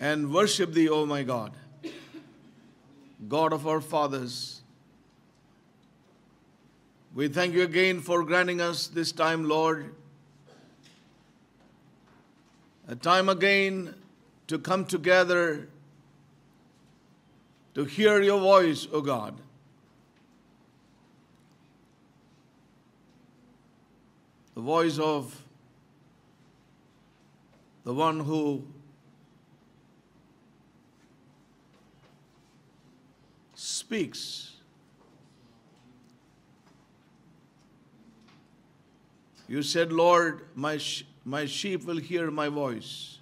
and worship thee, O my God, God of our fathers. We thank you again for granting us this time, Lord, a time again to come together to hear your voice, O God. The voice of the one who speaks. You said, Lord, my, sh- my sheep will hear my voice.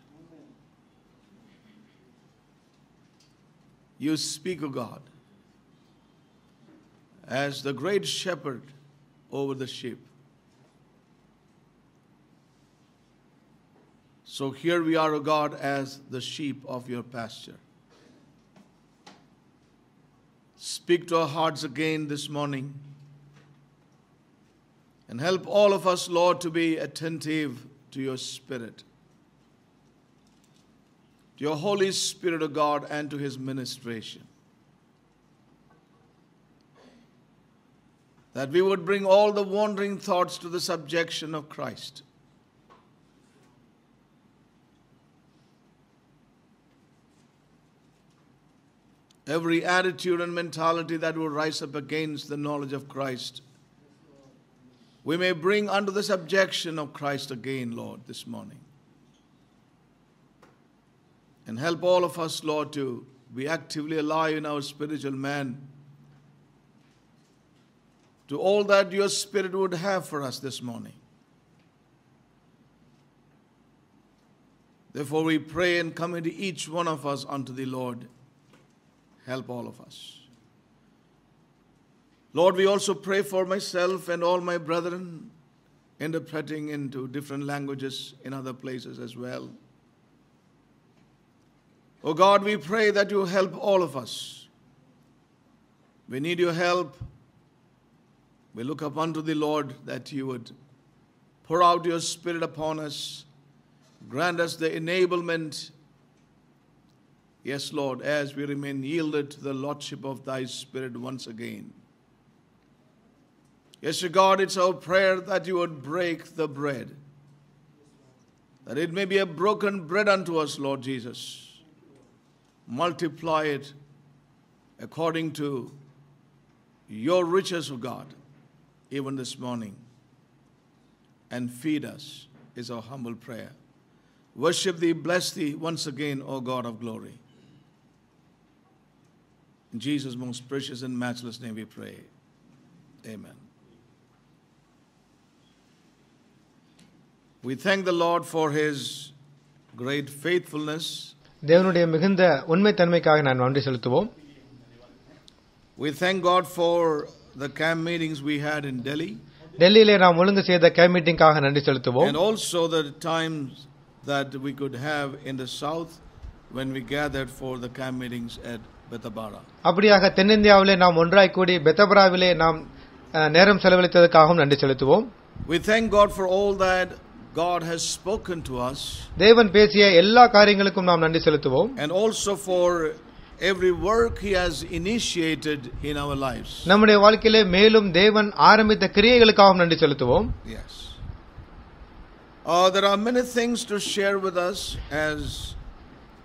You speak, O God, as the great shepherd over the sheep. So here we are, O God, as the sheep of your pasture. Speak to our hearts again this morning. And help all of us, Lord, to be attentive to your Spirit, to your Holy Spirit of God, and to his ministration. That we would bring all the wandering thoughts to the subjection of Christ. Every attitude and mentality that will rise up against the knowledge of Christ we may bring under the subjection of Christ again, Lord, this morning. And help all of us, Lord, to be actively alive in our spiritual man to all that your Spirit would have for us this morning. Therefore, we pray and commit each one of us unto the Lord. Help all of us. Lord, we also pray for myself and all my brethren, interpreting into different languages in other places as well. Oh God, we pray that you help all of us. We need your help. We look up unto the Lord that you would pour out your Spirit upon us, grant us the enablement. Yes, Lord, as we remain yielded to the Lordship of Thy Spirit once again. Yes, God, it's our prayer that you would break the bread, that it may be a broken bread unto us, Lord Jesus. Multiply it according to your riches, O God, even this morning, and feed us, is our humble prayer. Worship thee, bless thee once again, O God of glory. In Jesus' most precious and matchless name we pray. Amen. We thank the Lord for His great faithfulness. தேவனுடைய மிகுந்த உண்மைத்தன்மைக்காக நான் நன்றி செலுத்துவோம் We thank God for the camp meetings we had in Delhi டெல்லியிலே நாம் ஒழுங்கு செய்த game மீட்டிங்காக நன்றி செலுத்துவோம் and also the times that we could have in the south when we gathered for the camp meetings at Bethabara. அப்படியாக தென்னிந்தியாவிலே நாம் ஒன்றாய் கூடி பெத்தபராவிலே நாம் அஹ், நேரம் செலவழித்ததற்காகவும் நன்றி செலுத்துவோம் We thank God for all that God has spoken to us தேவன் பேசிய எல்லா காரியங்களுக்கும் நாம் நன்றி செலுத்துவோம் and also for every work He has initiated in our lives. நம்முடைய வாழ்க்கையிலே மேலும் தேவன் ஆரம்பித்த கிரியைகளுக்காகவும் நன்றி செலுத்துவோம் Yes. Uh, there are many things to share with us as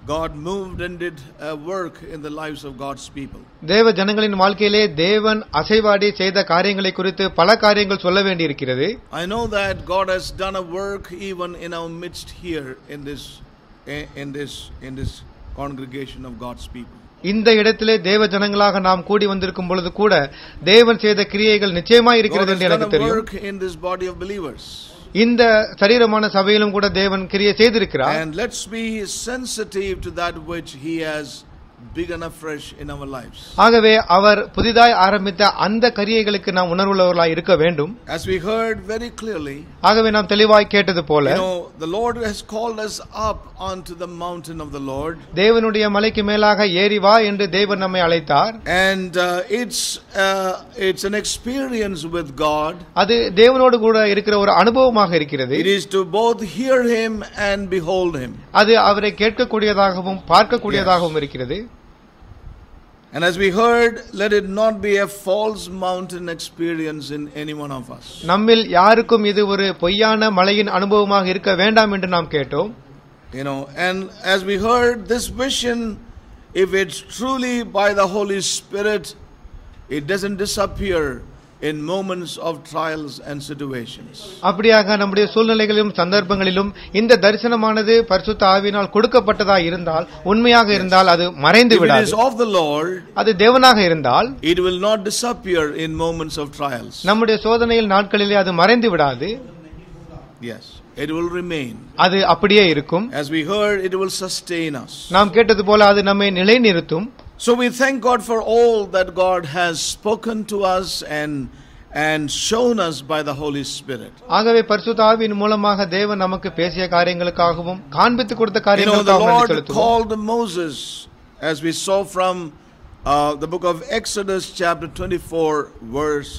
God moved and did a work in the lives of God's people. தேவ ஜனங்களின் வாழ்க்கையிலே தேவன் அசைவாடி செய்த காரியங்களை குறித்து பல காரியங்கள் சொல்ல வேண்டியிருக்கிறது I know that God has done a work even in our midst here in this in this in this congregation of God's people. இந்த இடத்திலே தேவ ஜனங்களாக நாம் கூடி வந்திருக்கும் பொழுது கூட தேவன் செய்த கிரியைகள் நிச்சயமாய் God இருக்கிறது has என்று done எனக்கு a தெரியும் இந்த சரீரமான சபையிலும் கூட தேவன் கிரியை செய்திருக்கிறார் And let's be sensitive to that which He has begin afresh in our lives. ஆகவே அவர் புதிதாய் ஆரம்பித்த அந்த கரியைகளுக்கு நாம் உணர்வுள்ளவர்களாய் இருக்க வேண்டும் As we heard very clearly, ஆகவே நாம் தெளிவாய் கேட்டது போல you know, the Lord has called us up onto the mountain of the Lord. தேவனுடைய மலைக்கு மேலாக ஏறி வா என்று தேவன் நம்மை அழைத்தார் And uh, it's, uh, it's an experience with God. அது தேவனோடு கூட இருக்கிற ஒரு அனுபவமாக இருக்கிறது It is to both hear Him and behold Him. அது அவரை கேட்கக்கூடியதாகவும் பார்க்கக்கூடியதாகவும் இருக்கிறது And as we heard, let it not be a false mountain experience in any one of us. நம்மில் யாருக்கும் இது ஒரு பொய்யான மலையின் அனுபவமாக இருக்க வேண்டாம் என்று நாம் கேட்டோம் You know, and as we heard, this vision, if it's truly by the Holy Spirit, it doesn't disappear in moments of trials and situations. அப்படியாக நம்முடைய சூழ்நிலைகளிலும் சந்தர்ப்பங்களிலும் இந்த தரிசனமானது பரிசுத்த ஆவியினால் கொடுக்கப்பட்டதா இருந்தால் உண்மையாக இருந்தால் அது மறைந்து If it விடாது is of the Lord, அது தேவனாக இருந்தால் it will not disappear in moments of trials. நம்முடைய சோதனையில் நாட்களிலே அது மறைந்து விடாது Yes, it will remain. அது அப்படியே இருக்கும் As we heard, it will sustain us. நாம் கேட்டது போல அது நம்மை நிலைநிறுத்தும் So we thank God for all that God has spoken to us and and shown us by the Holy Spirit. ஆகவே பரிசுத்த ஆவியின் மூலமாக தேவன் நமக்கு பேசிய காரியங்களுக்காகவும் காண்பித்து கொடுத்த You know, the காரியங்களுக்காகவும் நன்றி Lord செலுத்துவோம் called Moses, as we saw from uh, the book of Exodus, chapter 24, verse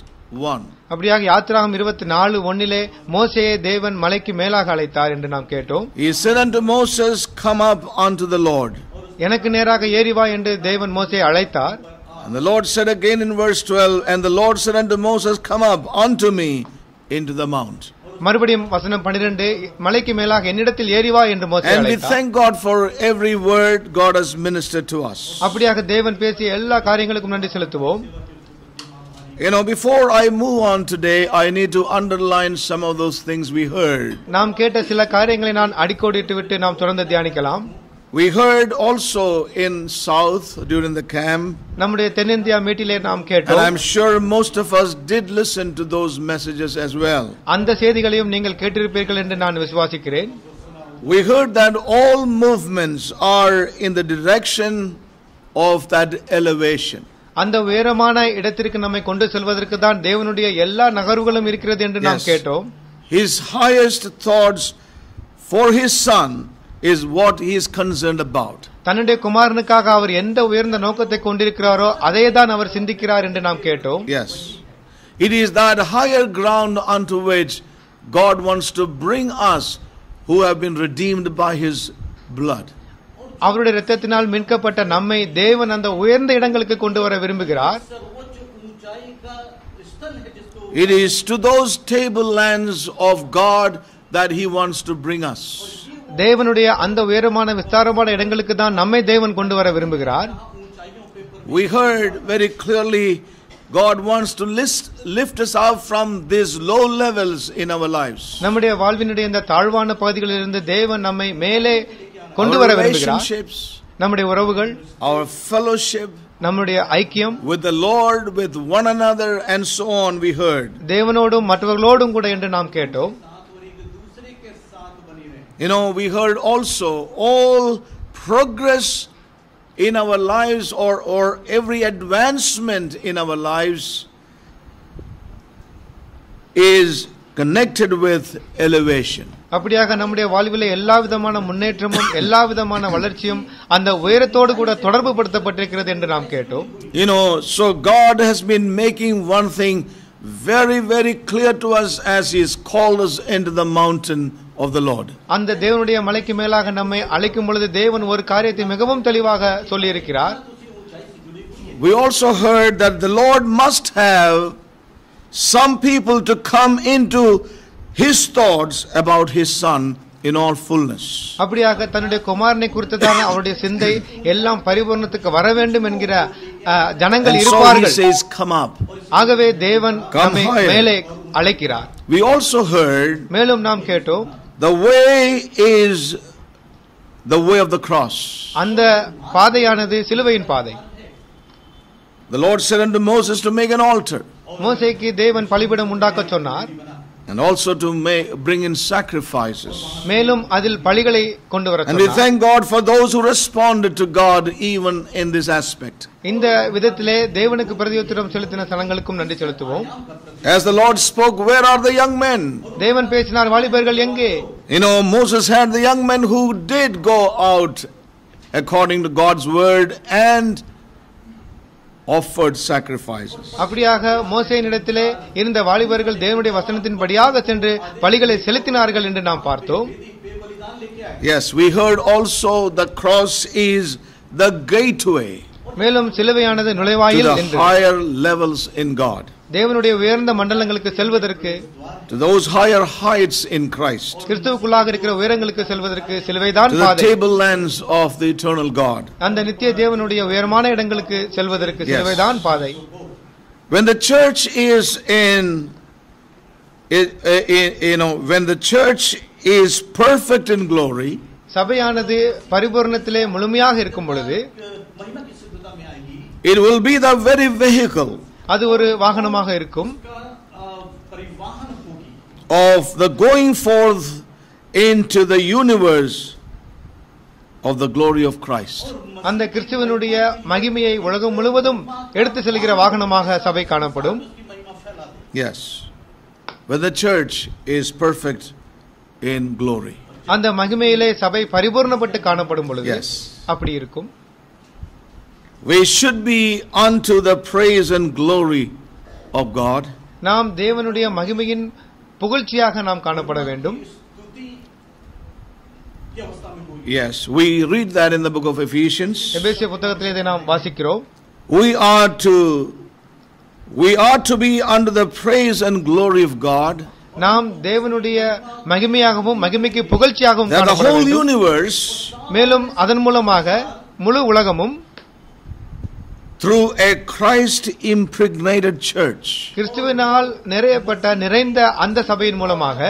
1. அப்படியாக யாத்திராகம் இருபத்தி நாலு ஒன்னிலே மோசேயை தேவன் மலைக்கு மேலாக அழைத்தார் என்று நாம் கேட்டோம் He said unto Moses, Come up unto the Lord. எனக்கு நேராக ஏறி வா என்று தேவன் மோசேயை அழைத்தார் And the Lord said again in verse 12, And the Lord said unto Moses, Come up unto me into the mount. மறுபடியும் வசனம் பன்னிரண்டு மலைக்கு மேலாக என்னிடத்தில் ஏறி வா என்று மோசே And we அழைத்தார் thank God for every word God has ministered to us. அப்படியாக தேவன் பேசிய எல்லா காரியங்களுக்கும் நன்றி செலுத்துவோம் You know, before I move on today, I need to underline some of those things we heard. நாம் கேட்ட சில காரியங்களை நான் அடிக்கோடிட்டு விட்டு நாம் தொடர்ந்து தியானிக்கலாம் We heard also in South during the camp, நம்முடைய தென்னிந்தியா மீட்டிலே நாம் and கேட்டோம் I'm sure most of us did listen to those messages as well. அந்த செய்திகளையும் நீங்கள் கேட்டிருப்பீர்கள் என்று நான் விசுவாசிக்கிறேன் We heard that all movements are in the direction of that elevation. அந்த உயரமான இடத்திற்கு நம்மை கொண்டு செல்வதற்கு தான் தேவனுடைய எல்லா நகர்வுகளும் இருக்கிறது என்று நாம் Yes. கேட்டோம் His highest thoughts for his son is what he is concerned about. தன்னுடைய குமாரனுக்காக அவர் எந்த உயர்ந்த நோக்கத்தை கொண்டிருக்கிறாரோ அதே தான் அவர் சிந்திக்கிறார் என்று நாம் கேட்டோம் yes it is that higher ground on to which God wants to bring us who have been redeemed by his blood. அவருடைய இரத்தத்தினால் மின்கப்பட்ட நம்மை தேவன் அந்த உயர்ந்த இடங்களுக்கு கொண்டு வர விரும்புகிறார் It is to those tablelands of God that he wants to bring us. தேவனுடைய அந்த உயரமான விஸ்தாரமான இடங்களுக்கு தான் நம்மை தேவன் கொண்டு வர விரும்புகிறார் We heard very clearly God wants to list, lift us up from these low levels in our lives. நம்முடைய வாழ்வினுடைய இந்த தாழ்வான பகுதிகளிலிருந்து தேவன் நம்மை மேலே கொண்டு வர விரும்புகிறார். நம்முடைய உறவுகள் our fellowship நம்முடைய ஐக்கியம் with the lord with one another and so on we heard தேவனோடும் மற்றவர்களோடும் கூட என்று நாம் கேட்டோம் You know, we heard also all progress in our lives or, or every advancement in our lives is connected with elevation. அப்படியாக நம்முடைய வாழ்விலே எல்லா விதமான முன்னேற்றமும் எல்லா விதமான வளர்ச்சியும் அந்த உயரத்தோடு கூட தொடர்பு படுத்தப்பட்டிருக்கிறது என்று நாம் கேட்டோம் You know, so God has been making one thing very, very clear to us as He has called us into the mountain of the Lord. அந்த தேவனுடைய மலைக்கு மேலாக நம்மை அழைக்கும் பொழுது தேவன் ஒரு காரியத்தை மிகவும் தெளிவாக சொல்லியிருக்கிறார் We also heard that the Lord must have some people to come into His thoughts about His Son in all fullness. அப்படியாக தன்னுடைய குமாரனை குறித்ததான அவருடைய சிந்தை எல்லாம் பரிபூர்ணத்துக்கு வர வேண்டும் என்கிற அஹ், ஜனங்கள் And so He இருப்பார்கள் says, Come up. ஆகவே தேவன் Come நம்மை higher. மேலே அழைக்கிறார் We also heard மேலும் நாம் கேட்டோம் the way is the way of the cross. அந்த பாதையானது சிலுவையின் பாதை The Lord said unto Moses to make an altar. மோசேக்கு தேவன் பலிபீடம் உண்டாக்க சொன்னார் and also to ma- bring in sacrifices. மேலும் அதில் பலிகளை கொண்டு வர And we சொன்னார். thank God for those who responded to God even in this aspect. இந்த விதத்திலே தேவனுக்கு பிரதியுத்தரம் செலுத்தின சனங்களுக்கும் நன்றி செலுத்துவோம் As the Lord spoke, where are the young men? தேவன் பேசினார் வாலிபர்கள் எங்கே You know, Moses had the young men who did go out according to God's word and offered sacrifices. அப்படியாக மோசேயினிடத்திலே இருந்த வாலிபர்கள் தேவனுடைய வசனத்தின்படியாக சென்று பலிகளை செலுத்தினார்கள் என்று நாம் பார்த்தோம். Yes, we heard also the cross is the gateway. மேலும் சிலுவையானது நுழைவாயில் என்று higher levels in God. தேவனுடைய உயர்ந்த மண்டலங்களுக்கு செல்வதற்கு to those higher heights in Christ. செல்வதற்கு பாதை to the tablelands of the eternal God. அந்த நித்திய தேவனுடைய உயரமான இடங்களுக்கு செல்வதற்கு சிலுவைதான் பாதை. When the church is in you know when the church is perfect in glory சபையானது பரிபூர்ணத்திலே முழுமையாக இருக்கும் பொழுது it will be the very vehicle அது ஒரு வாகனமாக இருக்கும். Of the going forth into the universe of the glory of Christ. அந்த கிறிஸ்துவனுடைய மகிமையை உலகம் முழுவதும் எடுத்து செல்கிற வாகனமாக சபை காணப்படும். Yes. When the church is perfect in glory. அந்த மகிமையிலே சபை பரிபூர்ணப்பட்டு காணப்படும் பொழுது அப்படி இருக்கும். We should be unto the praise and glory of God. நாம் தேவனுடைய மகிமையின் புகழ்ச்சியாக நாம் காணப்பட வேண்டும் Yes, we read that in the book of Ephesians. We are to we are to be under the praise and glory of God. நாம் the whole universe மேலும் அதன் மூலமாக முழு உலகமும் through a Christ impregnated church. கிறிஸ்துவினால் நிறையப்பட்ட நிறைந்த அந்த சபையின் மூலமாக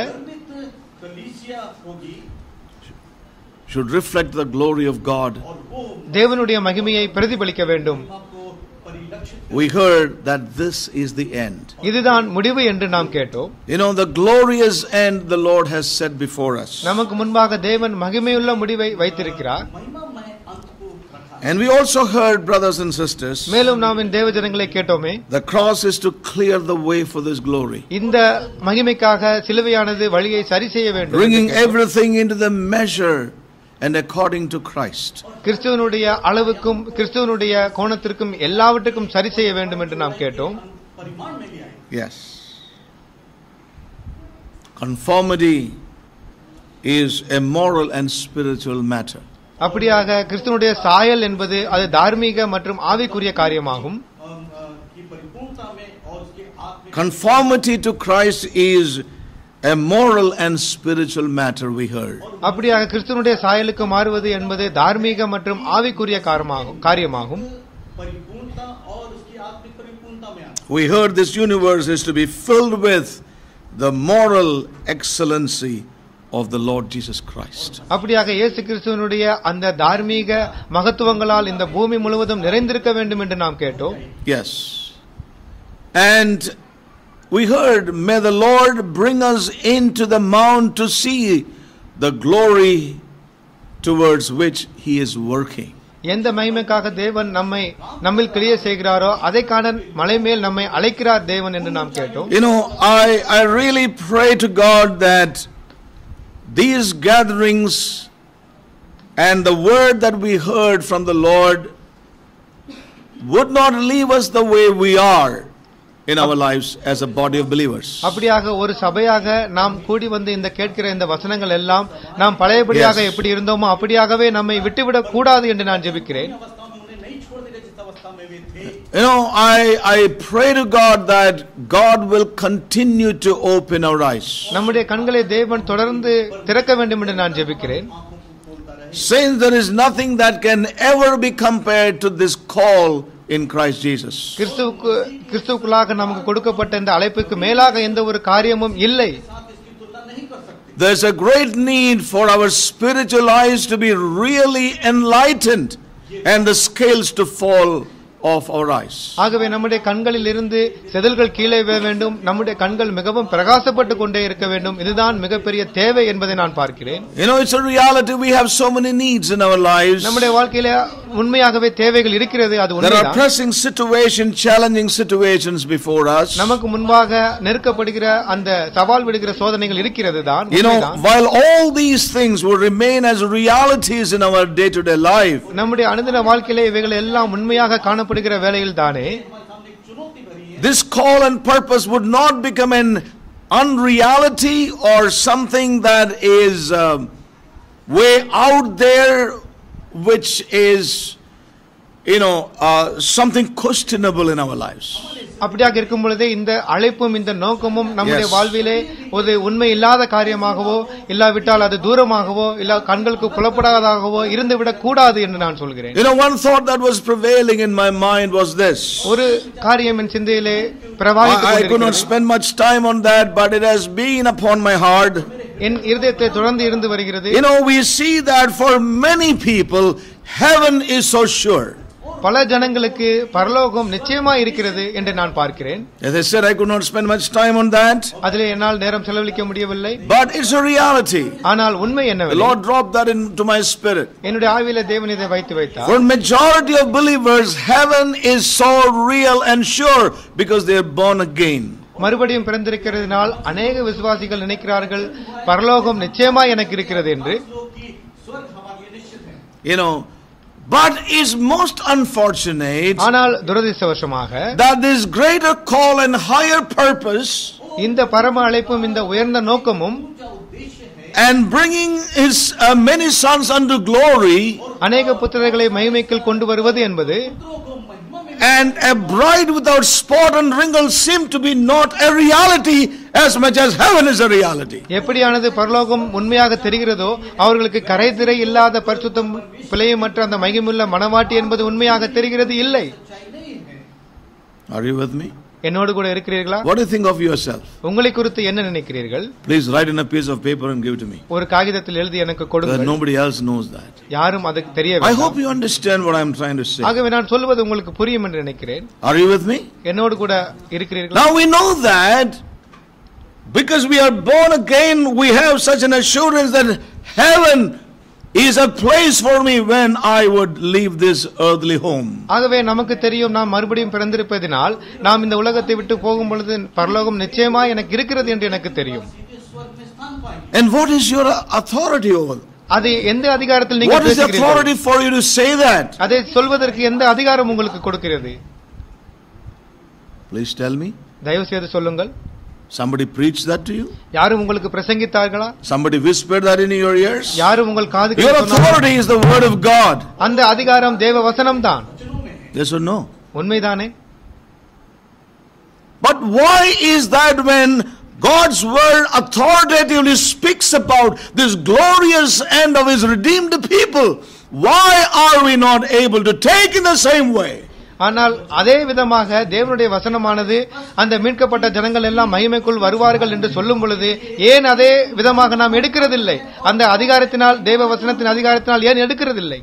should reflect the glory of God. தேவனுடைய மகிமையை பிரதிபலிக்க வேண்டும். We heard that this is the end. இதுதான் முடிவு என்று நாம் கேட்டோம். You know the glorious end the Lord has set before us. நமக்கு முன்பாக தேவன் மகிமையுள்ள முடிவை வைத்திருக்கிறார். And we also heard, brothers and sisters, the cross is to clear the way for this glory. Bringing everything into the measure and according to Christ. Yes. Conformity is a moral and spiritual matter. அப்படியாக சாயல் என்பது அது தார்மீக மற்றும் ஆவிக்குரிய காரியமாகும். Conformity to christ is a moral and spiritual matter we heard. we heard this universe is to be filled with the moral excellency of the Lord Jesus Christ. அப்படியாக இயேசு கிறிஸ்துவனுடைய அந்த தார்மீக மகத்துவங்களால் இந்த பூமி முழுவதும் நிறைந்திருக்க வேண்டும் என்று நாம் கேட்டோம் Yes. And we heard, may the Lord bring us into the mount to see the glory towards which He is working. எந்த மகிமைக்காக தேவன் நம்மை நம்மில் கிளிய செய்கிறாரோ அதை காண மலை மேல் நம்மை அழைக்கிறார் தேவன் என்று நாம் கேட்டோம் You know, I, I really pray to God that these gatherings and the word that we heard from the Lord would not leave us the way we are in our lives as a body of believers. அப்படியாக ஒரு சபையாக நாம் கூடி வந்து இந்த கேட்கிற இந்த வசனங்கள் எல்லாம் நாம் பழையபடியாக. எப்படி இருந்தோமோ அப்படியாகவே நம்மை விட்டுவிடக் கூடாது என்று நான் ஜெபிக்கிறேன் You know, I, I pray to God that God will continue to open our eyes. Since there is nothing that can ever be compared to this call in Christ Jesus. There's a great need for our spiritual eyes to be really enlightened and the scales to fall of our eyes. ஆகவே நம்முடைய கண்களில் இருந்து செதில்கள் கீழே விழ வேண்டும் நம்முடைய கண்கள் மிகவும் பிரகாசப்பட்டு கொண்டே இருக்க வேண்டும் இதுதான் மிகப்பெரிய தேவை என்பதை நான் பார்க்கிறேன் You know, it's a reality. We have so many needs in our lives. நம்முடைய வாழ்க்கையில உண்மையாகவே தேவைகள் இருக்கிறது அது There are உண்மைதான் pressing situations, challenging situations before us. நமக்கு முன்பாக நெருக்கப்படுகிற அந்த சவால் விடுகிற சோதனைகள் இருக்கிறது தான் You know, உண்மைதான். while all these things will remain as realities in our day to day life, நம்முடைய அனுதின வாழ்க்கையில இவைகள் எல்லாம் உண்மையாக வேளையில் தானே? This call and purpose would not become an unreality or something that is uh, way out there which is you know, uh, something questionable in our lives. அப்படியாக இருக்கும் பொழுதே இந்த அழைப்பும் இந்த நோக்கமும் நம்முடைய Yes. வாழ்விலே ஒரு உண்மை இல்லாத காரியமாகவோ இல்லாவிட்டால் அது தூரமாகவோ இல்ல கண்களுக்கு புலப்படாததாகவோ இருந்துவிடக் கூடாது என்று நான் சொல்கிறேன் You know, one thought that was prevailing in my mind was this. ஒரு காரியம் என் சிந்தையிலே I, பிரவாகித்துக் I could not கொண்டிருக்கிறது. spend much time on that, but it has been upon my heart. என் இருதயத்தை தொடர்ந்து இருந்து வருகிறது You know, we see that for many people, heaven is so sure. பல ஜனங்களுக்கு பரலோகம் நிச்சயமா இருக்கிறது என்று நான் பார்க்கிறேன். As i said i could not spend much time on that. என்னால் நேரம் செலவழிக்க முடியவில்லை. But it's a reality. ஆனால் உண்மை the lord dropped that into my spirit. என்னுடைய ஆவியிலே தேவன் இதை வைத்து வைத்தார். For majority of believers heaven is so real and sure because they are born again. மறுபடியும் பிறந்திருக்கிறதுனால் அநேக விசுவாசிகள் நினைக்கிறார்கள் பரலோகம் நிச்சயமா எனக்கு இருக்கிறது என்று. You know but is most unfortunate ஆனால் that this greater call and higher purpose இந்த பரம அழைப்பும் இந்த உயர்ந்த நோக்கமும் and bringing his uh, many sons unto glory அநேக புத்திரர்களை மகிமைக்குள் கொண்டு வருவது என்பது and a bride without spot and wrinkle seem to be not a reality as much as heaven is a reality. எப்படியானது பரலோகம் உண்மையாக தெரிகிறதோ அவர்களுக்கு கரைதிரை இல்லாத பரிசுத்தம் பிழையமற்ற அந்த மகிமுள்ள மனவாட்டி என்பது உண்மையாக தெரிகிறது இல்லை Are you with me? என்னோடு கூட இருக்கிறீர்களா What do you think of yourself? உங்களை குறித்து என்ன நினைக்கிறீர்கள் Please write in a piece of paper and give it to me. ஒரு காகிதத்தில் எழுதி எனக்கு That கொடுங்கள் nobody else knows that. யாரும் அதுக்கு தெரிய I hope வேண்டாம். you understand what I'm trying to say. ஆகவே நான் சொல்வது உங்களுக்கு புரியும் என்று நினைக்கிறேன் Are you with me? என்னோடு கூட இருக்கிறீர்களா Now we know that because we are born again, we have such an assurance that heaven is a place for me when I would leave this earthly home. And what is your authority over? What is the authority for you to say that? Please tell me somebody preached that to you? somebody whispered that in your ears? your authority is the word of god. அந்த அதிகாரம் Deva வசனம் தான் yes or no? but why is that when God's word authoritatively speaks about this glorious end of his redeemed people. Why are we not able to take in the same way? ஆனால் அதே விதமாக தேவனுடைய வசனமானது அந்த மீட்கப்பட்ட ஜனங்கள் எல்லாம் மகிமைக்குள் வருவார்கள் என்று சொல்லும் பொழுது ஏன் அதே விதமாக நாம் எடுக்கிறதில்லை அந்த அதிகாரத்தினால் தேவ வசனத்தின் அதிகாரத்தினால் ஏன் எடுக்கிறதில்லை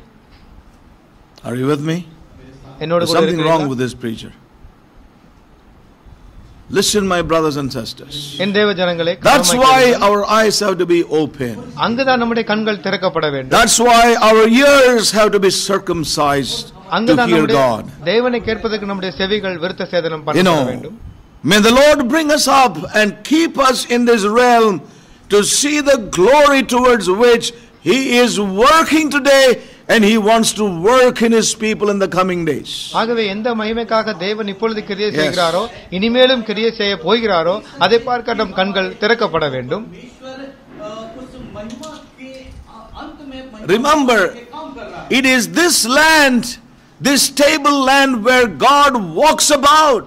Are you with me? என்னோடு There's கூட something wrong இருக்கிறீர்களா? with this preacher. Listen, my brothers and sisters. என் தேவ ஜனங்களே That's why our eyes have to be open. அங்குதான் நம்முடைய கண்கள் திறக்கப்பட வேண்டும் That's why our ears have to be circumcised அங்கதான் தேவனை கேட்பதற்கு நம்முடைய May the Lord bring us up and keep us in this realm to see the glory towards which He is working today and he wants to work in his people in the coming days. ஆகவே எந்த remember it is this land this stable land where God walks about.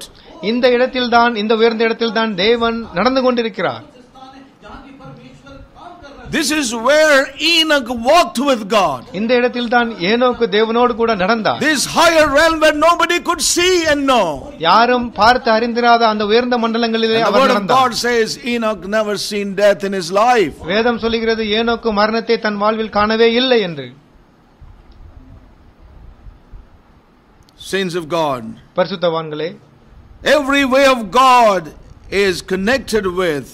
இந்த இடத்தில் தான் இந்த உயர்ந்த இடத்தில் தான் தேவன் நடந்து கொண்டிருக்கிறார் This is where Enoch walked with God. இந்த இடத்தில் தான் ஏனோக்கு தேவனோடு கூட நடந்தார். This higher realm where nobody could see and know. யாரும் பார்த்து அறிந்திராத அந்த உயர்ந்த மண்டலங்களிலே அவர் நடந்தார். God says Enoch never seen death in his life. வேதம் சொல்கிறது ஏனோக்கு மரணத்தை தன் வாழ்வில் காணவே இல்லை என்று. saints of God, பரிசுத்தவான்களே every way of God is connected with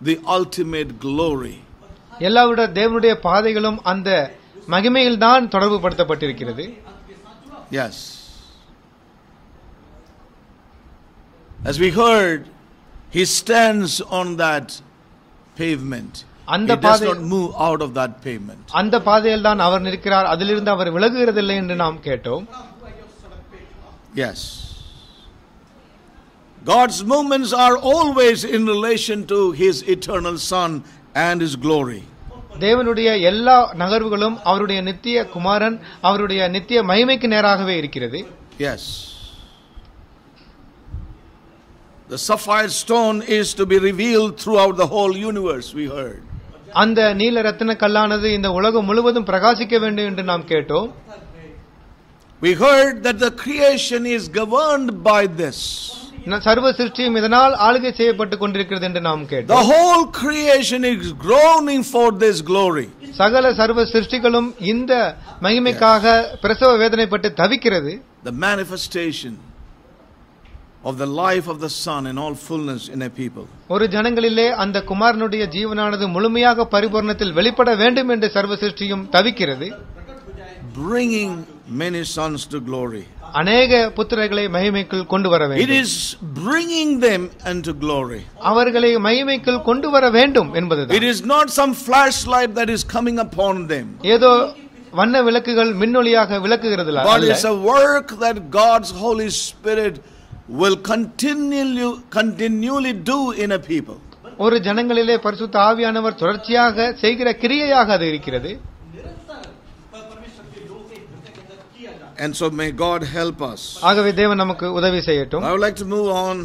the ultimate glory. எல்லாவிட தேவனுடைய பாதைகளும் அந்த மகிமையில் தான் தொடர்பு படுத்தப்பட்டிருக்கிறது Yes. As we heard, he stands on that pavement. He அந்த does பாதை not move out of that pavement. அந்த பாதையில் தான் அவர் நிற்கிறார் அதிலிருந்து அவர் விலகுகிறதில்லை என்று நாம் கேட்டோம் Yes. God's movements are always in relation to his eternal Son and his glory. தேவனுடைய எல்லா நகர்வுகளும் அவருடைய நித்திய குமாரன் அவருடைய நித்திய மகிமைக்கு நேராகவே இருக்கிறது Yes. The sapphire stone is to be revealed throughout the whole universe, we heard. அந்த நீல ரத்தின கல்லானது இந்த உலகம் முழுவதும் பிரகாசிக்க வேண்டும் என்று நாம் கேட்டோம் We heard that the creation is governed by this. ந- சர்வ சிருஷ்டியும் இதனால் ஆளுகை செய்யப்பட்டுக் கொண்டிருக்கிறது என்று நாம் The கேட்டோம் whole creation is groaning for this glory. சகல சர்வ சிருஷ்டிகளும் இந்த மகிமைக்காக பிரசவ வேதனைப்பட்டு தவிக்கிறது The manifestation of the life of the Son in all fullness in a people. ஒரு ஜனங்களிலே அந்த குமாரனுடைய ஜீவனானது முழுமையாக பரிபூர்ணத்தில் வெளிப்பட வேண்டும் என்று சர்வ சிருஷ்டியும் தவிக்கிறது Bringing many sons to glory. அநேக புத்திரர்களை மகிமைக்குள் கொண்டு வர It வேண்டும் is bringing them into glory. அவர்களை மகிமைக்குள் கொண்டு வர வேண்டும் It என்பதுதான் is not some flashlight that is coming upon them. ஏதோ வண்ண விளக்குகள் மின்னொளியாக விளக்குகிறது But it's a work that God's Holy Spirit will continually, continually do in a people. ஒரு ஜனங்களிலே பரிசுத்த ஆவியானவர் தொடர்ச்சியாக செய்கிற கிரியையாக அது இருக்கிறது And so may God help us. ஆகவே தேவன் நமக்கு உதவி செய்யட்டும் I would like to move on.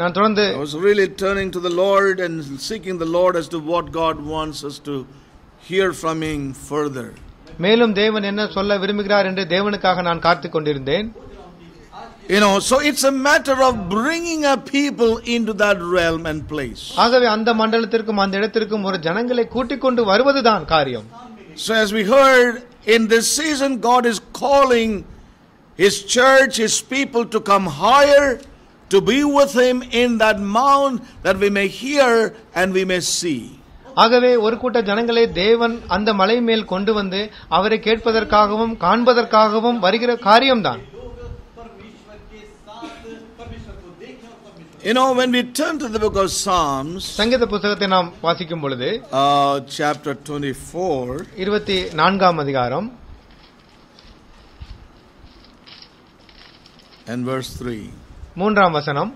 நான் தொடர்ந்து I was really turning to the Lord and seeking the Lord as to what God wants us to hear from Him further. மேலும் தேவன் என்ன சொல்ல விரும்புகிறார் என்று தேவனுக்காக நான் காத்துக் கொண்டிருந்தேன் You know, so it's a matter of bringing a people into that realm and place. ஆகவே அந்த மண்டலத்திற்கும் அந்த இடத்திற்கும் ஒரு ஜனங்களை கூட்டிக் கொண்டு வருவதுதான் காரியம் So, as we heard, in this season, God is calling His church, His people to come higher, to be with Him in that mount that we may hear and we may see. ஆகவே ஒரு கூட்ட ஜனங்களை தேவன் அந்த மலை மேல் கொண்டு வந்து அவரை கேட்பதற்காகவும் காண்பதற்காகவும் வருகிற காரியம்தான் You know, when we turn to the book of Psalms, சங்கீத புஸ்தகத்தை நாம் வாசிக்கும் பொழுது uh, chapter 24, இருபத்தி நான்காம் அதிகாரம் and verse 3. மூன்றாம் வசனம்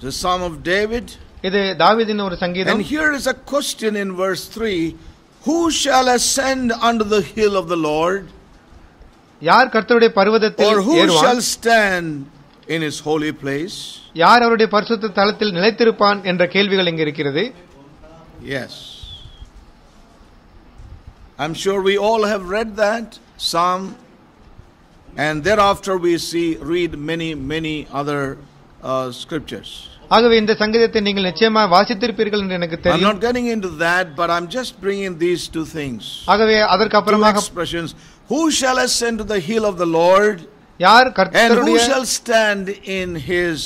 The Psalm of David. இது தாவீதின் ஒரு சங்கீதம் And here is a question in verse 3 Who shall ascend unto the hill of the Lord? யார் கர்த்தருடைய பர்வதத்தில் Or who ஏறுவான் shall stand in his holy place? யார் அவருடைய பரிசுத்த தலத்தில் நிலைத்திருப்பான் என்ற கேள்விகள் இங்கு இருக்கிறது Yes. I'm sure we all have read that Psalm, and thereafter we see read many, many other uh, scriptures. ஆகவே இந்த சங்கீதத்தை நீங்கள் நிச்சயமாக வாசித்திருப்பீர்கள் என்று எனக்கு I'm தெரியும் not getting into that, but I'm just bringing these two things. ஆகவே அதற்கு Two அப்புறமாக expressions. Who shall ascend to the hill of the Lord, யார் and who கர்த்தருடைய shall stand in his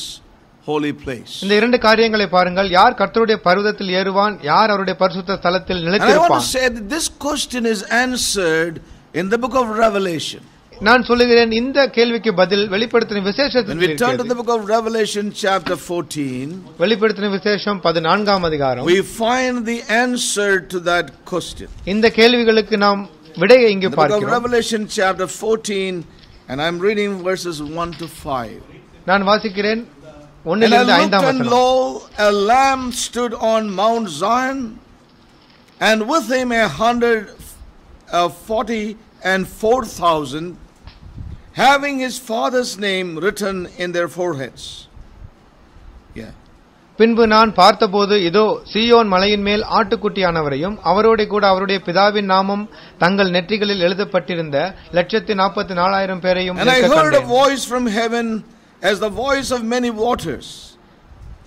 holy place? இந்த இரண்டு காரியங்களை பாருங்கள் யார் கர்த்தருடைய பர்வதத்தில் ஏறுவான் யார் அவருடைய பரிசுத்த ஸ்தலத்தில் And I want to நிலைத்திருப்பான் say that this question is answered in the book of Revelation. நான் சொல்லுகிறேன் இந்த கேள்விக்கு பதில் வெளிப்படுத்தின When விசேஷத்தில் we turn to the இருக்கிறது. book of Revelation, chapter 14, வெளிப்படுத்தின விசேஷம் பதினான்காம் அதிகாரம் we find the answer to that question. இந்த கேள்விகளுக்கு நாம் விடையை In இங்கு the book of பார்க்கிறோம் Revelation, chapter 14, and I'm reading verses 1 to 5. நான் வாசிக்கிறேன் And I ஒன்னிலிருந்து looked, ஐந்தாம் and வசனம் lo, a lamb stood on Mount Zion, and with him a hundred uh, forty and four thousand, having his father's name written in their foreheads. Yeah. பின்பு நான் பார்த்தபோது இதோ சீயோன் மலையின் மேல் ஆட்டுக்குட்டியானவரையும் அவரோட கூட அவருடைய பிதாவின் நாமம் தங்கள் நெற்றிகளில் எழுதப்பட்டிருந்த லட்சத்தி நாற்பத்தி நாலாயிரம் பேரையும் And I heard a voice from heaven as the voice of many waters,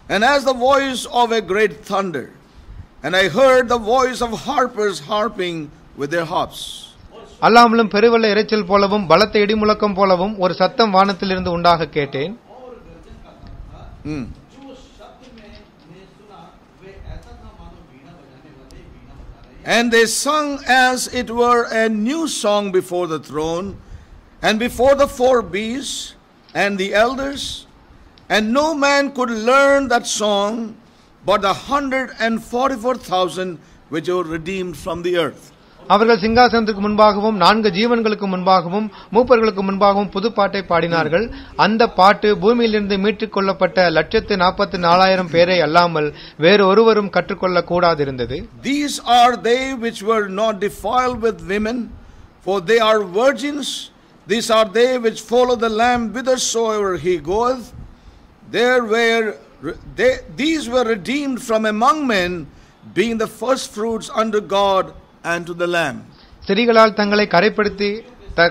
and as the voice of a great thunder. And I heard the voice of harpers harping with their harps. அல்லாமலும் பெருவெள்ள இரைச்சல் போலவும் பலத்த இடிமுழக்கம் போலவும் ஒரு சத்தம் வானத்திலிருந்து உண்டாக கேட்டேன் And they sung as it were a new song before the throne, and before the four beasts and the elders. And no man could learn that song but the hundred and forty four thousand which were redeemed from the earth. அவர்கள் சிங்காசனத்துக்கு முன்பாகவும் நான்கு ஜீவன்களுக்கு முன்பாகவும் மூப்பர்களுக்கு முன்பாகவும் புதுப்பாட்டை பாடினார்கள். அந்த பாட்டு பூமியிலிருந்து மீட்டுக் கொள்ளப்பட்ட லட்சத்து நாற்பத்தி நாலாயிரம் பேரை அல்லாமல் வேறு ஒருவரும் கற்றுக்கொள்ள கூடாதிருந்தது. These are they which were not defiled with women for they are virgins these are they which follow the lamb whithersoever he goes there where these were redeemed from among men being the first fruits unto God and to the Lamb. ஸ்திரீகளால் தங்களை கரைப்படுத்தி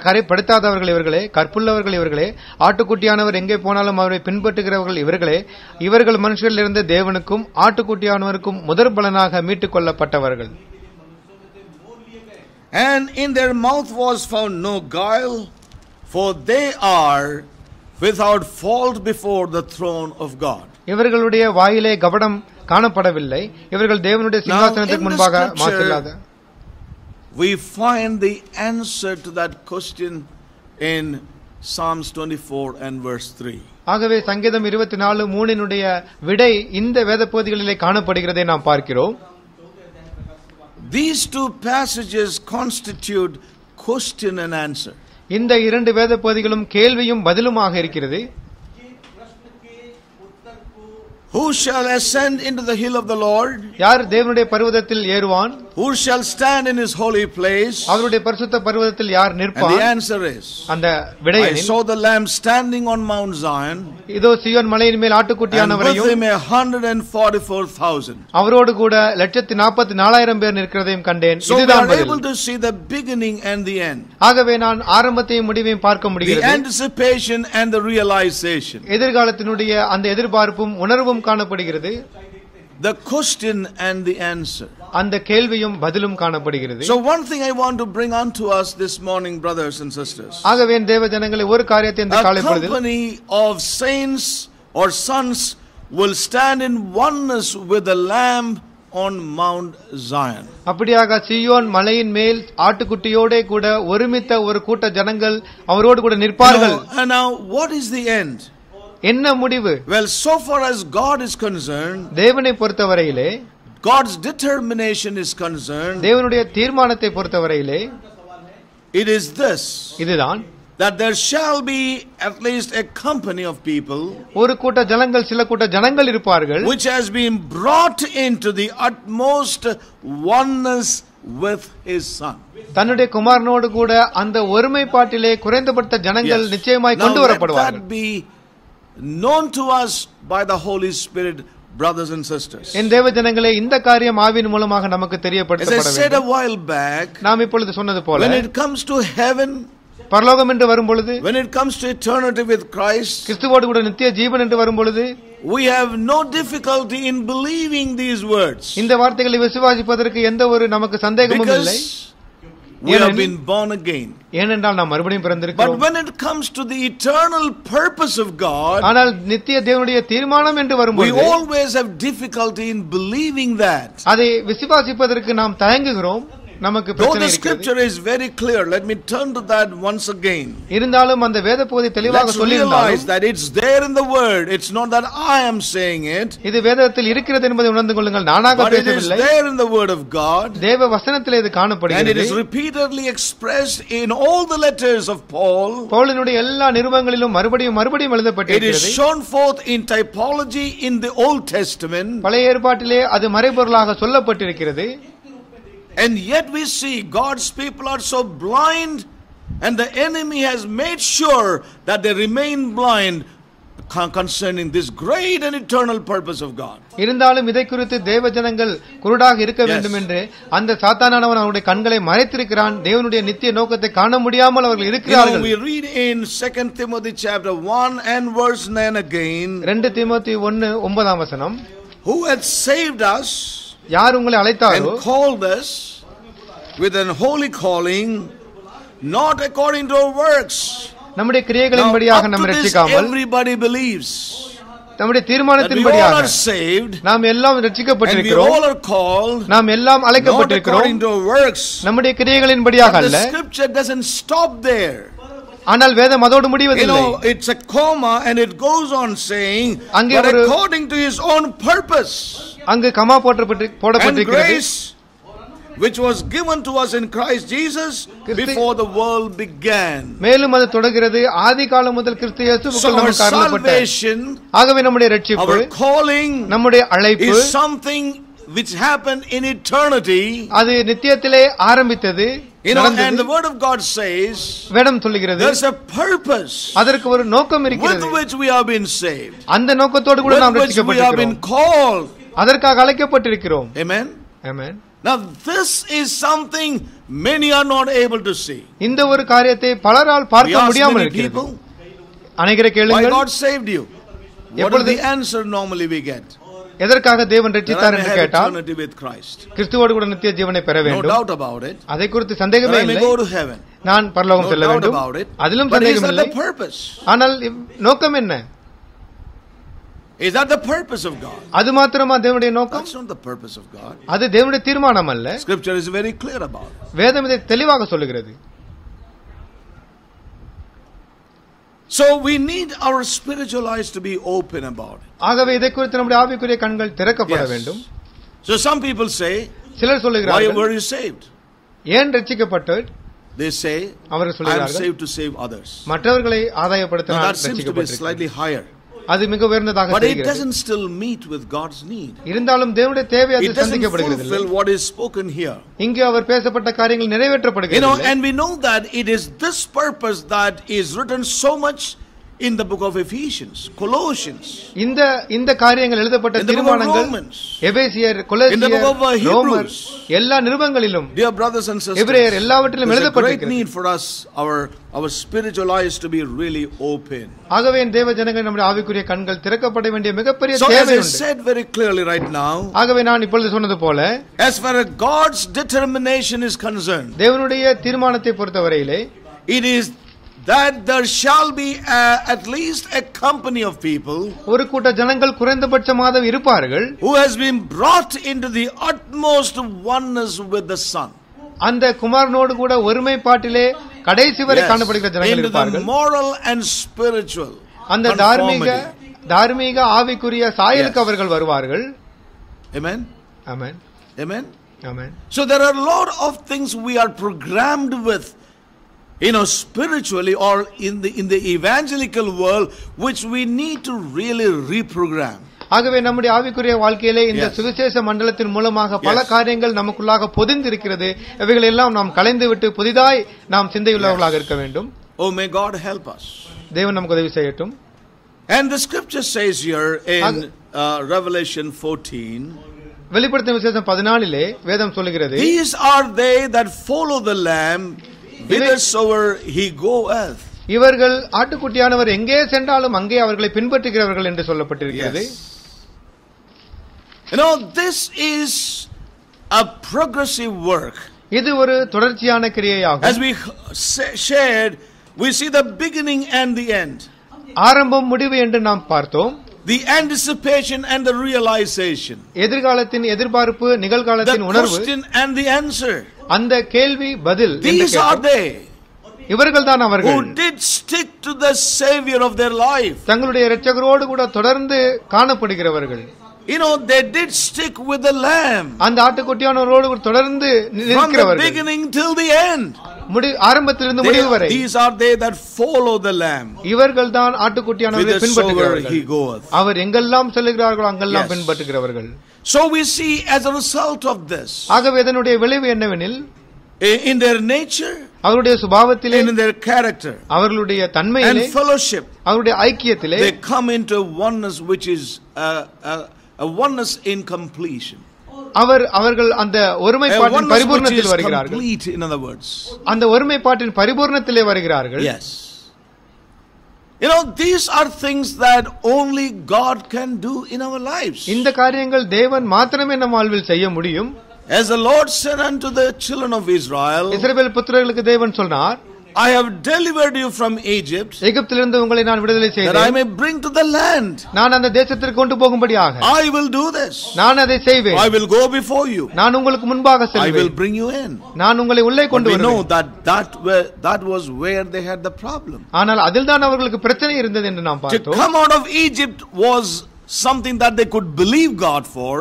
கரைப்படுத்தாதவர்கள் இவர்களே கற்புள்ளவர்கள் இவர்களே ஆட்டுக்குட்டியானவர் எங்கே போனாலும் அவரை பின்பற்றுகிறவர்கள் இவர்களே இவர்கள் மனுஷரிலிருந்து தேவனுக்கும் ஆட்டுக்குட்டியானவருக்கும் முதற் பலனாக மீட்டுக் கொள்ளப்பட்டவர்கள் And in their mouth was found no guile, for they are without fault before the throne of God. இவர்களுடைய வாயிலே கபடம் காணப்படவில்லை இவர்கள் தேவனுடைய சிங்காசனத்துக்கு முன்பாக மாற்றில்லாத We find the answer to that question in Psalms 24 and verse 3. ஆகவே சங்கீதம் இருபத்தி நாலு மூணினுடைய விடை இந்த வேத பகுதிகளிலே காணப்படுகிறதை நாம் பார்க்கிறோம் These two passages constitute question and answer. இந்த இரண்டு வேத பகுதிகளும் கேள்வியும் பதிலுமாக இருக்கிறது Who shall ascend into the hill of the Lord? யார் தேவனுடைய பர்வதத்தில் ஏறுவான் Who shall stand in his holy place? அவருடைய பரிசுத்த பர்வதத்தில் யார் And the நிற்பான் answer is அந்த I விடையனில் saw the Lamb standing on Mount Zion, இதோ சியோன் மலையின் மேல் and with ஆட்டுக்குட்டியானவரையும் him a hundred and forty four thousand. அவரோடு கூட லட்சத்தி நாற்பத்தி நாலாயிரம் பேர் நிற்கிறதையும் கண்டேன் So we இதுதான் are able பதில் to see the beginning and the end, ஆகவே நான் ஆரம்பத்தையும் முடிவையும் பார்க்க the முடிகிறது anticipation and the realization. எதிர்காலத்தினுடைய அந்த எதிர்பார்ப்பும் உணர்வும் காணப்படுகிறது the question and the answer. அந்த கேள்வியும் பதிலும் காணப்படுகிறது So, one thing I want to bring unto us this morning, brothers and sisters ஆகவே என் தேவ ஜனங்களை ஒரு காரியத்தை இந்த a காலை பொழுதில் company of saints or sons will stand in oneness with the Lamb on Mount Zion. அப்படியாக சியோன் மலையின் மேல் ஆட்டுக்குட்டியோட கூட ஒருமித்த ஒரு கூட்ட ஜனங்கள் அவரோடு கூட நிற்பார்கள் Now, and now, what is the end? என்ன முடிவு Well, so far as God is concerned, தேவனை பொறுத்தவரையிலே God's determination is concerned, தேவனுடைய தீர்மானத்தை பொறுத்தவரையிலே it is this இதுதான் that there shall be at least a company of people ஒரு கூட்ட ஜனங்கள் சில கூட்ட ஜனங்கள் இருப்பார்கள் which has been brought into the utmost oneness with his son. தன்னுடைய குமாரனோடு கூட அந்த ஒருமைப்பாட்டிலே குறைந்தபட்ட ஜனங்கள் Yes. நிச்சயமாய் Now கொண்டு let வரப்படுவார்கள் that be known to us by the Holy Spirit, brothers and sisters. என் தேவ ஜனங்களே இந்த காரியம் ஆவின் மூலமாக நமக்கு As I தெரியப்படுத்தப்பட said a வேண்டும் while back, நாம் இப்பொழுது சொன்னது போல when it comes to heaven, பரலோகம் என்று வரும் பொழுது when it comes to eternity with Christ, கிறிஸ்துவோடு கூட நித்திய ஜீவன் என்று வரும் பொழுது we have no difficulty in believing these words இந்த வார்த்தைகளை விசுவாசிப்பதற்கு எந்த ஒரு நமக்கு சந்தேகமும் இல்லை because we have been born again. ஏனென்றால் நாம் மறுபடியும் But பிறந்திருக்கிறோம் when it comes to the eternal purpose of God, ஆனால் நித்திய தேவனுடைய தீர்மானம் என்று we வரும்போது always have difficulty in believing that. அதை விசுவாசிப்பதற்கு நாம் தயங்குகிறோம் நமக்கு Though பிரச்சனை the இருக்கிறது scripture is very clear, let me turn to that once again. இருந்தாலும் அந்த வேத பகுதி தெளிவாக Let's realize சொல்லியிருந்தாலும் that it's there in the word. It's not that I am saying it, இது வேதத்தில் இருக்கிறது என்பதை உணர்ந்து கொள்ளுங்கள் நானாக but it is பேசவில்லை there in the word of God. தேவ வசனத்தில் இது And it காணப்படுகிறது is repeatedly expressed in all the letters of Paul. பவுலினுடைய எல்லா நிருபங்களிலும் மறுபடியும் மறுபடியும் It is எழுதப்பட்டிருக்கிறது shown forth in typology in the Old Testament. பழைய ஏற்பாட்டிலே அது மறைபொருளாக சொல்லப்பட்டிருக்கிறது And yet we see God's people are so blind, and the enemy has made sure that they remain blind con- concerning this great and eternal purpose of God. இருந்தாலும் இதை குறித்து தேவ ஜனங்கள் குருடாக இருக்க Yes. வேண்டும் என்று அந்த சாத்தானானவன் அவருடைய கண்களை மறைத்திருக்கிறான் தேவனுடைய நித்திய நோக்கத்தை காண முடியாமல் அவர்கள் You know, இருக்கிறார்கள் we read in 2 Timothy chapter 1 and verse 9 again, ரெண்டு தீமோத்தி ஒன்னு ஒன்பதாம் வசனம் who hath saved us யார் உங்களை அழைத்தாரோ and called us with an holy calling, not according to our works. நம்முடைய Now, கிரியைகளின்படியாக up நம்ம to this, ரட்சிக்காமல் everybody believes நம்முடைய that we all தீர்மானத்தின்படியாக are saved நாம் எல்லாம் and we ரட்சிக்கப்பட்டிருக்கிறோம் all are called நாம் எல்லாம் not அழைக்கப்பட்டிருக்கிறோம் according to our works. நம்முடைய கிரியைகளின்படியாக But அல்ல the scripture doesn't stop there. ஆனால் வேதம் அதோடு You முடிவதில்லை know, it's a comma and it goes on saying, அங்கே but ஒரு- according to his own purpose அங்கு கமா போட்டப்பட்டு and போடப்பட்டிருக்கிறது grace which was given to us in Christ Jesus Kristu- before the world began. மேலும் அது தொடர்கிறது ஆதி காலம் முதல் கிறிஸ்து So இயேசுவுக்குள் our நமக்கு அருளப்பட்ட salvation, ஆகவே நம்முடைய ரட்சிப்பு our calling நம்முடைய அழைப்பு is something which happened in eternity. அது நித்தியத்திலே ஆரம்பித்தது You know, and the நடந்தது word of God says வேதம் சொல்லுகிறது there's a purpose அதற்கு ஒரு நோக்கம் with இருக்கிறது which we have been saved, அந்த நோக்கத்தோடு கூட நாம் with which we have been ரட்சிக்கப்பட்டிருக்கிறோம் called. அதற்காக அழைக்கப்பட்டிருக்கிறோம் Amen. Amen. Now, this is something many are not able to see. இந்த ஒரு காரியத்தை பலரால் பார்க்க முடியாமல் இருக்கிறது அனைகரை why கேளுங்கள் God saved you? What is the answer normally we get? எதற்காக தேவன் ரட்சித்தார் என்று கேட்டால். கிறிஸ்துவோடு கூட நித்திய ஜீவனை பெற வேண்டும். அதை குறித்து சந்தேகமே இல்லை. நான் பரலோகம் செல்ல வேண்டும். அதிலும் சந்தேகம் இல்லை? ஆனால் நோக்கம் என்ன Is that the purpose of God? அது மாத்திரமா தேவனுடைய நோக்கம் That's not the purpose of God. அது தேவனுடைய தீர்மானம் அல்ல Scripture is very clear about it. வேதம் இதை தெளிவாக சொல்லுகிறது So we need our spiritual eyes to be open about it. ஆகவே இதை குறித்து நம்முடைய ஆவிக்குரிய கண்கள் திறக்கப்பட வேண்டும் So some people say, சிலர் why சொல்லுகிறார்கள் were you saved? ஏன் ரட்சிக்கப்பட்டு They say, அவர்கள் I am சொல்லுகிறார்கள் saved to save others. மற்றவர்களை Now ஆதாயப்படுத்த that நான் seems to be ரட்சிக்கப்பட்டிருக்கிறேன் slightly higher. அது மிக உயர்ந்ததாக But it தெரிகிறது doesn't still meet with God's need. இருந்தாலும் தேவனுடைய தேவை அது It doesn't சந்திக்கப்படுகிறது fulfill what is spoken here. இங்கு அவர் பேசப்பட்ட காரியங்கள் You know, நிறைவேற்றப்படுகிறது and we know that it is this purpose that is written so much in the book of Ephesians, Colossians, இந்த இந்த காரியங்கள் எழுதப்பட்ட in the book of தீர்மானங்கள் Romans. எபேசியர் In the கொலோசியர் book of, uh, ரோமர் Hebrews. எல்லா நிருபங்களிலும் Dear brothers and sisters, எபிரேயர் எல்லாவற்றிலும் there's a great எழுதப்பட்டிருக்கிறது need for us, our, our spiritual eyes to be really open. ஆகவே என் தேவ ஜனங்கள் நம்முடைய ஆவிக்குரிய கண்கள் திறக்கப்பட வேண்டிய மிகப்பெரிய So as தேவை I உண்டு said very clearly right now, ஆகவே நான் இப்பொழுது சொன்னது போல as far as God's determination is concerned, தேவனுடைய தீர்மானத்தை பொறுத்தவரையிலே it is that there shall be a, at least a company of people ஒரு கூட்ட ஜனங்கள் குறைந்தபட்சமாக இருப்பார்கள் who has been brought into the utmost oneness with the Son. அந்த குமாரனோடு கூட ஒருமைப்பாட்டிலே கடைசி வரை Yes, காணப்படுகிற ஜனங்கள் into the இருப்பார்கள் moral and spiritual அந்த தார்மீக conformity. தார்மீக ஆவிக்குரிய சாயலுக்கு Yes. அவர்கள் வருவார்கள் Amen? Amen Amen? Amen So there are a lot of things we are programmed with, you know, spiritually or in the in the evangelical world, which we need to really reprogram. ஆகவே நம்முடைய ஆவிக்குரிய வாழ்க்கையிலே இந்த Yes. சுவிசேஷ மண்டலத்தின் மூலமாக பல Yes. காரியங்கள் நமக்குள்ளாக பொதிந்திருக்கிறது இவைகள் எல்லாம் நாம் கலைந்து விட்டு புதிதாய் நாம் சிந்தையுள்ளவர்களாக இருக்க வேண்டும் Oh, may God help us. தேவன் நமக்கு உதவி செய்யட்டும் And the scripture says here in Ag- uh, Revelation 14, வெளிப்படுத்தும் விசேஷம் பதினாலிலே வேதம் சொல்லுகிறது these are they that follow the Lamb whithersoever he goeth. இவர்கள் ஆட்டுக்குட்டியானவர் எங்கே சென்றாலும் அங்கே அவர்களை பின்பற்றுகிறவர்கள் என்று சொல்லப்பட்டிருக்கிறது Yes. You know, this is a progressive work. இது ஒரு தொடர்ச்சியான கிரியையாகும் As we sa- shared, we see the beginning and the end, ஆரம்பம் முடிவு என்று நாம் பார்த்தோம் the anticipation and the realization, எதிர்காலத்தின் எதிர்பார்ப்பு the நிகழ்காலத்தின் உணர்வு question and the answer. அந்த கேள்வி பதில் என்று These are கேட்டோம். they இவர்கள் தான் அவர்கள் who did stick to the Savior of their life. தங்களுடைய இரட்சகரோடு கூட தொடர்ந்து காணப்படுகிறவர்கள் You know, they did stick with the Lamb அந்த ஆட்டுக்குட்டியானவரோடு கூட தொடர்ந்து from the நிற்கிறவர்கள் beginning till the end. முடி ஆரம்பத்திலிருந்து They- முடிவு வரை these are they that follow the Lamb இவர்கள் தான் ஆட்டுக்குட்டியானவரை whithersoever பின்பற்றுகிறவர்கள் he goeth. அவர் எங்கெல்லாம் செல்லுகிறார்களோ அங்கெல்லாம் Yes. பின்பற்றுகிறவர்கள் So we see as a result of this, ஆகவே இதனுடைய விளைவு என்னவெனில் i- in their nature அவருடைய சுபாவத்திலே and in their character அவர்களுடைய தன்மையிலே and fellowship, அவருடைய ஐக்கியத்திலே they come into oneness which is a, a, a oneness in completion. அவர் அவர்கள் அந்த A ஒருமைப்பாட்டின் oneness which பரிபூர்ணத்தில் is வருகிறார்கள் complete, in other words. அந்த ஒருமைப்பாட்டின் பரிபூர்ணத்திலே வருகிறார்கள் Yes. You know, these are things that only God can do in our lives. இந்த காரியங்கள் தேவன் மாத்திரமே நம் வாழ்வில் செய்ய முடியும் As the Lord said unto the children of Israel, இஸ்ரவேல் புத்திரர்களுக்கு தேவன் சொன்னார் I have delivered you from Egypt எகிப்திலிருந்து உங்களை நான் விடுதலை that I செய்தேன் may bring to the land. நான் அந்த தேசத்திற்கு கொண்டு போகும்படியாக I will do this. நான் அதை செய்வேன் I will go before you. நான் உங்களுக்கு முன்பாக I will செல்வேன் bring you in. நான் உங்களை உள்ளே But கொண்டு we know வருவேன் that that, were, that was where they had the problem. ஆனால் அதில் தான் அவர்களுக்கு பிரச்சனை இருந்தது என்று நாம் To பார்த்தோம் come out of Egypt was something that they could believe God for,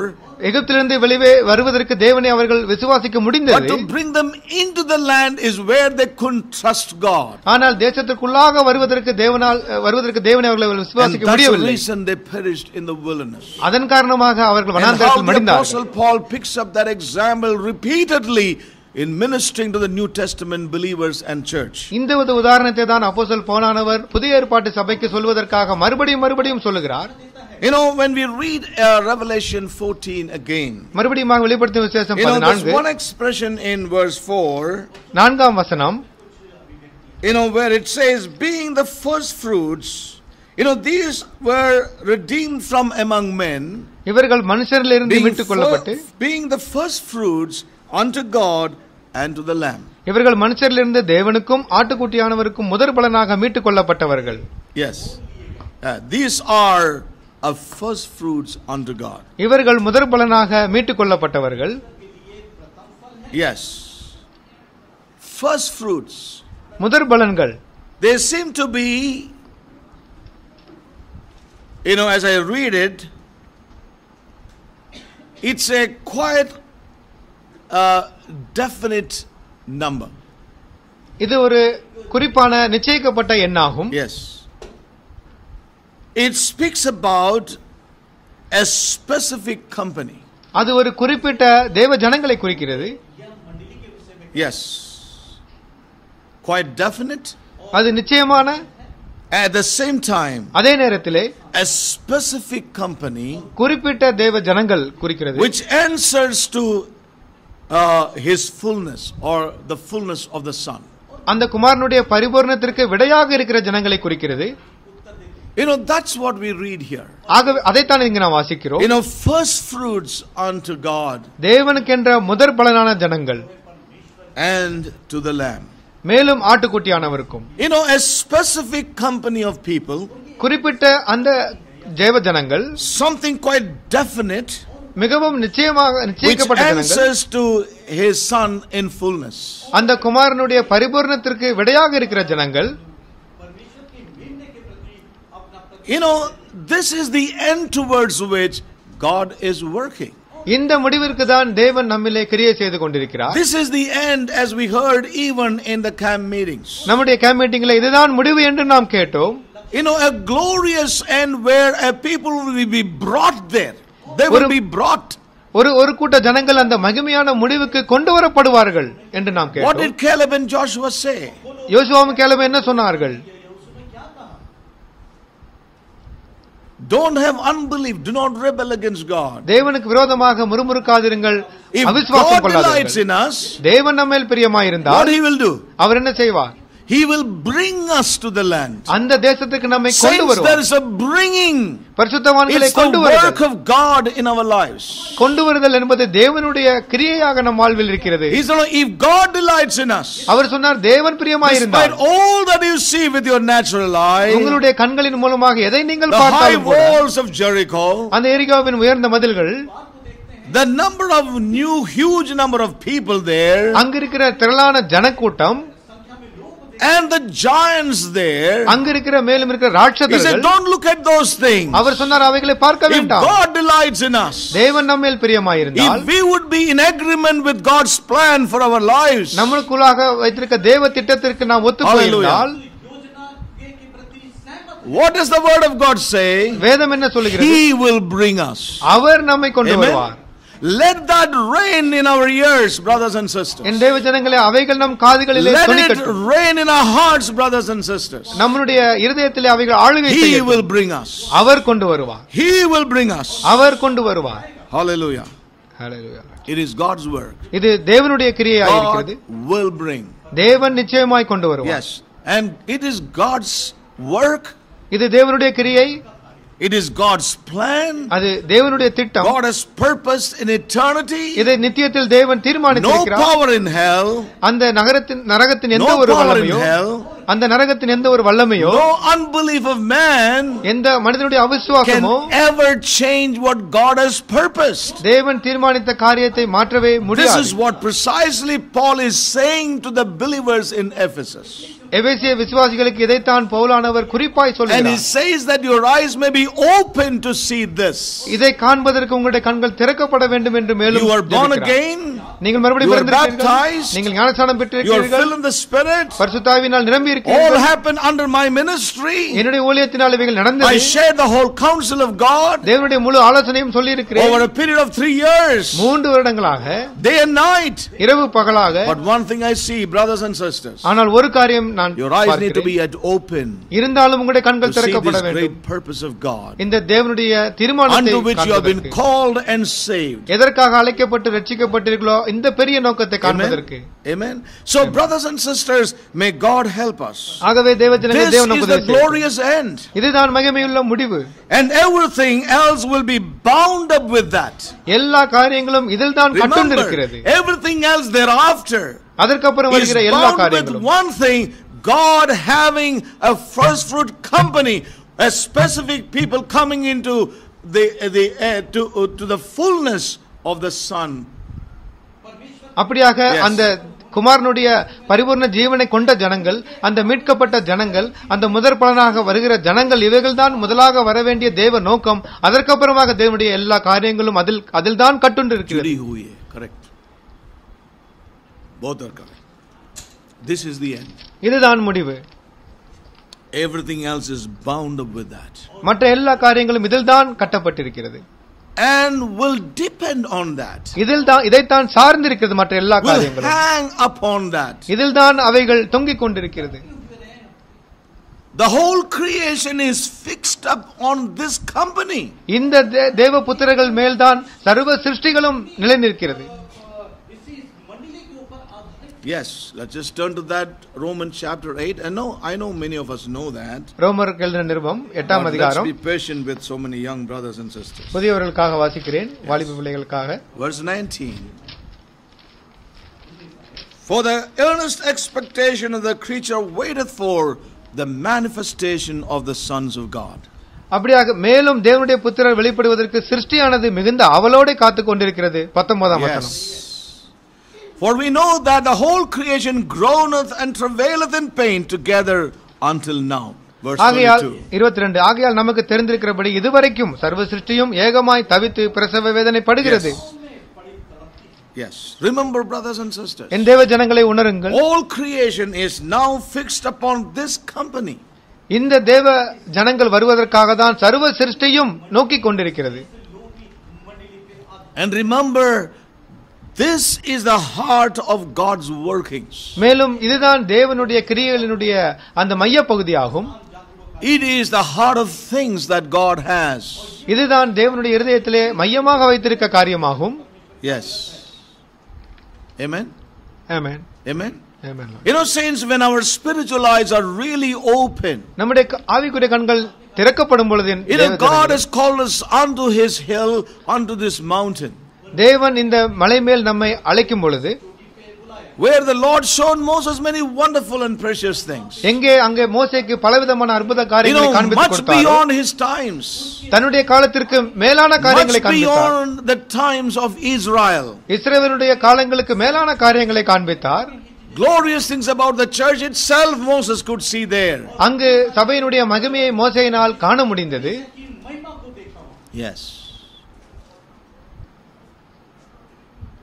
எகிப்திலிருந்து வெளியே வருவதற்கு தேவனை அவர்கள் விசுவாசிக்க but முடிந்தது to bring them into the land is where they couldn't trust God. ஆனால் தேசத்திற்குள்ளாக வருவதற்கு தேவனால் வருவதற்கு தேவனை அவர்கள் விசுவாசிக்க முடியவில்லை reason they perished in the wilderness. அதன் காரணமாக அவர்கள் வனாந்தரத்தில் மடிந்தார்கள் Apostle Paul picks up that example repeatedly in ministering to the New Testament believers and church. இந்த ஒரு உதாரணத்தை தான் அப்போஸ்தலர் பவுலானவர் புதிய ஏற்பாட்டு சபைக்கு சொல்வதற்காக மறுபடியும் மறுபடியும் சொல்லுகிறார் You know, when we read uh, Revelation 14 again, மறுபடியும் வெளிப்படுத்தும் விசேஷம் you know, there's பதினான்கு one expression in verse 4, நான்காம் வசனம் you know, where it says, being the first fruits, you know, these were redeemed from among men, இவர்கள் மனுஷரிலிருந்து being, மீட்டுக் கொள்ளப்பட்டு fir- being the first fruits unto God and to the Lamb. இவர்கள் மனுஷரிலிருந்து தேவனுக்கும் ஆட்டுக்குட்டியானவருக்கும் முதற் பலனாக மீட்டுக் கொள்ளப்பட்டவர்கள் Yes. Uh, these are of first fruits unto God. இவர்கள் முதற் பலனாக மீட்டுக் கொள்ளப்பட்டவர்கள் Yes. First fruits. முதற் பலன்கள் They seem to be, you know, as I read it, it's a quite uh, definite number. இது ஒரு குறிப்பான நிச்சயிக்கப்பட்ட எண்ணாகும் Yes. It speaks about a specific company. அது ஒரு குறிப்பிட்ட தேவ ஜனங்களை குறிக்கிறது Yes. Quite definite. அது நிச்சயமான At the same time, அதே நேரத்திலே a specific company குறிப்பிட்ட தேவ ஜனங்கள் குறிக்கிறது which answers to uh, his fullness or the fullness of the Son. அந்த குமாரனுடைய பரிபூர்ணத்திற்கு விடையாக இருக்கிற ஜனங்களை குறிக்கிறது You know, that's what we read here. ஆகவே அதைத்தான் இங்கு நாம் வாசிக்கிறோம் You know, first fruits unto God தேவனுக்கென்ற முதற் பலனான ஜனங்கள் and to the Lamb. மேலும் ஆட்டுக்குட்டியானவருக்கும் You know, a specific company of people, குறிப்பிட்ட அந்த ஜெவ ஜனங்கள் something quite definite, மிகவும் நிச்சயமாக which நிச்சயிக்கப்பட்ட ஜனங்கள் answers to his Son in fullness. அந்த குமாரனுடைய பரிபூர்ணத்திற்கு விடையாக இருக்கிற ஜனங்கள் You know, this is the end towards which God is working. இந்த முடிவிற்கு தான் தேவன் நம்மிலே கிரியை செய்து கொண்டிருக்கிறார் This is the end, as we heard even in the camp meetings. நம்முடைய கேம்ப் மீட்டிங்ல இதுதான் முடிவு என்று நாம் கேட்டோம் You know, a glorious end where a people will be brought there. They will ஒரு- be brought. ஒரு ஒரு கூட்ட ஜனங்கள் அந்த மகிமையான முடிவுக்கு கொண்டு வரப்படுவார்கள் என்று நாம் What கேட்டோம் did Caleb and Joshua say? யோசுவாவும் கேளவும் என்ன சொன்னார்கள் Don't have unbelief. Do not rebel against God. தேவனுக்கு விரோதமாக முறுமுறுக்காதிருங்கள் If அவிசுவாசம் God delights கொள்ளாதீர்கள் in us, தேவன் நம்மேல் what பிரியமாயிருந்தால் He will do? அவர் என்ன செய்வார் He will bring us to the land. அந்த தேசத்துக்கு நம்மை கொண்டு Saints, there வருவார் is a bringing. பரிசுத்தவான்களை It's கொண்டு the வருதல் work of God in our lives. கொண்டு வருதல் என்பது தேவனுடைய கிரியையாக நம் வாழ்வில் இருக்கிறது He's not, if God delights in us, அவர் சொன்னார் தேவன் despite பிரியமாயிருந்தார் all that you see with your natural eye, உங்களுடைய கண்களின் மூலமாக எதை நீங்கள் the high பார்த்தாலும் கூட walls of Jericho, அந்த எரிகாவின் உயர்ந்த மதில்கள் the number of new, huge number of people there, அங்க இருக்கிற திரளான ஜனக்கூட்டம் and the giants there. அங்க male மேலும் இருக்கிற He said don't look at those things. அவர் சொன்னார் அவைகளை பார்க்க வேண்டாம். If God delights in us. If we would be in agreement with God's plan for our lives. நம்மளுக்குள்ளாக வைத்திருக்க தேவ திட்டத்திற்கு நாம் ஒத்துப்போயிருந்தால் What does the word of God say? He will bring us. அவர் நம்மை கொண்டு Let that reign in our ears, brothers and sisters. என் தேவ ஜனங்களே அவைகள் நம் காதுகளிலே Let it துணிக்கட்டும் reign in our hearts, brothers and sisters. நம்முடைய இருதயத்திலே அவைகள் ஆளுகை He செய்யட்டும். will bring us. அவர் கொண்டு வருவார் He will bring us. அவர் கொண்டு வருவார் Hallelujah. Hallelujah. It is God's work. இது தேவனுடைய கிரியையாக God இருக்கிறது will bring. தேவன் நிச்சயமாய் கொண்டு வருவார் Yes. And it is God's work. இது தேவனுடைய கிரியை It is God's plan. அது தேவனுடைய திட்டம் God has purpose in eternity. இதை நித்தியத்தில் தேவன் No தீர்மானித்திருக்கிறார் power in hell. அந்த நகரத்தின் நரகத்தின் எந்த No ஒரு power in வல்லமையோ hell. அந்த நரகத்தின் எந்த ஒரு வல்லமையோ No unbelief of man எந்த மனிதனுடைய can அவிசுவாசமோ ever change what God has purposed. தேவன் தீர்மானித்த காரியத்தை மாற்றவே This முடியாது is what precisely Paul is saying to the believers in Ephesus. எபேசிய விசுவாசிகளுக்கு இதைத்தான் பவுலானவர் குறிப்பாய் And he சொல்கிறார் says that your eyes may be open to see this. இதை காண்பதற்கு உங்களுடைய கண்கள் திறக்கப்பட வேண்டும் என்று மேலும் You are born ஜெபிக்கிறார். again. நீங்கள் மறுபடியும் You are பிறந்திருக்கிறீர்கள் baptized. நீங்கள் ஞானஸ்நானம் You are பெற்றிருக்கிறீர்கள் filled in the Spirit. பரிசுத்தாவினால் நிரம்பி All இருக்கிறீர்கள் happened under my ministry. என்னுடைய ஊழியத்தினால் இவைகள் I நடந்தது shared the whole counsel of God தேவனுடைய முழு ஆலோசனையும் சொல்லி இருக்கிறேன் over a period of three years, மூன்று வருடங்களாக day and night. இரவு பகலாக But one thing I see, brothers and sisters, ஆனால் ஒரு காரியம் நான் your eyes need to பார்க்கிறேன். be at open இருந்தாலும் உங்களுடைய கண்கள் to see திறக்கப்பட this வேண்டும் great purpose of God, இந்த தேவனுடைய தீர்மானத்தை unto which you have been காண்பதற்கு. called and saved. எதற்காக அழைக்கப்பட்டு ரட்சிக்கப்பட்டீர்களோ இந்த பெரிய நோக்கத்தை காண்பதற்கு Amen. Amen. So, brothers and sisters, may God help us. ஆகவே தேவஜனங்கள் This தேவன் is நமக்கு the உதவி செய்யட்டும். glorious end. இதுதான் மகிமையுள்ள முடிவு And everything else will be bound up with that. எல்லா காரியங்களும் இதில் தான் Remember, கட்டுண்டிருக்கிறது everything else thereafter அதற்கப்புறம் is வருகிற எல்லா bound with காரியங்களும் one thing God having a first fruit company, a specific people coming into the, the, uh, to, uh, to the fullness of the Son. அப்படியாக. அந்த குமாரனுடைய பரிபூர்ண ஜீவனை கொண்ட ஜனங்கள் அந்த மீட்கப்பட்ட ஜனங்கள் அந்த முதற் பலனாக வருகிற ஜனங்கள் இவைகள் தான் முதலாக வர வேண்டிய தேவ நோக்கம் அதற்கப்புறமாக தேவனுடைய எல்லா காரியங்களும் அதில் அதில் தான் கட்டுண்டிருக்கிறது Judy This is the end. இதுதான் முடிவு Everything else is bound up with that. மற்ற எல்லா காரியங்களும் இதில் தான் கட்டப்பட்டிருக்கிறது And will depend on that. இதில் தான் இதைத்தான் சார்ந்திருக்கிறது மற்ற எல்லா Will காரியங்களும் hang upon that. இதில் தான் அவைகள் தொங்கிக் கொண்டிருக்கிறது The whole creation is fixed up on this company. இந்த தே- தேவ புத்திரர்கள் மேல்தான் சர்வ சிருஷ்டிகளும் நிலைநிற்கிறது Yes, let's just turn to that Romans chapter 8. And no, I know many of us know that. ரோமருக்கு எழுதின நிருபம் எட்டாம் But let's அதிகாரம் be patient with so many young brothers and sisters. புதியவர்களுக்காக வாசிக்கிறேன் வாலிப பிள்ளைகளுக்காக Verse 19. For the earnest expectation of the creature waiteth for the manifestation of the sons of God. அப்படியாக மேலும் தேவனுடைய புத்திரர் வெளிப்படுவதற்கு சிருஷ்டியானது மிகுந்த அவளோட காத்துக் கொண்டிருக்கிறது பத்தொன்பதாம் வசனம் Yes. For we know that the whole creation groaneth and travaileth in pain together until now. Verse ஆகையால் 22. இருபத்தி ரெண்டு ஆகையால் நமக்கு தெரிந்திருக்கிறபடி இதுவரைக்கும் சர்வ சிருஷ்டியும் ஏகமாய் தவித்து பிரசவ வேதனைப்படுகிறது Yes. Remember, brothers and sisters, என் தேவ ஜனங்களை உணருங்கள் all creation is now fixed upon this company. இந்த தேவ ஜனங்கள் வருவதற்காக தான் சர்வ சிருஷ்டியும் நோக்கிக் கொண்டிருக்கிறது And remember, this is the heart of God's workings. மேலும் இதுதான் தேவனுடைய கிரியைகளினுடைய அந்த மைய பகுதியாகும் It is the heart of things that God has. இதுதான் தேவனுடைய இருதயத்திலே மையமாக வைத்திருக்க காரியமாகும் Yes. Amen. Amen Amen. Amen You know, saints, when our spiritual eyes are really open, நம்முடைய க- ஆவிக்குரிய கண்கள் திறக்கப்படும் பொழுது என் you know, தேவ God Janangale, has called us unto His hill, unto this mountain, தேவன் இந்த மலை மேல் நம்மை அழைக்கும் பொழுது where the Lord showed Moses many wonderful and precious things. You know, Much beyond his times. Much beyond the times of Israel. Glorious things about the church itself Moses could see there. Yes.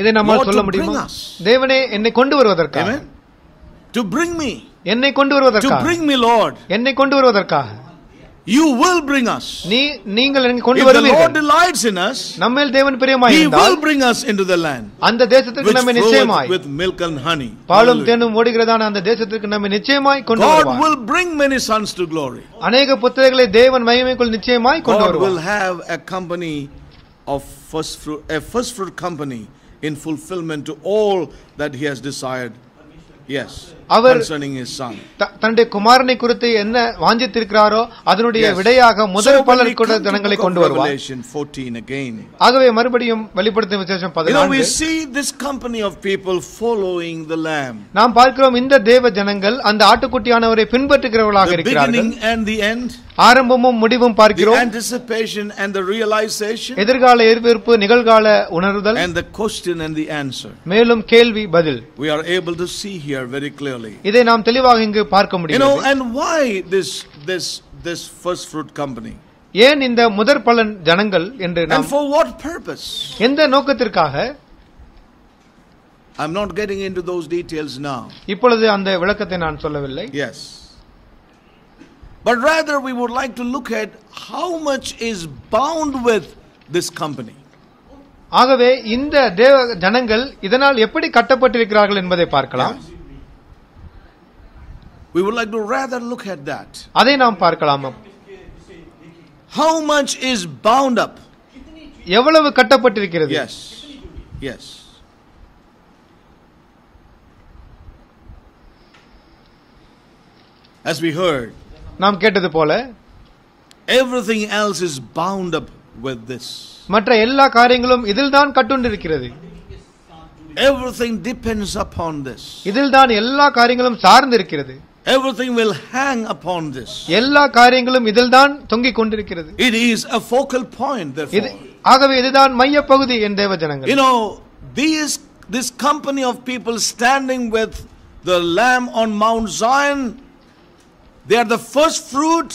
இதை நம்மால் சொல்ல முடியுமா. தேவனே என்னை கொண்டு வருவதற்காக. To bring me. என்னை கொண்டு To வருவதற்காக bring me, Lord. என்னை கொண்டு வருவதற்காக You will bring us. நீ நீங்கள் எனக்கு கொண்டு If the Lord வருவீர்கள் delights in us, நம்மேல் தேவன் He பிரியமாயிருந்தால் will bring us into the land அந்த which நம்மை நிச்சயமாய் with milk and honey. பாலும். தேனும் ஓடுகிறதான அந்த தேசத்திற்கு நம்மை நிச்சயமாய் கொண்டு God வருவார் will bring many sons to glory. அநேக புத்திரர்களை தேவன் மகிமைக்குள் நிச்சயமாய் கொண்டு God will வருவார் have a company of first fruit, a first fruit company in fulfillment to all that He has desired. Yes, our- concerning His Son. த- தன்னுடைய குமாரனை குறித்து என்ன வாஞ்சித்திருக்கிறாரோ அதனுடைய Yes. விடையாக So முதல் when we பலர் come கூட to ஜனங்களை book of கொண்டு வருவார் Revelation 14 again. ஆகவே மறுபடியும் வெளிப்படுத்தும் விசேஷம் You know, we பதினான்கு see this company of people following the Lamb. நாம் பார்க்கிறோம் இந்த தேவ ஜனங்கள் அந்த ஆட்டுக்குட்டியானவரை பின்பற்றுகிறவர்களாக The இருக்கிறார்கள் beginning and the end, ஆரம்பமும் முடிவும் the பார்க்கிறோம் anticipation and the realization, எதிர்கால எதிர்பார்ப்பு நிகழ்கால உணர்தல் and the question and the answer. மேலும் கேள்வி பதில் We are able to see here very clearly. இதை நாம் தெளிவாக இங்கு பார்க்க You முடியும் know, and why this this this first fruit company? ஏன் இந்த முதற் பலன் ஜனங்கள் என்று And நாம் for what purpose? எந்த நோக்கத்திற்காக I'm not getting into those details now. இப்பொழுது அந்த விளக்கத்தை நான் சொல்லவில்லை Yes. But rather, we would like to look at how much is bound with this company. ஆகவே இந்த தேவ ஜனங்கள் இதனால் எப்படி கட்டப்பட்டிருக்கிறார்கள் என்பதை பார்க்கலாம் We would like to rather look at that. அதை நாம் பார்க்கலாம் How much is bound up? எவ்வளவு கட்டப்பட்டிருக்கிறது Yes. Yes. As we heard, நாம் கேட்டது போல everything else is bound up with this. மற்ற எல்லா காரியங்களும் இதில்தான் கட்டுண்டிருக்கிறது Everything depends upon this. இதில்தான் எல்லா காரியங்களும் சார்ந்திருக்கிறது Everything will hang upon this. எல்லா காரியங்களும் இதில்தான் தொங்கிக் கொண்டிருக்கிறது It is a focal point, therefore. ஆகவே இதுதான் மைய பகுதி என் தேவ You ஜனங்கள் know, these this company of people standing with the Lamb on Mount Zion, they are the first fruit,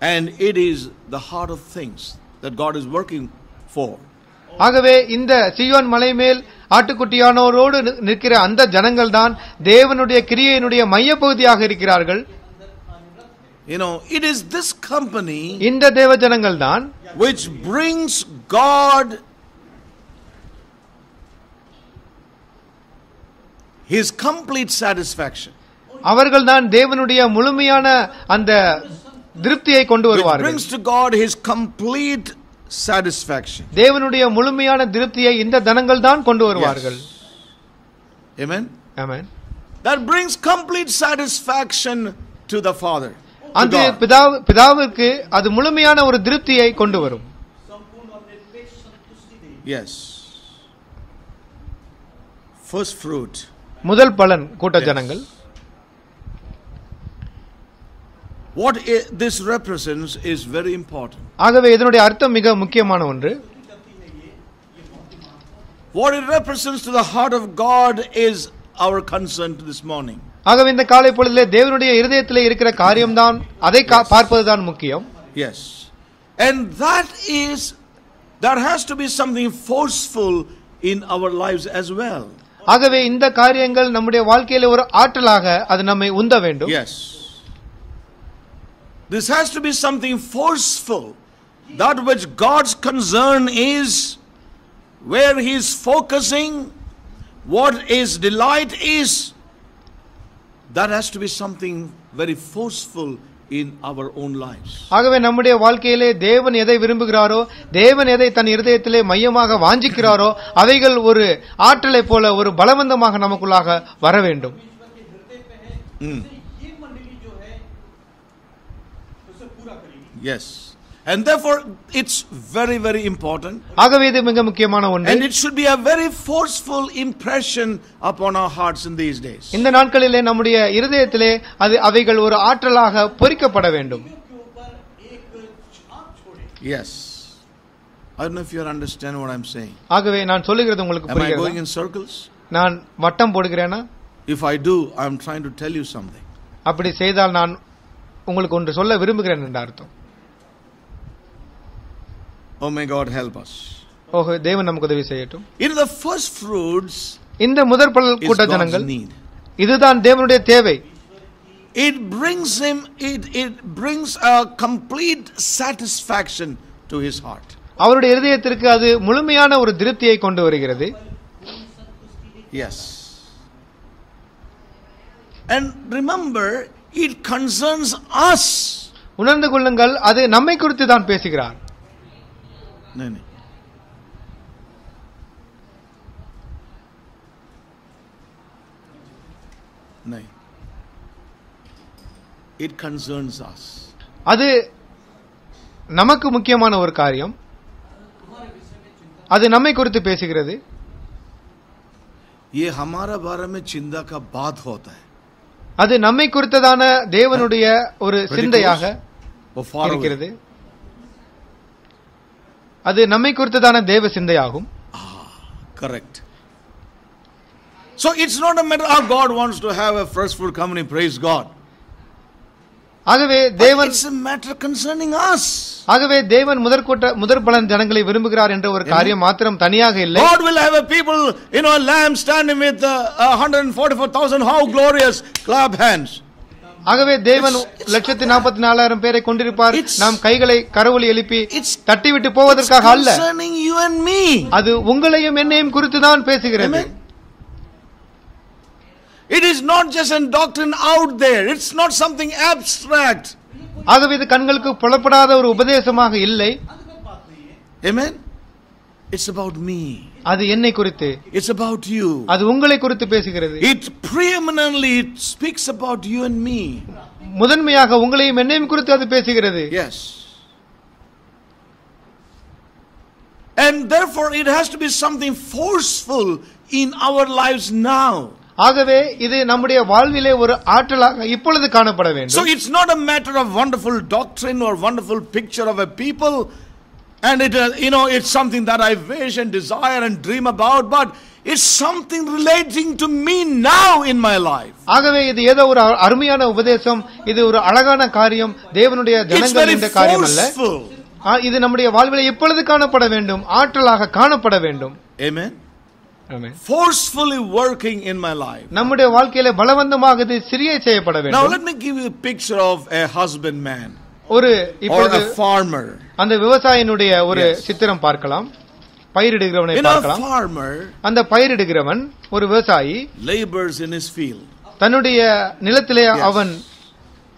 and it is the heart of things that God is working for. ஆகவே இந்த Zion மலை மேல் ஆட்டுக்குட்டியானோரோடு நி- நிற்கிற அந்த ஜனங்கள் தான் தேவனுடைய கிரியையினுடைய மைய பகுதியாக இருக்கிறார்கள் You know, it is this company இந்த தேவ ஜனங்கள் தான் which brings God His complete satisfaction. அவர்கள் தான் தேவனுடைய முழுமையான அந்த திருப்தியை கொண்டு வருவார்கள். brings to god his complete satisfaction. தேவனுடைய முழுமையான திருப்தியை இந்த தனங்கள் தான் கொண்டு வருவார்கள். Amen? Amen. That brings complete satisfaction to the father. அந்த பிதாவு பிதாவுக்கு அது முழுமையான ஒரு திருப்தியை கொண்டு வரும். Yes. First fruit. முதல் பலன் கூட்ட ஜனங்கள் What i- this represents is very important. ஆகவே இதனுடைய அர்த்தம் மிக முக்கியமான ஒன்று What it represents to the heart of God is our concern to this morning. ஆகவே இந்த காலை பொழுதிலே தேவனுடைய இருதயத்திலே இருக்கிற காரியம்தான் அதை கா- பார்ப்பதுதான் முக்கியம் Yes. And that is, there has to be something forceful in our lives as well. ஆகவே இந்த காரியங்கள் நம்முடைய வாழ்க்கையில ஒரு ஆற்றலாக அது நம்மை உந்த வேண்டும் Yes. This has to be something forceful. That which God's concern is, where He is focusing, what His delight is, that has to be something very forceful in our own lives. ஆகவே நம்முடைய வாழ்க்கையிலே தேவன் எதை விரும்புகிறாரோ தேவன் எதை தன் இருதயத்திலே மையமாக வாஞ்சிக்கிறாரோ அவைகள் ஒரு ஆற்றலை போல ஒரு பலவந்தமாக நமக்குள்ளாக வர வேண்டும் Yes. And therefore, it's very, very important. And it should be a very forceful impression upon our hearts in these days. Yes. I don't know if you understand what I'm saying. ஆகவே நான் சொல்லுகிறது உங்களுக்கு Am I going in circles? If I do, I'm trying to tell you something. அப்படி செய்தால் நான் உங்களுக்கு ஒன்று சொல்ல விரும்புகிறேன் என்ற அர்த்தம் Oh, may God help us. ஓஹோ தேவன் நமக்கு உதவி செய்யட்டும் In the first fruits இந்த முதற் பல் is கூட்ட ஜனங்கள். இதுதான் தேவனுடைய தேவை it brings him, it, it brings a complete satisfaction to his heart. அவருடைய இருதயத்திற்கு அது முழுமையான ஒரு திருப்தியை கொண்டு வருகிறது Yes. And remember, it concerns us. உணர்ந்து கொள்ளுங்கள் அது நம்மை குறித்து தான் பேசுகிறார் No, no. No. It concerns us. அது நமக்கு முக்கியமான ஒரு காரியம் அது நம்மை குறித்து பேசுகிறது ये हमारा बारे में चिंता का बात होता है அது நம்மை குறித்ததான தேவனுடைய ஒரு Pretty சிந்தையாக वो far away. இருக்கிறது அது நம்மை குறித்ததான தேவ சிந்தையாகும் Correct. So it's not a matter how God wants to have a first fruit company, praise God. ஆகவே தேவன். ஆகவே தேவன் முதற்கூட்ட முதற் பலன் ஜனங்களை விரும்புகிறார் என்ற ஒரு காரியம் மாத்திரம் தனியாக இல்லை God will have a people, you know, lamb standing with uh, 144,000. How glorious! Clap hands. ஆகவே தேவன் லட்சத்தி நாற்பத்தி நாலாயிரம் பேரை கொண்டிருப்பார் நாம் கைகளை கரவொலி எழுப்பி தட்டிவிட்டு போவதற்காக அல்ல. அது உங்களையும் என்னையும் குறித்து தான் பேசுகிறது. It is not just a doctrine out there. It's not something abstract. ஆகவே இது கண்களுக்கு புலப்படாத ஒரு உபதேசமாக இல்லை Amen. It's about me. அது என்னை குறித்து It's about you. அது உங்களை குறித்து பேசுகிறது It preeminently it speaks about you and me. முதன்மையாக உங்களையும் என்னையும் குறித்து அது பேசுகிறது Yes. And therefore it has to be something forceful in our lives now. ஆகவே இது நம்முடைய வாழ்விலே ஒரு ஆற்றலாக இப்பொழுது காணப்பட So வேண்டும் it's not a matter of wonderful doctrine or wonderful picture of a people and it uh, you know it's something that I wish and desire and dream about but it's something relating to me now in my life. ஆகவே இது ஏதோ ஒரு அ- அருமையான உபதேசம் இது ஒரு அழகான காரியம் தேவனுடைய It's ஜனங்கள் very இந்த காரியம் அல்ல forceful. ஆ, இது நம்முடைய வாழ்விலே இப்பொழுது காணப்பட வேண்டும் ஆற்றலாக காணப்பட வேண்டும் Amen. Amen. Forcefully working in my life. நம்முடைய வாழ்க்கையில பலவந்தமாக இது சிறிய செய்யப்பட Now வேண்டும் let me give you a picture of a husbandman ஒரு இப்பொழுது farmer. அந்த விவசாயினுடைய ஒரு. சித்திரம் பார்க்கலாம் பயிரிடுகிறவனை பார்க்கலாம் farmer அந்த பயிரிடுகிறவன் ஒரு விவசாயி labors in his field. தன்னுடைய நிலத்திலே. அவன்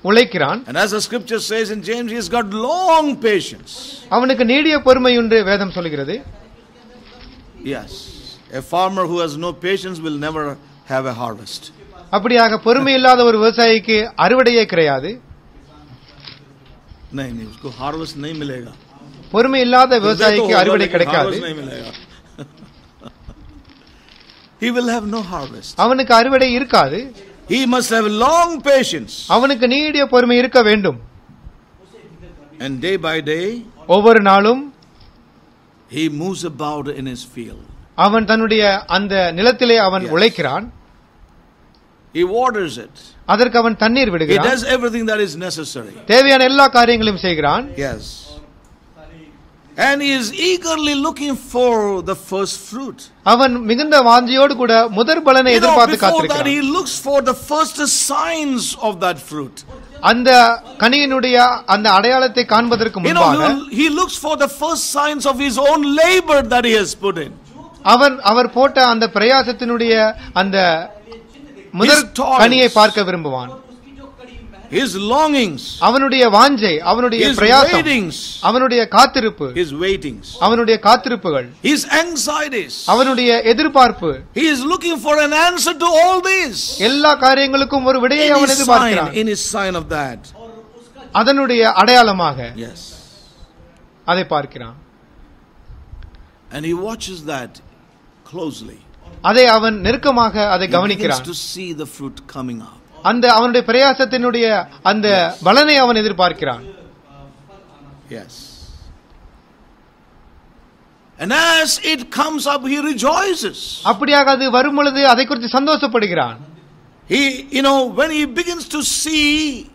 உழைக்கிறான் And as the scripture says in James, he's got long patience. அவனுக்கு நீடிய பொறுமை உண்டு வேதம் சொல்கிறது Yes. A farmer who has no patience will never have a harvest. அப்படியாக பொறுமை இல்லாத ஒரு விவசாயிக்கு அறுவடையே கிடையாது नहीं नहीं उसको हार्वेस्ट नहीं मिलेगा பொறுமை இல்லாத हृदय तो விவசாயிக்கு होगा, அறுவடை लेकिन கிடைக்காது harvest नहीं मिलेगा he will have no harvest அவனுக்கு அறுவடை இருக்காது he must have long patience அவனுக்கு நீடிய பொறுமை இருக்க வேண்டும் and day by day ஒவ்வொரு நாளும் he moves about in his field அவன் தன்னுடைய அந்த நிலத்திலே அவன் Yes. உழைக்கிறான் he waters it அதற்கு அவன் தண்ணீர் he விடுகிறான் does everything that is necessary தேவையான எல்லா காரியங்களையும் செய்கிறான் yes and he is eagerly looking for the first fruit அவன் மிகுந்த வாஞ்சியோடு கூட முதற் பலனை எதிர்பார்த்து காத்திருக்கிறான் he looks for the first signs of that fruit. அந்த கனியினுடைய அந்த அடையாளத்தை காண்பதற்கு he, முன்பாக he looks for the first signs of his own labor that he has put in. அவன் அவர் போட்ட அந்த பிரயாசத்தினுடைய அந்த முதற் His toils. கனியை பார்க்க விரும்புவான் His longings, அவனுடைய வாஞ்சை அவனுடைய his பிரயாசம் waitings, அவனுடைய காத்திருப்பு his waitings, அவனுடைய காத்திருப்புகள் his anxieties. அவனுடைய எதிர்பார்ப்பு He is looking for an answer to all these. எல்லா காரியங்களுக்கும் ஒரு விடையை In அவன் his sign, எதிர்பார்க்கிறான் in his sign of that. அதனுடைய அடையாளமாக Yes. அதை பார்க்கிறான் And he watches that closely. அதை அவன் நெருக்கமாக அதை கவனிக்கிறான் to see the fruit coming up. அந்த அவனுடைய பிரயாசத்தினுடைய அந்த பலனை அவன் எதிர்பார்க்கிறான் Yes. And as it comes up, he rejoices. அப்படியாக அது வரும் பொழுது அதை குறித்து சந்தோஷப்படுகிறான் He, you know, when he begins to see,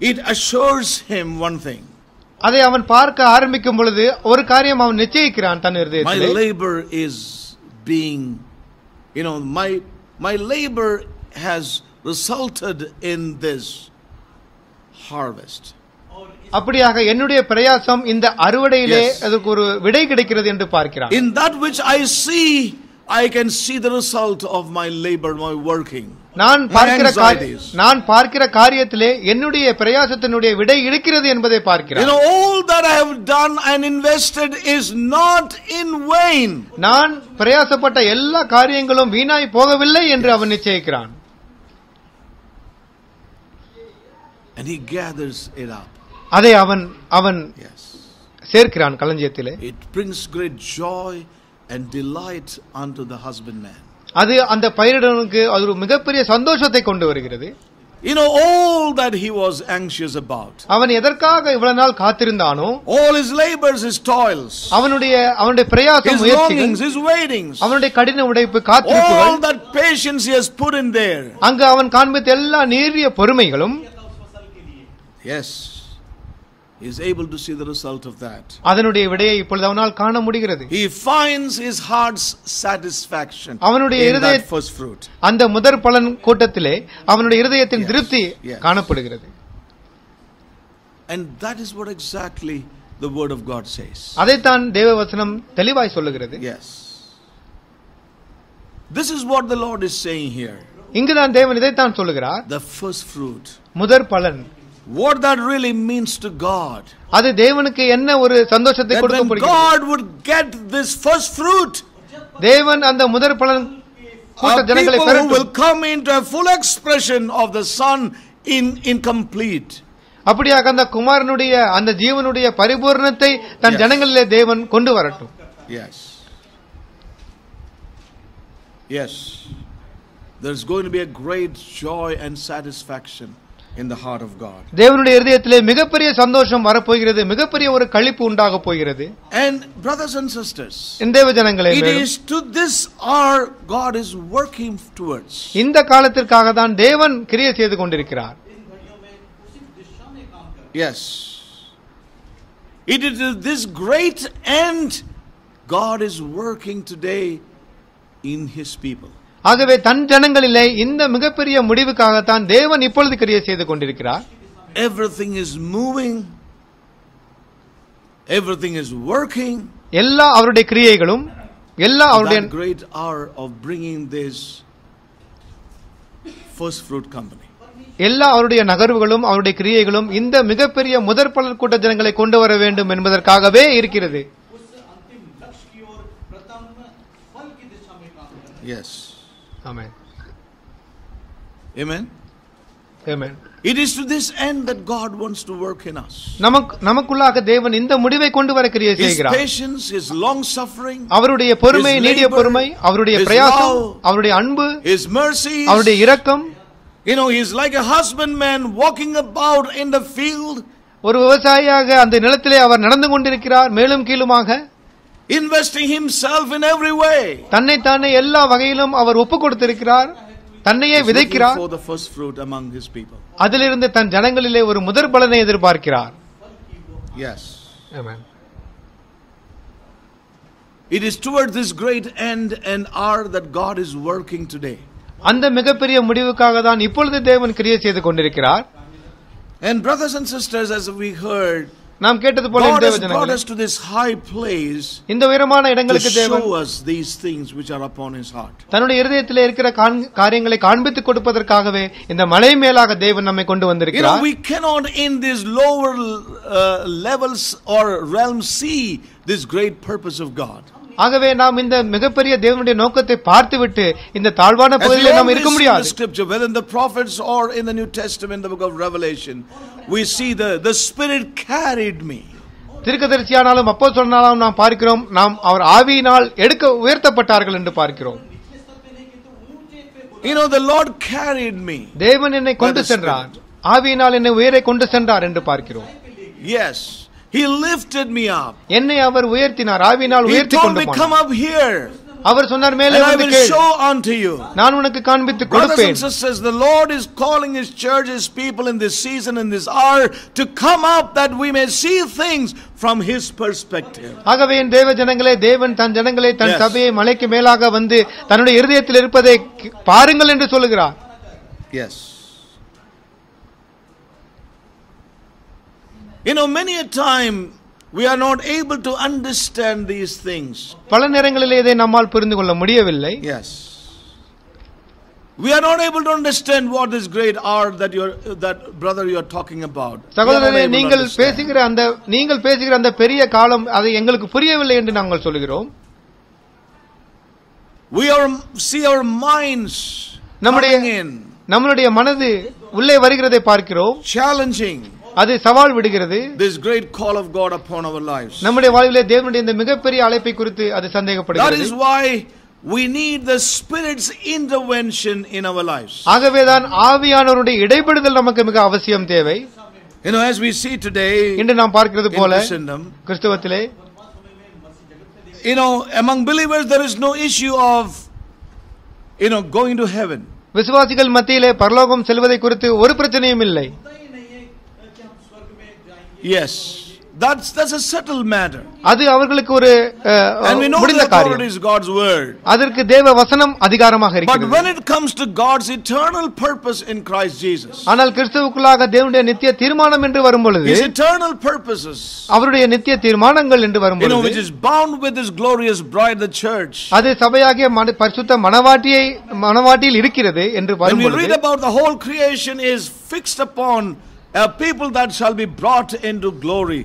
it assures him one thing. அதை அவன் பார்க்க ஆரம்பிக்கும் பொழுது ஒரு காரியம் அவன் நிச்சயிக்கிறான் தன் My இருதயத்திலே labor is being, You know, my, my labor has resulted in this harvest. அப்படியாக என்னுடைய பிரயாசம் இந்த அறுவடையிலே அதற்கு ஒரு விடை கிடைக்கிறது என்று பார்க்கிறார் in that which i see i can see the result of my labor my working. நான் பார்க்கிற. நான் பார்க்கிற காரியத்திலே என்னுடைய பிரயாசத்தினுடைய விடை இருக்கிறது என்பதை பார்க்கிறேன் all that I have done and invested is not in vain. நான் பிரயாசப்பட்ட எல்லா காரியங்களும் வீணாய் போகவில்லை என்று அவன் நிச்சயிக்கிறான் And he gathers it up. அதை அவன் அவன். சேர்க்கிறான் களஞ்சியத்திலே It brings great joy and delight unto the husbandman. அது அந்த பயிரிடனுக்கு அது ஒரு மிகப்பெரிய சந்தோஷத்தை கொண்டு வருகிறது You know, all that he was anxious about. அவன் எதற்காக இவ்வளவு நாள் காத்திருந்தானோ all his labors, his toils. அவனுடைய அவனுடைய பிரயாசம் his longings, his waitings. அவனுடைய கடின உழைப்பு காத்திருப்புகள் all that patience he has put in there. அங்கு அவன் காண்பித்த எல்லா நேரிய பொறுமைகளும் yes is able to see the result of that. அதனுடைய விடையை இப்பொழுது அவனால் காண முடிகிறது He finds his heart's satisfaction அவனுடைய in இருதய- that first fruit. அந்த முதற் பலன் கூட்டத்திலே அவனுடைய இருதயத்தின் Yes, திருப்தி yes. காணப்படுகிறது And that is what exactly the word of God says. அதைத்தான் தேவவசனம் தெளிவாய் சொல்லுகிறது Yes. This is what the Lord is saying here. இங்குதான் தேவன் இதைத்தான் சொல்லுகிறார் The first fruit. முதற் பலன் What that really means to God. அது தேவனுக்கு என்ன ஒரு சந்தோஷத்தை That when கொடுக்கப்படுகிறது God would get this first fruit, தேவன் அந்த முதற் பலன் கூட்ட are ஜனங்களை people who will பெறட்டும் come into a full expression of the Son in incomplete. அப்படியாக அந்த குமாரனுடைய அந்த ஜீவனுடைய பரிபூர்ணத்தை தன் Yes. ஜனங்களிலே தேவன் கொண்டு வரட்டும் Yes. Yes. There's going to be a great joy and satisfaction in the heart of God. And brothers and sisters. It is to this our God is working towards. இந்த காலத்திற்காக தான் தேவன் கிரியை செய்து கொண்டிருக்கிறார். Yes. It is this great end God is working today in his people. ஆகவே தன் ஜனங்களிலே இந்த மிகப்பெரிய முடிவுக்காகத்தான் தேவன் இப்பொழுது கிரியை செய்து கொண்டிருக்கிறார் Everything is moving, everything is working. எல்லா அவருடைய கிரியைகளும் எல்லா அவருடைய great hour of bringing this first fruit company. எல்லா அவருடைய நகர்வுகளும் அவருடைய கிரியைகளும் இந்த மிகப்பெரிய முதற் பலர் கூட்ட ஜனங்களை கொண்டு வர வேண்டும் என்பதற்காகவே இருக்கிறது उस Amen. Amen. Amen. It is to this end that God wants to work in us. His patience, his long suffering, his பொறுமை, his பொறுமை, அவருடைய பிரயாசம், அவருடைய அன்பு, his mercy, அவருடைய இரக்கம். You know, he is like a husbandman walking about in the field. ஒரு விவசாயியாக அந்த நிலத்திலே அவர் நடந்து கொண்டிருக்கிறார் மேலும் கீழுமாக investing Himself in every way. தன்னைத்தானே எல்லா வகையிலும் அவர் ஒப்பு கொடுத்திருக்கிறார் தன்னையே He's looking விதைக்கிறார் for the first fruit among His people. அதிலிருந்து தன் ஜனங்களிலே ஒரு முதற் பலனை எதிர்பார்க்கிறார் Yes. Amen. It is toward this great end and hour that God is working today. அந்த மிகப்பெரிய முடிவுக்காக தான் இப்பொழுது தேவன் கிரியை செய்து கொண்டிருக்கிறார் And brothers and sisters, as we heard, நாம் கேட்டது போல God தேவ has brought Janangale us to this high place இந்த உயரமான to இடங்களுக்கு தேவன் show us these things which are upon His heart. தன்னுடைய இருதயத்திலே இருக்கிற காண்- காரியங்களை காண்பித்துக் கொடுப்பதற்காகவே இந்த மலை மேலாக தேவன் நம்மை கொண்டு You know, வந்திருக்கிறார் we cannot in these lower uh, levels or realms see this great purpose of God. ஆகவே நாம் இந்த மிகப்பெரிய தேவனுடைய நோக்கத்தை பார்த்துவிட்டு இந்த தாழ்வான பகுதியில் நாம் இருக்க முடியாது. scripture whether in the prophets or in the new testament the book of revelation we see the the spirit carried me. திருக்கதரிசியானாலும் அப்போ சொன்னாலும் நாம் பார்க்கிறோம் நாம் அவர் ஆவியினால் எடுக்க உயர்த்தப்பட்டார்கள் என்று பார்க்கிறோம். You know, the Lord carried me. தேவன் என்னை கொண்டு சென்றார். ஆவியினால் என்னை உயரை கொண்டு சென்றார் என்று பார்க்கிறோம். Yes. He lifted me up. என்னை அவர் உயர்த்தினார் ஆவியினால் He உயர்த்தி told கொண்டு me, Come போனார் up here, அவர் சொன்னார் மேலே and I வந்து will கேள் show unto you. நான் உனக்கு காண்பித்து Brothers and கொடுப்பேன் sisters, the Lord is calling His church, His people in this season, in this hour, to come up that we may see things from His perspective. ஆகவே என் தேவ ஜனங்களே தேவன் தன் ஜனங்களை தன் Yes. சபையை மலைக்கு மேலாக வந்து தன்னுடைய இருதயத்தில் இருப்பதை கி- பாருங்கள் என்று சொல்லுகிறார் Yes. பல நேரங்களிலே இதை நம்மால் புரிந்து கொள்ள முடியவில்லை Yes. We are not able to understand what this great art that you're, that brother you are talking about. சகோதரரே நீங்கள். பேசுகிற அந்த நீங்கள் பேசுகிற அந்த பெரிய காலம் அது எங்களுக்கு புரியவில்லை என்று நாங்கள் சொல்கிறோம் We are see our minds நம்முடைய நம்மளுடைய மனது உள்ளே வருகிறதை பார்க்கிறோம் challenging அது சவால் விடுகிறது this great call of God upon our lives. நம்முடைய வாழ்விலே தேவனுடைய இந்த மிகப்பெரிய அழைப்பை குறித்து அது That சந்தேகப்படுகிறது is why we need the Spirit's intervention in our lives. ஆகவேதான் ஆவியானவருடைய இடைப்படுதல் நமக்கு மிக அவசியம் தேவை You know, as we see today in இன்று நாம் பார்க்கிறது போல Christendom, கிறிஸ்தவத்திலே you know, among believers there is no issue of, you know, going to heaven. விசுவாசிகள் மத்தியிலே பரலோகம் செல்வதை குறித்து ஒரு பிரச்சனையும் இல்லை Yes, that's that's a settled matter, அது அவர்களுக்கு ஒரு அஹ், and we know முடிந்த the authority காரியம் is God's word. அதற்கு தேவ வசனம் அதிகாரமாக But இருக்கிறது when it comes to God's eternal purpose in Christ Jesus, ஆனால் கிறிஸ்துவுக்குள்ளாக தேவனுடைய நித்திய தீர்மானம் என்று வரும் பொழுது His eternal purposes, அவருடைய நித்திய தீர்மானங்கள் என்று வரும் you know, which பொழுது is bound with His glorious bride, the church. அது சபையாகிய மன- பரிசுத்த மனவாட்டியை மனவாட்டியில் இருக்கிறது என்று When வரும் we read பொழுது about the whole creation is fixed upon a people that shall be brought into glory.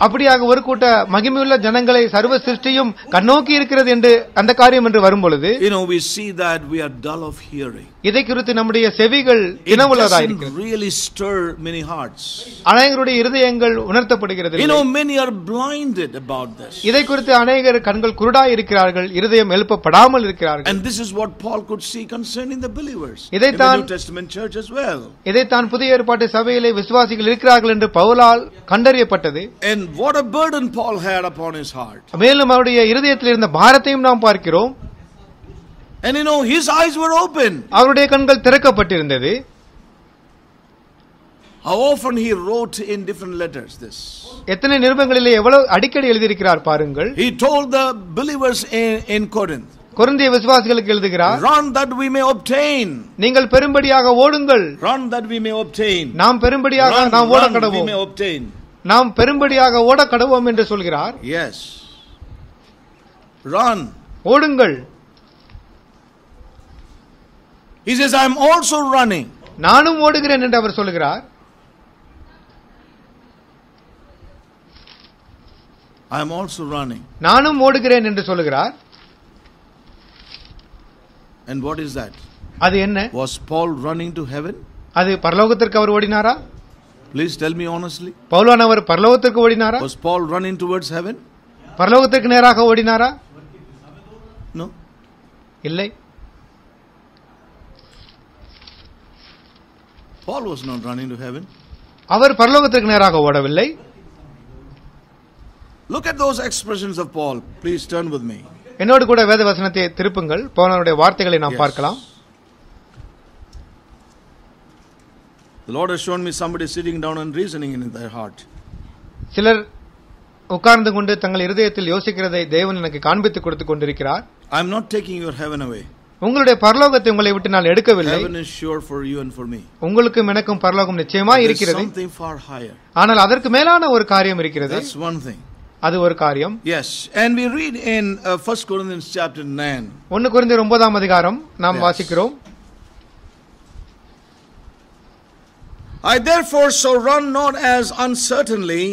அப்படியாக ஒரு கூட்ட மகிமையுள்ள ஜனங்களை சர்வ சிருஷ்டியும் கண்ணோக்கி இருக்கிறது என்று அந்த காரியம் என்று வரும் பொழுது You know, we see that we are dull of hearing. இதை குறித்து நம்முடைய செவிகள் இனவுள்ளதா இருக்கிறது really stir many hearts. அநேகருடைய இருதயங்கள் உணர்த்தப்படுகிறது You know, many are blinded about this. இதை குறித்து அநேகர் கண்கள் குருடாய் இருக்கிறார்கள் இருதயம் எழுப்பப்படாமல் இருக்கிறார்கள் And this is what Paul could see concerning the believers in the இதைத்தான் New Testament church as well. இதைத்தான் புதிய ஏற்பாட்டு சபையிலே விசுவாசிகள் இருக்கிறார்கள் என்று பவுலால் கண்டறியப்பட்டது And what a burden Paul had upon his heart. மேலும் அவருடைய இருதயத்தில் இருந்த பாரத்தையும் நாம் பார்க்கிறோம் And you know, his eyes were open. அவருடைய கண்கள் திறக்கப்பட்டிருந்தது How often he wrote in different letters this. எத்தனை நிருபங்களிலே எவ்வளவு அடிக்கடி எழுதியிருக்கிறார் பாருங்கள் He told the believers in, in Corinth, கொரிந்திய விசுவாசிகளுக்கு எழுதுகிறார் run that we may obtain. நீங்கள் பெரும்படியாக ஓடுங்கள் Run that we may obtain. நாம் பெரும்படியாக Run, நாம் ஓட run, we கடவோம் may obtain. நாம் பெரும்படியாக ஓட கடவோம் என்று சொல்கிறார் Yes. Run. ஓடுங்கள் He says, I am also running. நானும் ஓடுகிறேன் என்று அவர் சொல்கிறார் I am also running. நானும் ஓடுகிறேன் என்று சொல்கிறார் And what is that? அது என்ன Was Paul running to heaven? அது பரலோகத்திற்கு அவர் ஓடினாரா Please tell me honestly. பவுலானவர் பரலோகத்திற்கு ஓடினாரா Was Paul running towards heaven? பரலோகத்திற்கு நேராக ஓடினாரா No. இல்லை Paul was not running to heaven. அவர் பரலோகத்திற்கு நேராக ஓடவில்லை Look at those expressions of Paul. Please turn with me. என்னோடு கூட வேத வசனத்தை திருப்புங்கள் பவுலானுடைய வார்த்தைகளை நாம் Yes. பார்க்கலாம் The Lord has shown me somebody sitting down and reasoning in their heart. சிலர் உட்கார்ந்து கொண்டு தங்கள் இருதயத்தில் யோசிக்கிறதை தேவன் எனக்கு காண்பித்துக் கொடுத்துக் கொண்டிருக்கிறார் I am not taking your heaven away. உங்களுடைய பரலோகத்தை உங்களை விட்டு நான் எடுக்கவில்லை Heaven is sure for you and for me. உங்களுக்கும் எனக்கும் பரலோகம் நிச்சயமா There's இருக்கிறது something far higher. ஆனால் அதற்கு மேலான ஒரு காரியம் இருக்கிறது That's one thing. அது ஒரு காரியம் Yes. And we read in uh, 1 Corinthians chapter 9. ஒன்னு குறைந்த ஒன்பதாம் அதிகாரம் நாம் Yes. வாசிக்கிறோம் I therefore so run not as uncertainly,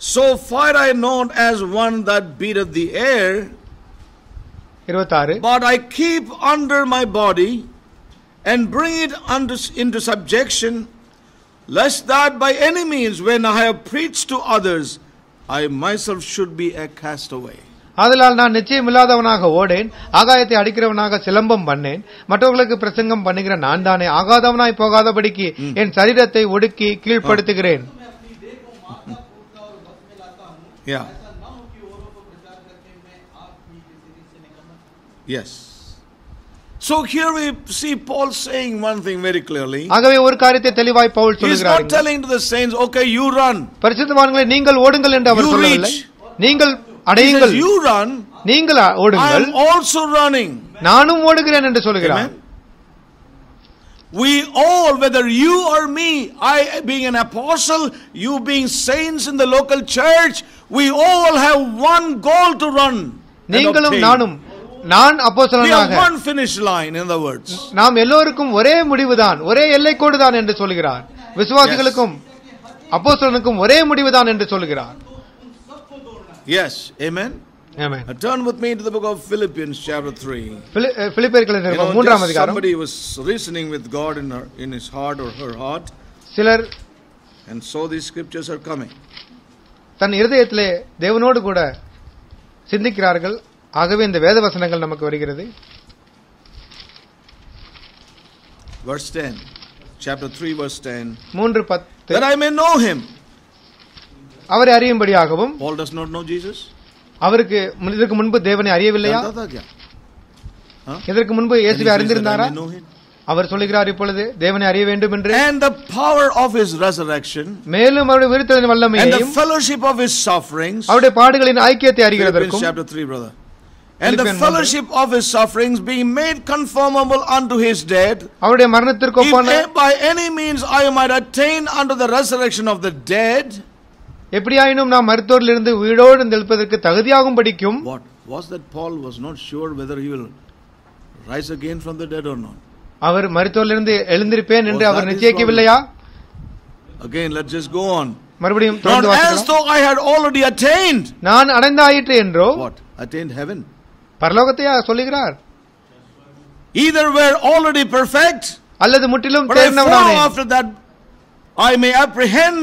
so fight I not as one that beateth the air, இருபத்தாறு. But I keep under my body and bring it under into subjection lest that by any means when I have preach to others I myself should be a castaway ஆதலால் நான் நிச்சயமில்லாதவனாக Odean ஆகாயத்தை அடிக்கிறவனாக சிலம்பம் பண்ணேன் மற்றவர்களுக்கு பிரசங்கம் பண்ணுகிற நான் தானே ஆகாதவனாய் போகாதபடிக்கு என் சரீரத்தை ஒடுக்கி கீழ்ப்படுத்துகிறேன். Yeah. Yes. So here we see Paul saying one thing very clearly. ஆகவே ஒரு காரியத்தை தெளிவாய் பவுல் He is சொல்லுகிறார் not telling to the saints, okay, you run. பரிசுத்தவான்களை நீங்கள் ஓடுங்கள் என்று அவர் You சொல்லவில்லை reach. நீங்கள் He அடையுங்கள் says, you run, நீங்கள் I ஓடுங்கள் am also running. நானும் ஓடுகிறேன் என்று சொல்லுகிறார் Amen. we all, whether you or me, I being an apostle, you being saints in the local church, we all have one goal to run. and நீங்களும் obtain. நானும் நான் We have அப்போஸ்தலனாக one finish line, in other words. நாம் எல்லோருக்கும் ஒரே முடிவுதான் ஒரே எல்லைக்கோடு தான் என்று சொல்கிறார் விசுவாசிகளுக்கும் அப்போஸ்தலனுக்கும் ஒரே முடிவுதான் என்று சொல்கிறார் Yes, amen. Amen. Now turn with me to the book of Philippians, chapter 3. பிலி- ah பிலிப்பியர்கள் You Nirupam know, மூன்றாம் just அதிகாரம் somebody was reasoning with God in, her, in his heart or her heart, சிலர் and so these scriptures are coming. தன் இருதயத்திலே தேவனோடு கூட சிந்திக்கிறார்கள் ஆகவே இந்த வேத வசனங்கள் நமக்கு வருகிறது. Verse 10 chapter 3 verse 10 மூன்று பத்து. That i may know him. அவரை அறியும்படியாகவும் paul does not know jesus? அவருக்கு இதற்கு முன்பு தேவனை அறியவில்லையா? இதற்கு முன்பு இயேசுவை அறிந்திருந்தாரா? அவர் சொல்லுகிறார் இப்பொழுது தேவனை அறிய வேண்டும் என்று. And the power of his resurrection. மேலும் அவருடைய உயிர்த்தெழுதலின் வல்லமையையும் and the fellowship of his sufferings. அவருடைய பாடுகளின் ஐக்கியத்தை அறிகிறதற்கும் chapter 3 brother. And the Philippians fellowship of his sufferings being made conformable unto his death, அவருடைய மரணத்திற்கு if ஒப்பான by any means I might attain unto the resurrection of the dead. எப்படியாயினும் நாம் மருத்துவரிலிருந்து உயிரோடு எழுப்பதற்கு தகுதியாகும் படிக்கும் What? Was that Paul was not sure whether he will rise again from the dead or not? அவர் மருத்துவரிலிருந்து எழுந்திருப்பேன் என்று Was our that his நிச்சயிக்கவில்லையா Again, let's just go on. மறுபடியும் Not தொடர்ந்து as வாசிக்கலாம். though I had already attained. நான் அடைந்தாயிற்று என்றோ What? Attained heaven. பரலோகத்தையா சொல்லுகிறார் Either were already perfect, அல்லது முற்றிலும் but I தேர்ந்தவனானே follow after that I may apprehend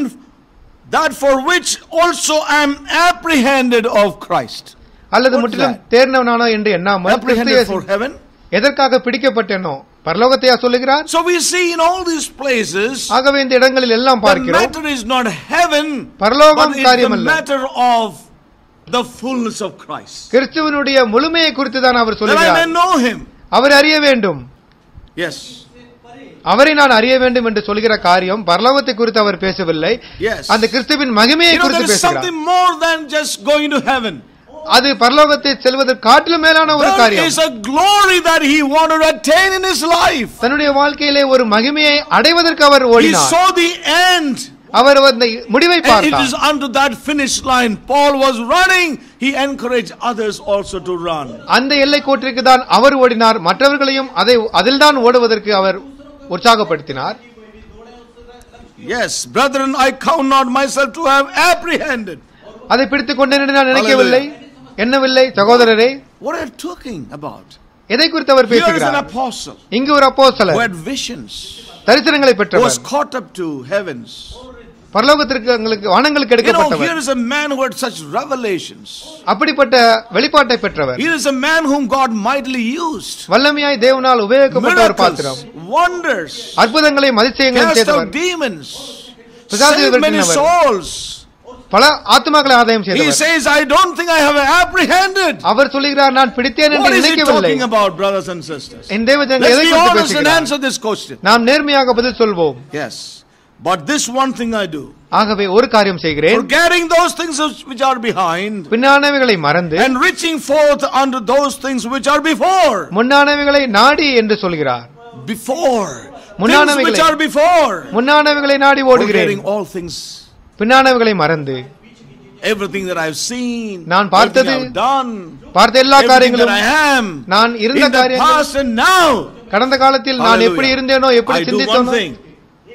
that for which also I am apprehended of Christ. அல்லது What's முற்றிலும் that? தேர்ந்தவனானோ என்று எண்ணாமல் கிறிஸ்து Apprehended இயேசு for heaven. எதற்காக பிடிக்கப்பட்டேனோ பரலோகத்தையா சொல்லுகிறார் So we see in all these places, ஆகவே இந்த இடங்களில் எல்லாம் the பார்க்கிறோம் matter is not heaven, பரலோகம் but it's the காரியமல்ல matter of the fullness of Christ. கிறிஸ்துவனுடைய முழுமையை குறித்து தான் அவர் That I may know him. அவர் அறிய வேண்டும் Yes. அவரை நான் அறிய வேண்டும் என்று சொல்கிற காரியம் பரலோகத்தை குறித்து அவர் பேசவில்லை. அந்த கிறிஸ்துவின் மகிமையை குறித்து பேசுகிறார் more than just going to heaven. அது பரலோகத்தை செல்வதற்கு காட்டிலும் மேலான ஒரு காரியம் is a glory that he wanted to attain in his life. தன்னுடைய வாழ்க்கையிலே ஒரு மகிமையை அடைவதற்கு அவர் He ஓடினார் saw the end. அவர் அந்த முடிவை And it பார்த்தார் is unto that finish line Paul was running. He encouraged others also to run. அந்த எல்லை கோட்டிற்கு தான் அவர் ஓடினார் மற்றவர்களையும் அதை அதில்தான் ஓடுவதற்கு அவர் உற்சாகப்படுத்தினார் Yes, brethren, I count not myself to have apprehended. அதை பிடித்துக் கொண்டேன் என்று நான் நினைக்கவில்லை எண்ணவில்லை சகோதரரே What are you talking about? எதை குறித்து அவர் Here is an பேசுகிறார் apostle இங்கு ஒரு who அப்போஸ்தலர் had visions, தரிசனங்களை who was பெற்றவர் caught up to heavens. பரலோகத்திற்கு எங்களுக்கு வானங்களுக்கு எடுக்கப்பட்டவர் here is a man who had such revelations. அப்படிப்பட்ட வெளிப்பாட்டை பெற்றவர் Here is a man whom God mightily used. வல்லமையாய் தேவனால் உபயோகிக்கப்பட்ட ஒரு பாத்திரம் wonders, அற்புதங்களையும் அதிசயங்களையும் செய்தவர் demons, பிசாசுகளை விரட்டினவர். souls. பல ஆத்மாக்களை ஆதாயம் He செய்தவர் says, I don't think I have apprehended. அவர் சொல்லுகிறார் நான் பிடித்தேன் What என்று is he நினைக்கவில்லை talking about, brothers and sisters? N தேவஜனங்கள் Let's எதை be குறித்து honest and பேசுகிறார் answer this question. நாம் நேர்மையாக பதில் சொல்வோம் Yes. But this one thing I do, ஆகவே ஒரு காரியம் செய்கிறேன் forgetting those things which are behind, பின்னானவைகளை மறந்து and reaching forth unto those things which are before. முன்னானவைகளை நாடி என்று சொல்கிறார் Before. Things முன்னானவைகளை- which are before. முன்னானவைகளை நாடி ஓடுகிறேன் Forgetting all things, பின்னானவைகளை மறந்து everything that I've seen, நான் பார்த்தது, everything I've done, பார்த்த எல்லா everything that காரியங்களும் I am, நான் இருந்த in the காரியங்கள் past and now. கடந்த காலத்தில் நான் Hallelujah. எப்படி இருந்தேனோ எப்படி I do one சிந்தித்தேனோ thing.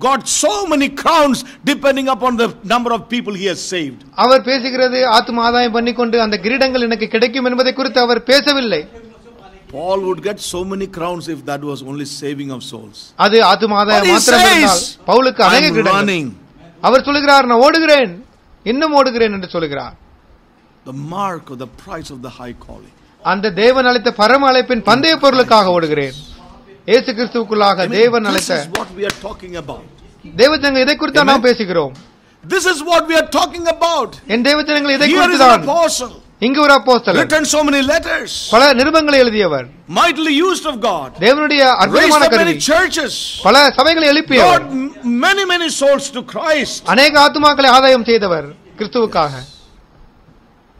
got so many crowns depending upon the number of people he has saved. அவர் பேசுகிறது ஆத்ம ஆதாயம் பண்ணிக்கொண்டு அந்த கிரீடங்கள் எனக்கு கிடைக்கும் என்பதை குறித்து அவர் பேசவில்லை Paul would get so many crowns if that was only saving of souls. அது ஆத்ம But ஆதாயம் he மாத்திரம் இருந்தால் says, பவுலுக்கு அநேக I'm கிரீடங்கள் running. அவர் சொல்லுகிறார் நான் ஓடுகிறேன் இன்னும் ஓடுகிறேன் என்று சொல்லுகிறார் The mark of the price of the high calling. அந்த தேவன் அழைத்த பரம அழைப்பின் பந்தய பொருளுக்காக ஓடுகிறேன் இயேசு கிறிஸ்துவுக்குள்ளாக I mean, தேவன் this அழைத்த is what we are talking about. தேவஜனங்கள் இதை குறித்து நாம் பேசுகிறோம் This is what we are talking about. என் தேவஜனங்கள் இதை Here குறித்து is an தான் apostle, இங்கு ஒரு அப்போஸ்தலர் written so many letters, பல நிருபங்களை எழுதியவர் mightily used of God, தேவனுடைய raised அற்புதமான up கருவி many churches, பல சபைகளை எழுப்பியவர் brought m- many, many souls to Christ. அநேக ஆத்துமாக்களை ஆதாயம் செய்தவர் கிறிஸ்துவுக்காக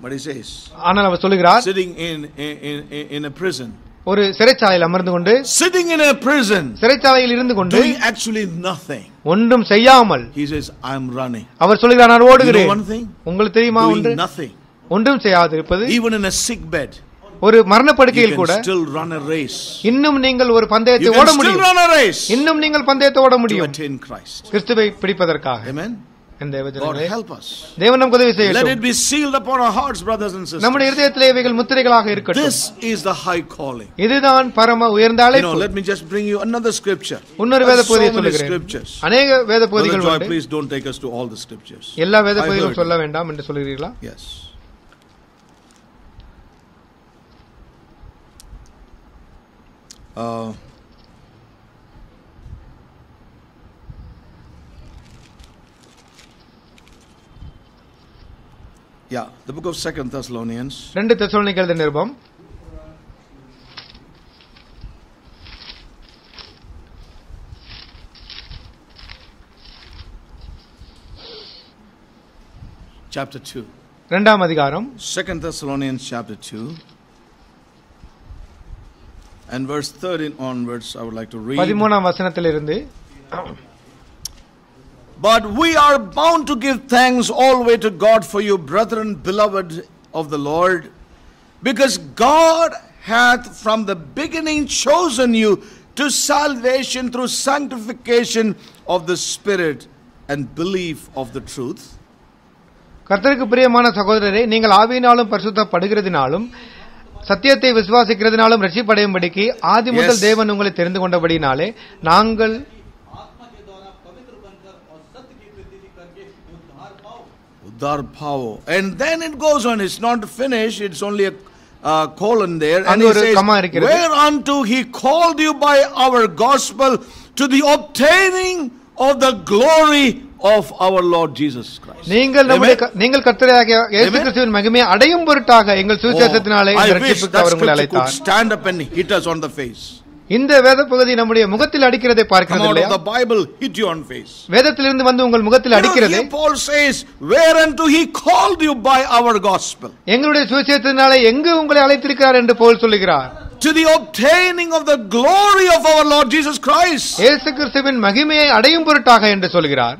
But he says, ஆனால் அவர் சொல்லுகிறார் sitting in, in, in, in a prison, ஒரு சிறைச்சாலையில் அமர்ந்து கொண்டு sitting in a prison, சிறைச்சாலையில் இருந்து கொண்டு doing actually nothing. ஒன்றும் செய்யாமல் He says, I'm running. அவர் சொல்லுகிறார் நான் ஓடுகிறேன் one thing? உங்களுக்கு தெரியுமா ஒன்று nothing. ஒன்றும் செய்யாதிருப்பது Even in a sick bed, ஒரு மரண you படுக்கையில் கூட can still run a race. இன்னும் நீங்கள் ஒரு பந்தயத்தை ஓட முடியும் run a race இன்னும் நீங்கள் பந்தயத்தை ஓட முடியும். கிறிஸ்துவை பிடிப்பதற்காக தேவஜனங்களே help us. தேவன் நமக்கு உதவி Let செய்யட்டும் it be sealed upon our hearts, brothers and sisters. நம்முடைய இருதயத்திலே இவைகள் முத்திரைகளாக இருக்கட்டும் This is the high calling. இதுதான் பரம உயர்ந்த You know, அழைப்பு let me just bring you another scripture. இன்னொரு வேத There's so பகுதியை many சொல்லுகிறேன் scriptures. அநேக வேத Brother பகுதிகள் Joy, உண்டு please don't take us to all the scriptures. எல்லா வேத I பகுதிகளும் heard சொல்ல வேண்டாம் என்று சொல்கிறீர்களா Yes. Uh, yeah, the book of Second Thessalonians. ரெண்டு தெசலோனிக்கல் எழுதின நிருபம் chapter 2. இரண்டாம் அதிகாரம் Second Thessalonians chapter 2. And verse 13 onwards, I would like to read. பதிமூணாம் வசனத்திலிருந்து But we are bound to give thanks always to God for you, brethren, beloved of the Lord, because God hath from the beginning chosen you to salvation through sanctification of the Spirit and belief of the truth. கர்த்தருக்கு பிரியமான சகோதரரே நீங்கள் ஆவியினாலும் பரிசுத்தப்படுகிறதினாலும் சத்தியத்தை விசுவாசிக்கிறதினாலும் ரட்சிப்படையும்படிக்கு ஆதி முதல் Yes. தேவன் உங்களை தெரிந்து கொண்டபடினாலே நாங்கள் Uddar Pavo. And then it goes on, it's not finished, it's only a uh, colon there. And அங்க he ஒரு says, comma இருக்கிறது. Whereunto he called you by our gospel to the obtaining of the glory of our Lord Jesus Christ. நீங்கள் நம்முடைய Amen? க- நீங்கள் கர்த்தராகிய இயேசு Amen. கிறிஸ்துவின் மகிமையை அடையும் பொருட்டாக எங்கள் Oh, சுவிசேஷத்தினாலே இந்த I wish ரட்சிப்புக்கு that அவர் உங்களை scripture could அழைத்தார் stand up and hit us on the face. இந்த வேத பகுதி நம்முடைய முகத்தில் அடிக்கிறதை பார்க்கிறது இல்லையா the Bible, hit you on face. வேதத்திலிருந்து வந்து உங்கள் முகத்தில் அடிக்கிறது here Paul says, Whereunto he called you by our gospel. எங்களுடைய சுவிசேஷத்தினாலே எங்கு உங்களை அழைத்திருக்கிறார் என்று போல் சொல்லுகிறார் to the obtaining of the glory of our Lord Jesus Christ. இயேசு கிறிஸ்துவின் மகிமையை அடையும் பொருட்டாக என்று சொல்கிறார்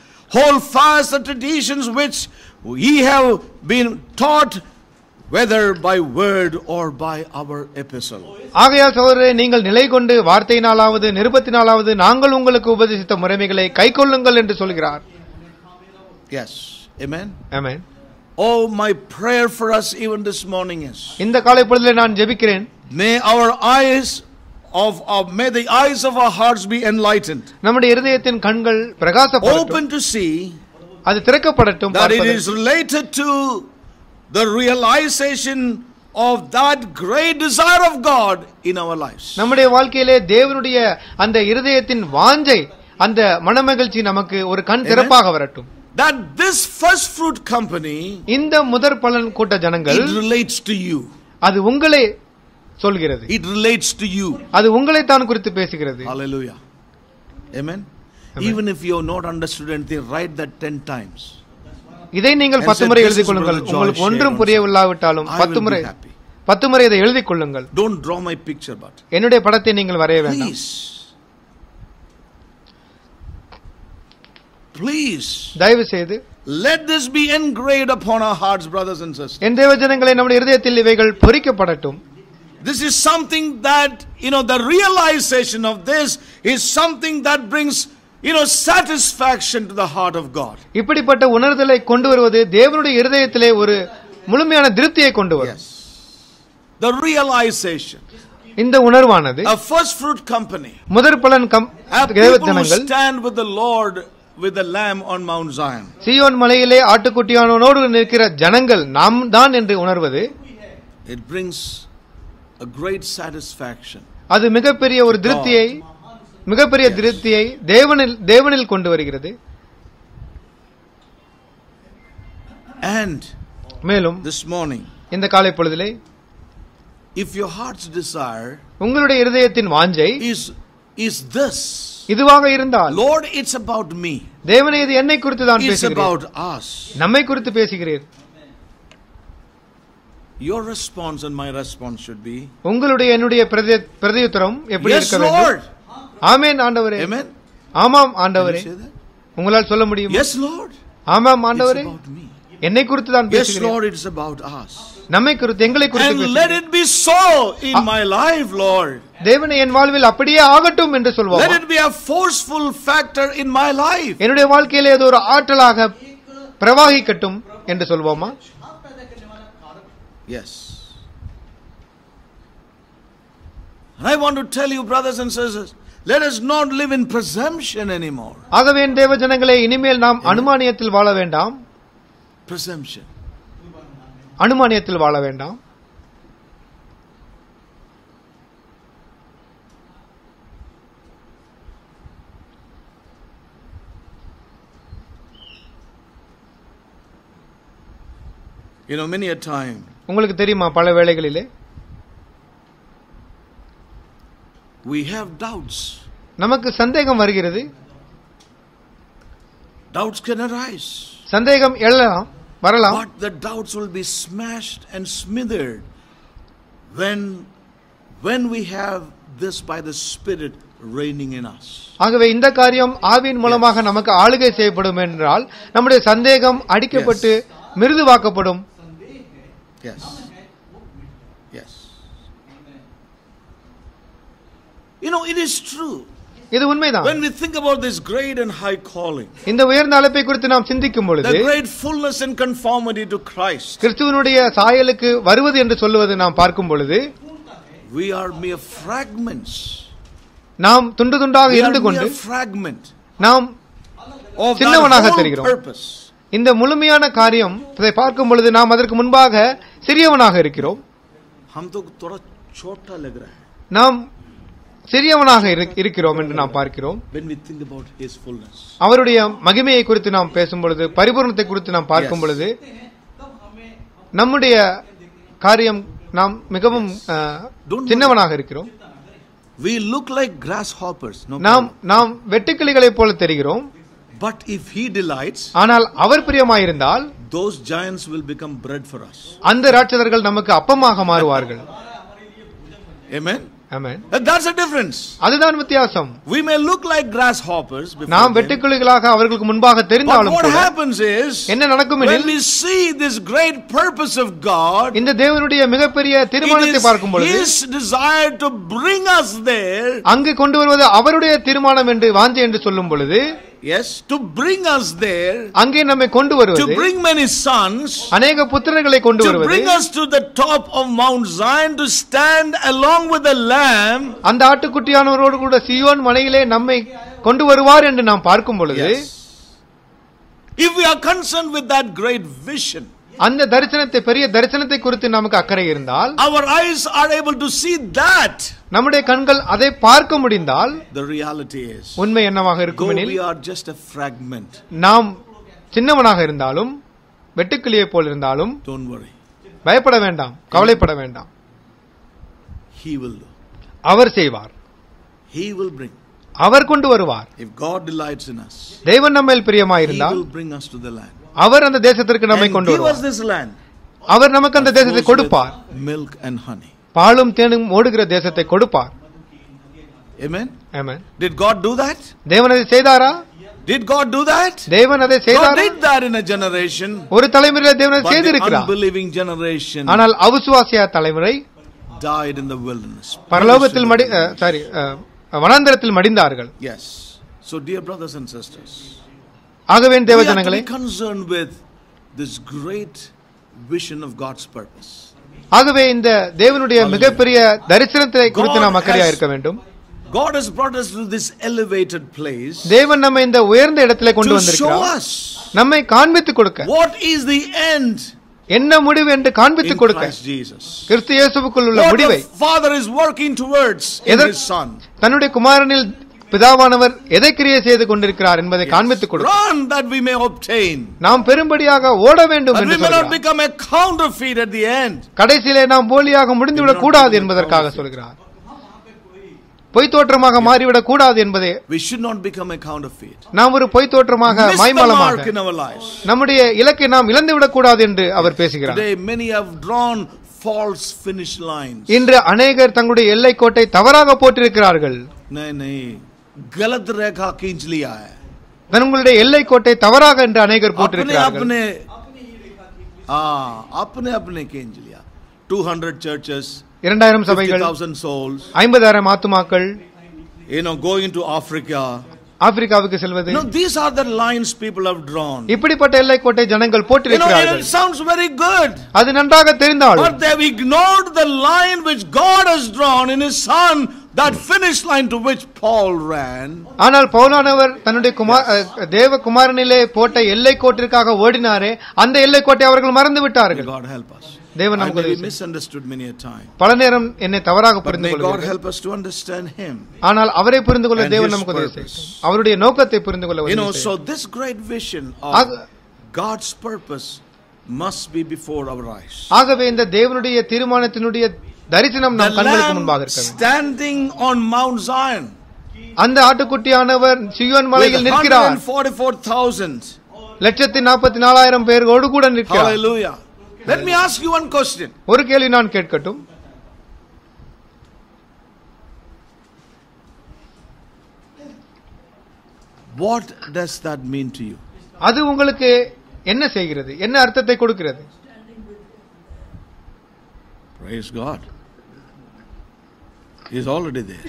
hold fast the traditions which ye have been taught, whether by word or by our epistle. ஆகையால் சகோதரரே நீங்கள் நிலை கொண்டு வார்த்தையினாலாவது நிருபத்தினாலாவது நாங்கள் உங்களுக்கு உபதேசித்த முறைமைகளை கைக்கொள்ளுங்கள் என்று சொல்கிறார் Yes. Amen. Amen Oh, my prayer for us even this morning is இந்த காலை பொழுதிலே நான் ஜெபிக்கிறேன் may our eyes of, of may the eyes of our hearts be enlightened, நம்முடைய இருதயத்தின் கண்கள் பிரகாசப்படட்டும் open to see அது திறக்கப்படட்டும் that it பார்ப்பதற்கு. is related to the realization of that great desire of God in our lives. நம்முடைய வாழ்க்கையிலே தேவனுடைய அந்த இருதயத்தின் வாஞ்சை அந்த மனமகிழ்ச்சி நமக்கு ஒரு கண் திறப்பாக வரட்டும் That this first fruit company, இந்த முதற் பலன் கூட்ட ஜனங்கள் it relates to you. அது உங்களை சொல்கிறது. இட் ரிலேட்ஸ் டு யூ அது உங்களை தான் குறித்து பேசுகிறது. ஹalleluya amen? Even if you have not understood anything write that 10 times. இதை நீங்கள் பத்து முறை எழுதிக் கொள்ளுங்கள் உங்களுக்கு ஒன்றும் புரியவில்லாவிட்டாலும் பத்து முறை பத்து முறை இதை எழுதிக் கொள்ளுங்கள் don't draw my picture but என்னுடைய படத்தை நீங்கள் வரைய வேண்டாம். ப்ளீஸ் தயவு செய்து let this be engraved upon our hearts brothers and sisters என் தேவஜனங்களை நம்முடைய இதயத்தில் இவைகள் பொறிக்கப்படட்டும். This is something that, you know, the realization of this is something that brings you know, satisfaction to the heart of God. இப்படிப்பட்ட உணர்தலை கொண்டு வருவது தேவனுடைய இருதயத்திலே ஒரு முழுமையான திருப்தியை கொண்டு வரும் Yes. The realization. இந்த உணர்வானது A first fruit company. முதற் பலன் கம் Have தேவ people who ஜனங்கள் stand with the Lord with the Lamb on Mount Zion. சீயோன் மலையிலே ஆட்டுக்குட்டியானோடு நிற்கிற ஜனங்கள் நாம் தான் என்று உணர்வது It brings a great satisfaction. அது மிகப்பெரிய ஒரு திருப்தியை மிகப்பெரிய திருப்தியை தேவனில் தேவனில் கொண்டு வருகிறது And மேலும் this morning, இந்த காலை பொழுதிலே if your heart's desire உங்களுடைய இருதயத்தின் வாஞ்சை is is this, இதுவாக இருந்தால் Lord, it's about me. தேவனே இது என்னை குறித்து தான் It's பேசுகிறேன் about us. நம்மை குறித்து பேசுகிறீர் your response and my response should be உங்களுடைய என்னுடைய பிரதியுத்தரம் எப்படி இருக்க வேண்டும்? ஆமென் ஆண்டவரே. ஆமென் ஆமாம் ஆண்டவரே. உங்களால் சொல்ல முடியும்? எஸ் லார்ட் ஆமாம் ஆண்டவரே. என்னை குறித்து தான் பேசுகிறேன் yes Lord it's about us நம்மை குறித்து எங்களை குறித்து பேசுகிறேன் let it be so in my life Lord தேவனை என் வாழ்வில் அப்படியே ஆகட்டும் என்று சொல்வார் let it be a forceful factor in my life. என்னுடைய வாழ்க்கையிலே அது ஒரு ஆற்றலாக பிரவாகிக்கட்டும் என்று சொல்வோமா? Yes. And I want to tell you, brothers and sisters, let us not live in presumption anymore. ஆகவே என் தேவ ஜனங்களே இனிமேல் நாம் அனுமானியத்தில் வாழ வேண்டாம் Presumption. அனுமானியத்தில் வாழ வேண்டாம் You know, many a time உங்களுக்கு தெரியுமா பல வேளைகளிலே we have doubts. நமக்கு சந்தேகம் வருகிறது Doubts can arise. சந்தேகம் எழலாம் வரலாம் But the doubts will be smashed and smothered when, when we have this by the Spirit reigning in us. ஆகவே இந்த காரியம் ஆவியின் மூலமாக நமக்கு ஆளுகை செய்யப்படும் என்றால் நம்முடைய சந்தேகம் அடிக்கப்பட்டு மிருதுவாக்கப்படும் Yes. Yes. You know, it is true. இது உண்மைதான் When we think about this great and high calling, இந்த உயர்ந்த அழைப்பை குறித்து நாம் சிந்திக்கும் பொழுது the great fullness and conformity to Christ, கிறிஸ்துவனுடைய சாயலுக்கு வருவது என்று சொல்லுவது நாம் பார்க்கும் பொழுது we are mere fragments. நாம் துண்டு துண்டாக We are இருந்து கொண்டு fragment நாம் of சின்னவனாக தெரிகிறோம். purpose. இந்த முழுமையான காரியம் அதை பார்க்கும் பொழுது நாம் அதற்கு முன்பாக சிறியவனாக இருக்கிறோம். நாம் சிறியவனாக இருக்கிறோம் என்று நாம் பார்க்கிறோம். அவருடைய மகிமையை குறித்து நாம் பேசும் பொழுது பரிபூர்ணத்தை குறித்து நாம் பார்க்கும் பொழுது நம்முடைய காரியம் நாம் மிகவும் சின்னவனாக இருக்கிறோம். நாம் நாம் வெட்டுக்கிளிகளைப் போல தெரிகிறோம். But if He delights, ஆனால் அவர் பிரியமாயிருந்தால் those giants will become bread for us. அந்த ராட்சதர்கள் நமக்கு அப்பமாக மாறுவார்கள் Amen. Amen. And that's a difference. அதுதான் வித்தியாசம் We may look like grasshoppers before நாம் them, வெட்டுக்கிளிகளாக அவர்களுக்கு முன்பாக but தெரிந்தாலும் what கூட happens is என்ன நடக்கும் when எனில் we see this great purpose of God, இந்த தேவனுடைய மிகப்பெரிய it தீர்மானத்தை is பார்க்கும் பொழுது His desire to bring us there. அங்கு கொண்டு வருவது அவருடைய தீர்மானம் என்று வாஞ்சை என்று சொல்லும் பொழுது Yes, to bring us there, அங்கே நம்மை கொண்டு to வருவது bring many sons, அநேக புத்திரர்களை கொண்டு to வருவது bring us to the top of Mount Zion to stand along with the Lamb. அந்த ஆட்டுக்குட்டியானவரோடு கூட சியோன் மலையிலே நம்மை கொண்டு வருவார் என்று நாம் பார்க்கும் பொழுது Yes. If we are concerned with that great vision, அந்த தரிசனத்தை பெரிய தரிசனத்தை குறித்து நமக்கு அக்கறை இருந்தால் our eyes are able to see that. நம்முடைய கண்கள் அதை பார்க்க முடிந்தால் The reality is, உண்மை என்னவாக இருக்கும் எனில் we are just a fragment, நாம் சின்னவனாக இருந்தாலும் வெட்டுக்கிளியை போல் இருந்தாலும் don't worry. பயப்பட வேண்டாம் கவலைப்பட வேண்டாம் He will do. அவர் செய்வார் He will bring. அவர் கொண்டு வருவார் If God delights in us, தேவன் நம்மேல் He பிரியமாயிருந்தால் will bring us to the land. அவர் அந்த தேசத்திற்கு நம்மை கொண்டு வருவார். அவர் நமக்கு அந்த தேசத்தை கொடுப்பார் Milk and honey. பாலும் தேனும் ஓடுகிற தேசத்தை கொடுப்பார் Amen. Amen. Did God do that? தேவன் அதை செய்தாரா Did God do that? தேவன் அதை God செய்தாரா did that in a generation. ஒரு தலைமுறையில் தேவன் அதை செய்திருக்கிறார் unbelieving generation ஆனால் அவிசுவாசியா தலைமுறை died in the wilderness. பரலோகத்தில் மடி சாரி வனாந்தரத்தில் மடிந்தார்கள் Yes. So, dear brothers and sisters, ஆகவே we தேவ have to Janangale be concerned with this great vision of God's purpose. ஆகவே இந்த தேவனுடைய மிகப்பெரிய தரிசனத்தை குறித்து நாம் அக்கறையா இருக்க வேண்டும் God has brought us to this elevated place தேவன் நம்ம இந்த உயர்ந்த இடத்துல கொண்டு to show வந்திருக்கிறார் us நம்மை காண்பித்துக் கொடுக்க what is the end என்ன முடிவு என்று in காண்பித்துக் கொடுக்க Christ Jesus. கிறிஸ்து இயேசுவுக்குள் உள்ள What முடிவை the Father is working towards in எதற்- His Son. தன்னுடைய குமாரனில் பிதாவானவர் எதை கிரியை செய்து கொண்டிருக்கிறார் என்பதை காண்பித்துக் கொடுக்கும் நாம் பெரும்படியாக ஓட வேண்டும் கடைசியிலே நாம் போலியாக முடிந்துவிடக் கூடாது என்பதற்காக சொல்கிறார். பொய் தோற்றமாக மாறிவிடக் கூடாது என்பதே. நாம் ஒரு பொய் தோற்றமாக மாய்மலமாக நம்முடைய இலக்கை நாம் இழந்து விடக் கூடாது என்று அவர் பேசுகிறார். இன்று அநேகர் தங்களுடைய எல்லை கோட்டை தவறாக போட்டிருக்கிறார்கள் गलत रेखा खींच लिया है தங்களுடைய எல்லை கோட்டை தவறாக என்று அநேகர் अपने போட்டிருக்கிறார்கள் अपने हाँ अपने अपने खींच लिया 200 churches இரண்டாயிரம் சபைகள் 50,000 souls ஐம்பதாயிரம் ஆத்துமாக்கள் you know going to Africa ஆப்பிரிக்காவுக்கு செல்வது no these are the lines people have drawn இப்படிப்பட்ட எல்லை கோட்டை ஜனங்கள் you know போட்டிருக்கிறார்கள் it sounds very good அது நன்றாக தெரிந்தாலும் but they have ignored the line which God has drawn in his son that finish line to which Paul ran. ஆனால் பவுலானவர் தன்னுடைய குமார் தேவ குமாரனிலே போட்ட எல்லை கோட்டிற்காக ஓடினாரே அந்த எல்லை கோட்டை அவர்கள் மறந்து விட்டார்கள். God help us. தேவன் நமக்கு உதவி misunderstood many a time. பல நேரம் என்னை தவறாக புரிந்து may God help us to understand him. ஆனால் அவரை புரிந்து கொள்ள தேவன் நமக்கு உதவி. செய்யும் அவருடைய நோக்கத்தை புரிந்து கொள்ள You உதவி know, செய்யும். so this great vision of God's purpose must be before our eyes. ஆகவே இந்த தேவனுடைய தீர்மானத்தினுடைய தரிசனம் நம் கண்களுக்கு முன்பாக இருக்க வேண்டும் standing on Mount Zion அந்த ஆட்டுக்குட்டியானவர் சியோன் மலையில் நிற்கிறார் 144,000. லட்சத்தி நாற்பத்தி நாலாயிரம் பேரோடு கூட நிற்கிறார் Hallelujah. Let me ask you one question. ஒரு கேள்வி நான் கேட்கட்டும் What does that mean to you? அது உங்களுக்கு என்ன செய்கிறது என்ன அர்த்தத்தை கொடுக்கிறது Praise God. He's already there.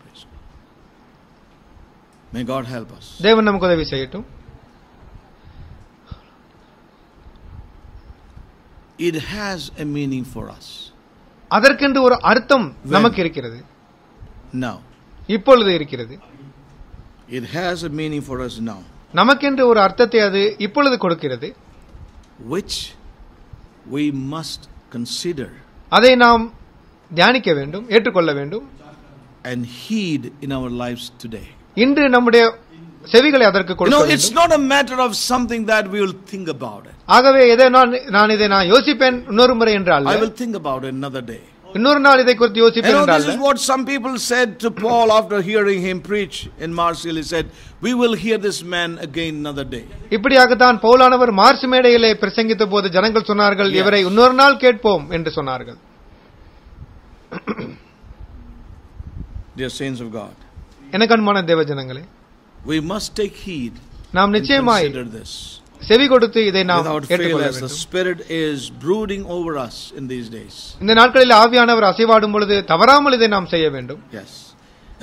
Praise God. May God help us. தேவன் நமக்கு உதவி செய்யட்டும் It has a meaning for us. அதற்கென்று ஒரு அர்த்தம் நமக்கு இருக்கிறது Now, இப்பொழுது இருக்கிறது it has a meaning for us now, நமக்கென்று ஒரு அர்த்தத்தை அது இப்பொழுது கொடுக்கிறது which we must consider அதை நாம் தியானிக்க வேண்டும் ஏற்றுக்கொள்ள வேண்டும் and heed in our lives today. இன்று நம்முடைய செவிகளை அதற்கு கொடுக்க know, it's வேண்டும் not a matter of something that we will think about it. ஆகவே இதை நான் நான் இதை நான் யோசிப்பேன் இன்னொரு முறை என்று I அல்ல will think about it another day. this is what some people said to Paul after hearing him preach in Mars Hill. He said, We will hear this man again another day. இப்படியாகத்தான் பவுலானவர் மார்ச் மேடையிலே பிரசங்கித்த போது ஜனங்கள் சொன்னார்கள் இவரை இன்னொரு நாள் கேட்போம் என்று சொன்னார்கள் Dear saints of God, எனக்கு அன்பான தேவ ஜனங்களே we must take heed. நாம் and this. செவி கொடுத்து இதை நாம். இந்த நாட்களில் ஆவியானவர் அசைவாடும் பொழுது தவறாமல் இதை நாம் செய்ய வேண்டும்.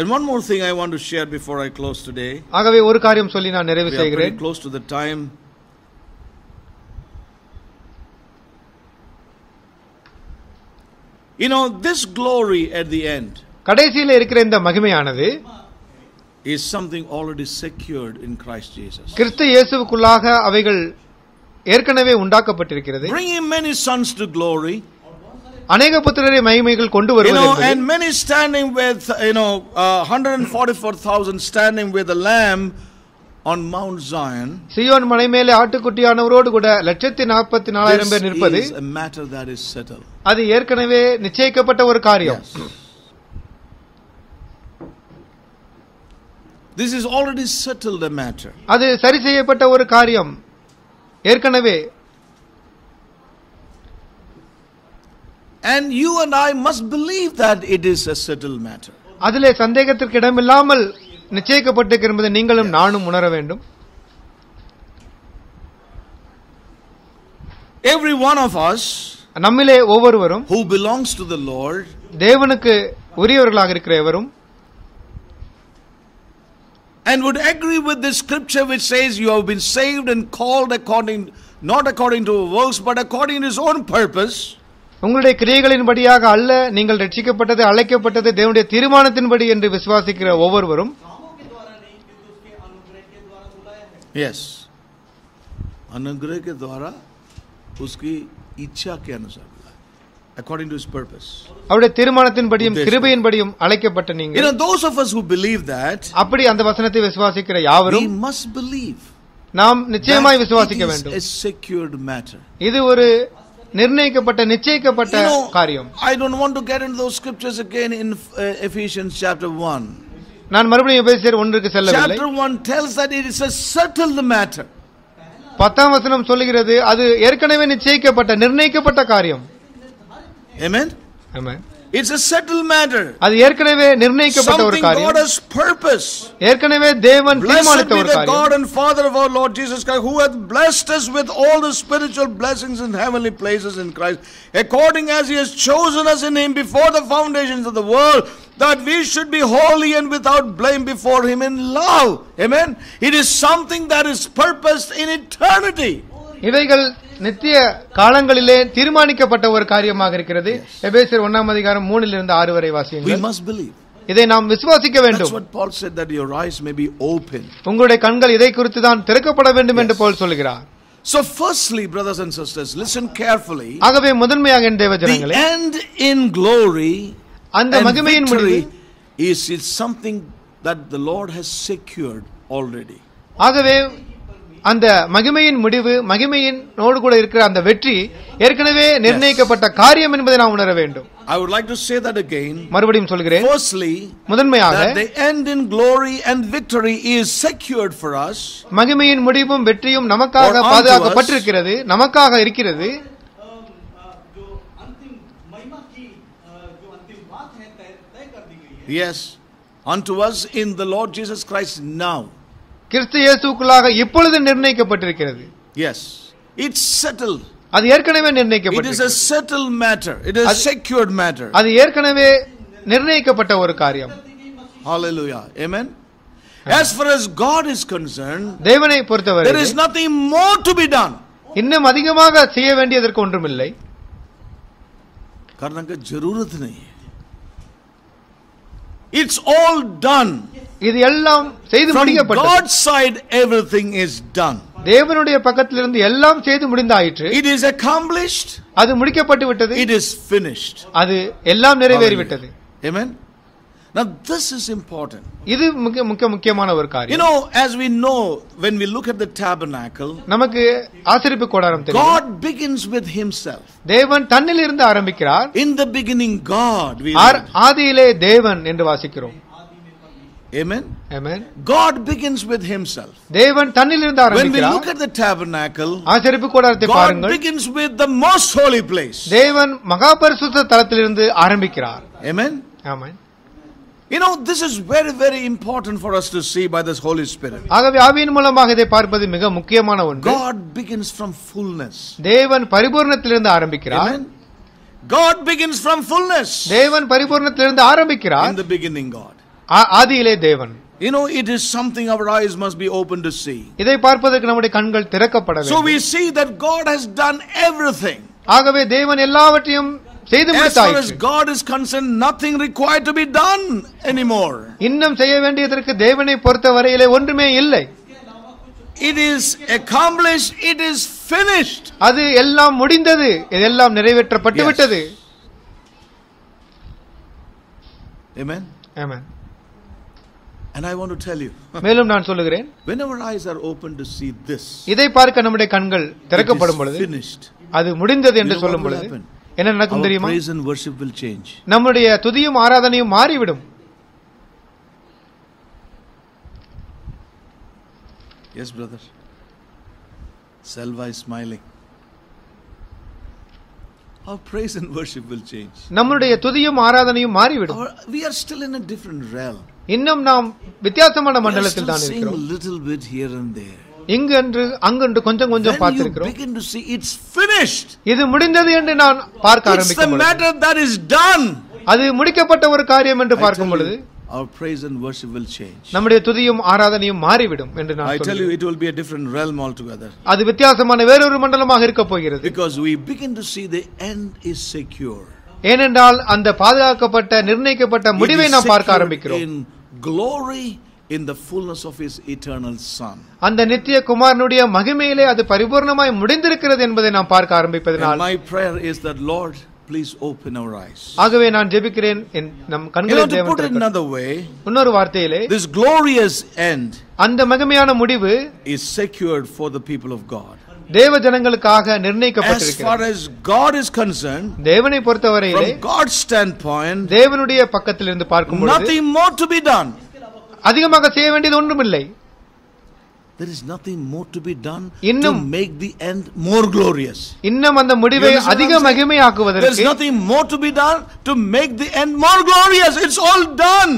And one more thing I want to share before I close today. ஆகவே ஒரு காரியம் சொல்லி நான் நிறைவு செய்கிறேன் close to the time. You know, this glory at the end கடைசியில் இருக்கிற இந்த மகிமையானது is something already secured in Christ Jesus. கிறிஸ்து இயேசுவுக்குள்ளாக அவைகள் ஏற்கனவே உண்டாக்கப்பட்டிருக்கிறது Bringing many sons to glory, அநேக புத்திரரை மகிமைகள் கொண்டு you வருவது know, என்பது and many standing with, you know, uh, 144,000 standing with the Lamb on Mount Zion. Zion மலை மேலே ஆட்டுக்குட்டியானவரோடு கூட லட்சத்தி நாற்பத்தி நாலாயிரம் This பேர் நிற்பது is a matter that is settled. அது ஏற்கனவே நிச்சயிக்கப்பட்ட ஒரு காரியம் Yes. This is already settled a matter. அது சரி செய்யப்பட்ட ஒரு காரியம் ஏற்கனவே And you and I must believe that it is a settled matter. அதிலே சந்தேகத்திற்கு இடமில்லாமல் நிச்சயிக்கப்பட்டிருக்கிறது என்பதை நீங்களும் நானும் உணர வேண்டும் Every one of us நம்மிலே ஒவ்வொருவரும் who belongs to the Lord தேவனுக்கு உரியவர்களாக இருக்கிற எவரும் and would agree with this scripture which says you have been saved and called according not according to works but according to his own purpose உங்களுடைய கிரியைகளின்படியாக அல்ல நீங்கள் ரட்சிக்கப்பட்டது அழைக்கப்பட்டது தேவனுடைய தீர்மானத்தின்படி என்று விசுவாசிக்கிற ஒவ்வொருவரும் कामों के द्वारा नहीं किंतु उसके अनुग्रह के द्वारा बुलाया है yes अनुग्रह के द्वारा उसकी इच्छा के अनुसार according to his purpose அவருடைய தீர்மானத்தின்படியும். கிருபையின்படியும் அழைக்கப்பட்ட you நீங்கள் know those of us who believe that அப்படி அந்த வசனத்தை விசுவாசிக்கிற we யாவரும் must believe நாம் நிச்சயமாய் விசுவாசிக்க வேண்டும் a secured matter இது ஒரு நிர்ணயிக்கப்பட்ட நிச்சயிக்கப்பட்ட You காரியம் I don't want to get into those scriptures again in uh, Ephesians chapter 1. நான் மறுபடியும் எபேசியர் ஒன்றுக்கு செல்லவில்லை Chapter 1 tells that it is a settled matter. பத்தாம் வசனம் சொல்லுகிறது அது ஏற்கனவே நிச்சயிக்கப்பட்ட நிர்ணயிக்கப்பட்ட காரியம் Amen? Amen. It's a settled matter. அது ஏற்கனவே நிர்ணயிக்கப்பட்ட ஒரு Something God காரியம் has purpose. ஏற்கனவே தேவன் Blessed தீர்மானித்த be ஒரு the காரியம் God and Father of our Lord Jesus Christ, who hath blessed us with all the spiritual blessings in heavenly places in Christ, according as He has chosen us in Him before the foundations of the world, that we should be holy and without blame before Him in love. Amen. It is something that is purposed in eternity. இவைகள் நித்திய காலங்களிலே தீர்மானிக்கப்பட்ட ஒரு காரியமாக இருக்கிறது எபேசியர் ஒன்னாம் அதிகாரம் மூணில் இருந்து ஆறு வரை வாசியுங்கள். இதை நாம் விசுவாசிக்க வேண்டும் Paul said that your eyes may be open. உங்களுடைய கண்கள் இதை குறித்து தான் திறக்கப்பட வேண்டும் என்று போல் சொல்கிறார் So, firstly, brothers and sisters, listen carefully. ஆகவே முதன்மையாக என் தேவ The Janangale end in glory அந்த and மகிமையின் முடிவு victory is, is something that the Lord has secured already. ஆகவே அந்த மகிமையின் முடிவு மகிமையின் நோடு கூட இருக்கிற அந்த வெற்றி ஏற்கனவே நிர்ணயிக்கப்பட்ட காரியம் என்பதை நான் உணர வேண்டும் I would like to say that again. மறுபடியும் சொல்கிறேன். Firstly, முதன்மையாக the end in glory and victory is secured for us. மகிமையின் முடிவும் வெற்றியும் நமக்காக பாதுகாக்கப்பட்டிருக்கிறது, நமக்காக இருக்கிறது. Yes, unto us in the Lord Jesus Christ now. கிறிஸ்து இயேசுக்குள்ளாக இப்பொழுது நிர்ணயிக்கப்பட்டிருக்கிறது. எஸ் இட்ஸ் செட்டில் அது ஏற்கனவே நிர்ணயிக்கப்பட்டது அது ஏற்கனவே நிர்ணயிக்கப்பட்ட ஒரு காரியம். Hallelujah. Amen. As far as God is concerned, தேவனை பொறுத்தவரை there is nothing more to be done. இன்னும் அதிகமாக செய்ய வேண்டியதற்கு ஒன்றுமில்லை. காரணம் ஜரூரத் नहीं It's all done. இது எல்லாம் செய்து From முடிக்கப்பட்டது God's side, everything is done. தேவனுடைய பக்கத்திலிருந்து எல்லாம் செய்து முடிந்தாயிற்று It is accomplished. அது முடிக்கப்பட்டு விட்டது It is finished. அது எல்லாம் நிறைவேறிவிட்டது Amen. Now, this is important. இது மிக மிக முக்கியமான ஒரு You காரியம் know, as we know, when we look at the tabernacle, நமக்கு ஆசரிப்பு கோடாரம் தெரியும் God begins with Himself. தேவன் தன்னில் இருந்து ஆரம்பிக்கிறார் In the beginning, God. We R- read. ஆதியிலே தேவன் என்று வாசிக்கிறோம் Amen. Amen. God begins with Himself. தேவன் தன்னில் இருந்து When we ஆரம்பிக்கிறார் look at the tabernacle, ஆசரிப்பு கோடாரத்தை God பாருங்கள் begins with the most holy place. தேவன் மகாபரிசுத்த தலத்திலிருந்து ஆரம்பிக்கிறார் Amen. Amen You know, this is very, very important for us to see by this Holy Spirit. ஆகவே ஆவியின் மூலமாக இதை பார்ப்பது மிக முக்கியமான ஒன்று God begins from fullness. தேவன் பரிபூர்ணத்திலிருந்து ஆரம்பிக்கிறார் Amen. God begins from fullness. தேவன் பரிபூர்ணத்திலிருந்து ஆரம்பிக்கிறார் In the beginning, God. ஆ- ஆதியிலே தேவன் You know, it is something our eyes must be open to see. இதை பார்ப்பதற்கு நம்முடைய கண்கள் திறக்கப்பட So வேண்டும் we see that God has done everything. ஆகவே தேவன் எல்லாவற்றையும் செய்து As far as முடித்தாயிற்று God is concerned, nothing required to be done anymore. இன்னும் செய்ய வேண்டியதற்கு தேவனை பொறுத்த வரையிலே ஒன்றுமே இல்லை It is accomplished, it is finished. அது எல்லாம் முடிந்தது இதெல்லாம் நிறைவேற்றப்பட்டு. விட்டது Amen. Amen. And I want to tell you, மேலும் நான் சொல்லுகிறேன் when our eyes are open to see this, இதை பார்க்க நம்முடைய கண்கள் திறக்கப்படும் பொழுது. அது முடிந்தது என்று சொல்லும் பொழுது? என்ன நடக்கும் Our தெரியுமா praise and worship will change. நம்முடைய துதியும் ஆராதனையும் மாறிவிடும் Yes, brother. Selva is smiling. Our praise and worship will change. நம்முடைய துதியும் ஆராதனையும் மாறிவிடும் Our, we are still in a different realm. இன்னும் நாம் வித்தியாசமான We are மண்டலத்தில் still தான் seeing a இருக்கிறோம் little bit here and there. இங்கு என்று அங்கன்று கொஞ்சம் கொஞ்சம் பார்த்திருக்கிறோம் begin to see it's finished. இது முடிந்தது என்று நான் பார்க்க It's the ஆரம்பிக்கும் பொழுது, matter that is done. அது முடிக்கப்பட்ட ஒரு காரியம் என்று பார்க்கும் பொழுது our praise and worship will change. நம்முடைய துதியும் ஆராதனையும் மாறிவிடும் என்று நான் I tell you, சொல்லுவேன். it will be a different realm altogether. அது வித்தியாசமான வேறொரு மண்டலமாக இருக்க போகிறது Because we begin to see the end is secure. ஏனென்றால் அந்த பாதுகாக்கப்பட்ட நிர்ணயிக்கப்பட்ட முடிவை நாம் பார்க்க ஆரம்பிக்கிறோம் in glory in the fullness of His eternal Son. அந்த நித்திய குமாரனுடைய மகிமையிலே அது பரிபூர்ணமாய் முடிந்திருக்கிறது என்பதை நாம் பார்க்க And ஆரம்பிப்பதனால் my prayer is that, Lord, please open our eyes. ஆகவே நான் ஜெபிக்கிறேன் என் நம் You கண்களை know, to தேவன் put it திறக்கட்டும். another way, இன்னொரு வார்த்தையிலே this glorious end அந்த மகிமையான முடிவு is secured for the people of God. தேவ ஜனங்களுக்காக As நிர்ணயிக்கப்பட்டிருக்கிறது far as God is concerned, தேவனை பொறுத்தவரையிலே from God's standpoint, தேவனுடைய பக்கத்திலிருந்து பார்க்கும் பொழுது nothing more to be done. அதிகமாக செய்ய வேண்டியது ஒன்றுமில்லை There is nothing more to be done to இன்னும் make the end more glorious. இன்னும் அந்த முடிவை அதிக what I'm saying? There's மகிமையாக்குவதற்கு nothing more to be done to make the end more glorious. It's all done.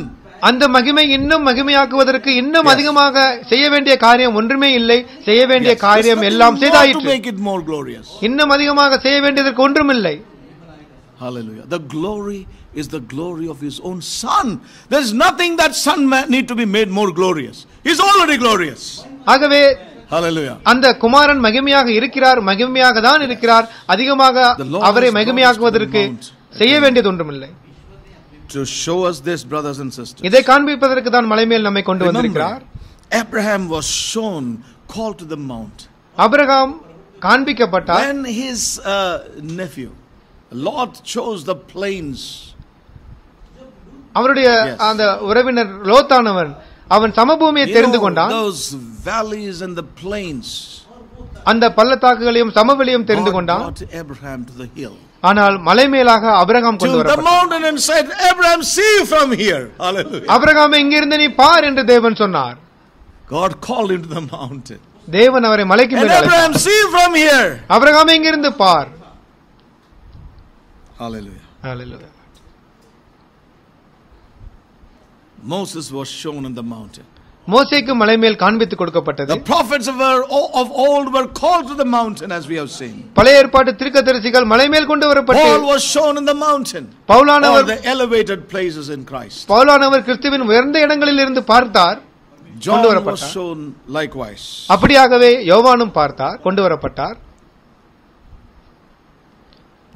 அந்த மகிமை இன்னும் மகிமையாக்குவதற்கு இன்னும். அதிகமாக செய்ய வேண்டிய காரியம் ஒன்றுமே இல்லை செய்ய வேண்டிய காரியம் எல்லாம் to செய்தாயிற்று make it more glorious. இன்னும் அதிகமாக செய்ய வேண்டியதற்கு ஒன்றுமில்லை Hallelujah. The glory is the glory of his own son. There's nothing that son ma- need to be made more glorious. He's already glorious. ஆகவே Hallelujah. அந்த குமாரன் மகிமையாக இருக்கிறார் மகிமையாக தான் இருக்கிறார் அதிகமாக The Lord அவரை has brought us மகிமையாக்குவதற்கு to the mount. செய்ய வேண்டியது ஒன்றுமில்லை To show us this, brothers and sisters. இதை காண்பிப்பதற்கு தான் மலைமேல் நம்மை கொண்டு வந்திருக்கிறார் Remember, Abraham was shown, called to the mount. Abraham காண்பிக்கப்பட்டார் When his uh, nephew, Lot chose the plains. அவருடைய அந்த உறவினர் லோத்தானவன் அவன் சமபூமியை தெரிந்து கொண்டான். அந்த பள்ளத்தாக்குகளையும் சமவெளியும் தெரிந்து கொண்டான். ஆனால் மலை மேலாக அபிரகாம் அபிரகாம் இங்கிருந்து நீ பார் என்று தேவன் சொன்னார். தேவன் அவரை மலைக்கு மேல் அபிரகாம் see இங்கிருந்து பார். ஹalleluya ஹalleluya. Moses was shown on the mountain. மோசேக்கு மலை மேல் காண்பித்துக் கொடுக்கப்பட்டது The prophets of, our, of old were called to the mountain, as we have seen. பழைய ஏற்பாட்டு திருக்கதரிசிகள் மலை மேல் கொண்டு வரப்பட்டு Paul was shown in the mountain. All பவுலானவர் the elevated places in Christ. பவுலானவர் கிறிஸ்துவின் உயர்ந்த இடங்களில் இருந்து பார்த்தார் John was வரப்பட்டார். shown likewise. அப்படியாகவே யோவானும் பார்த்தார் கொண்டு வரப்பட்டார்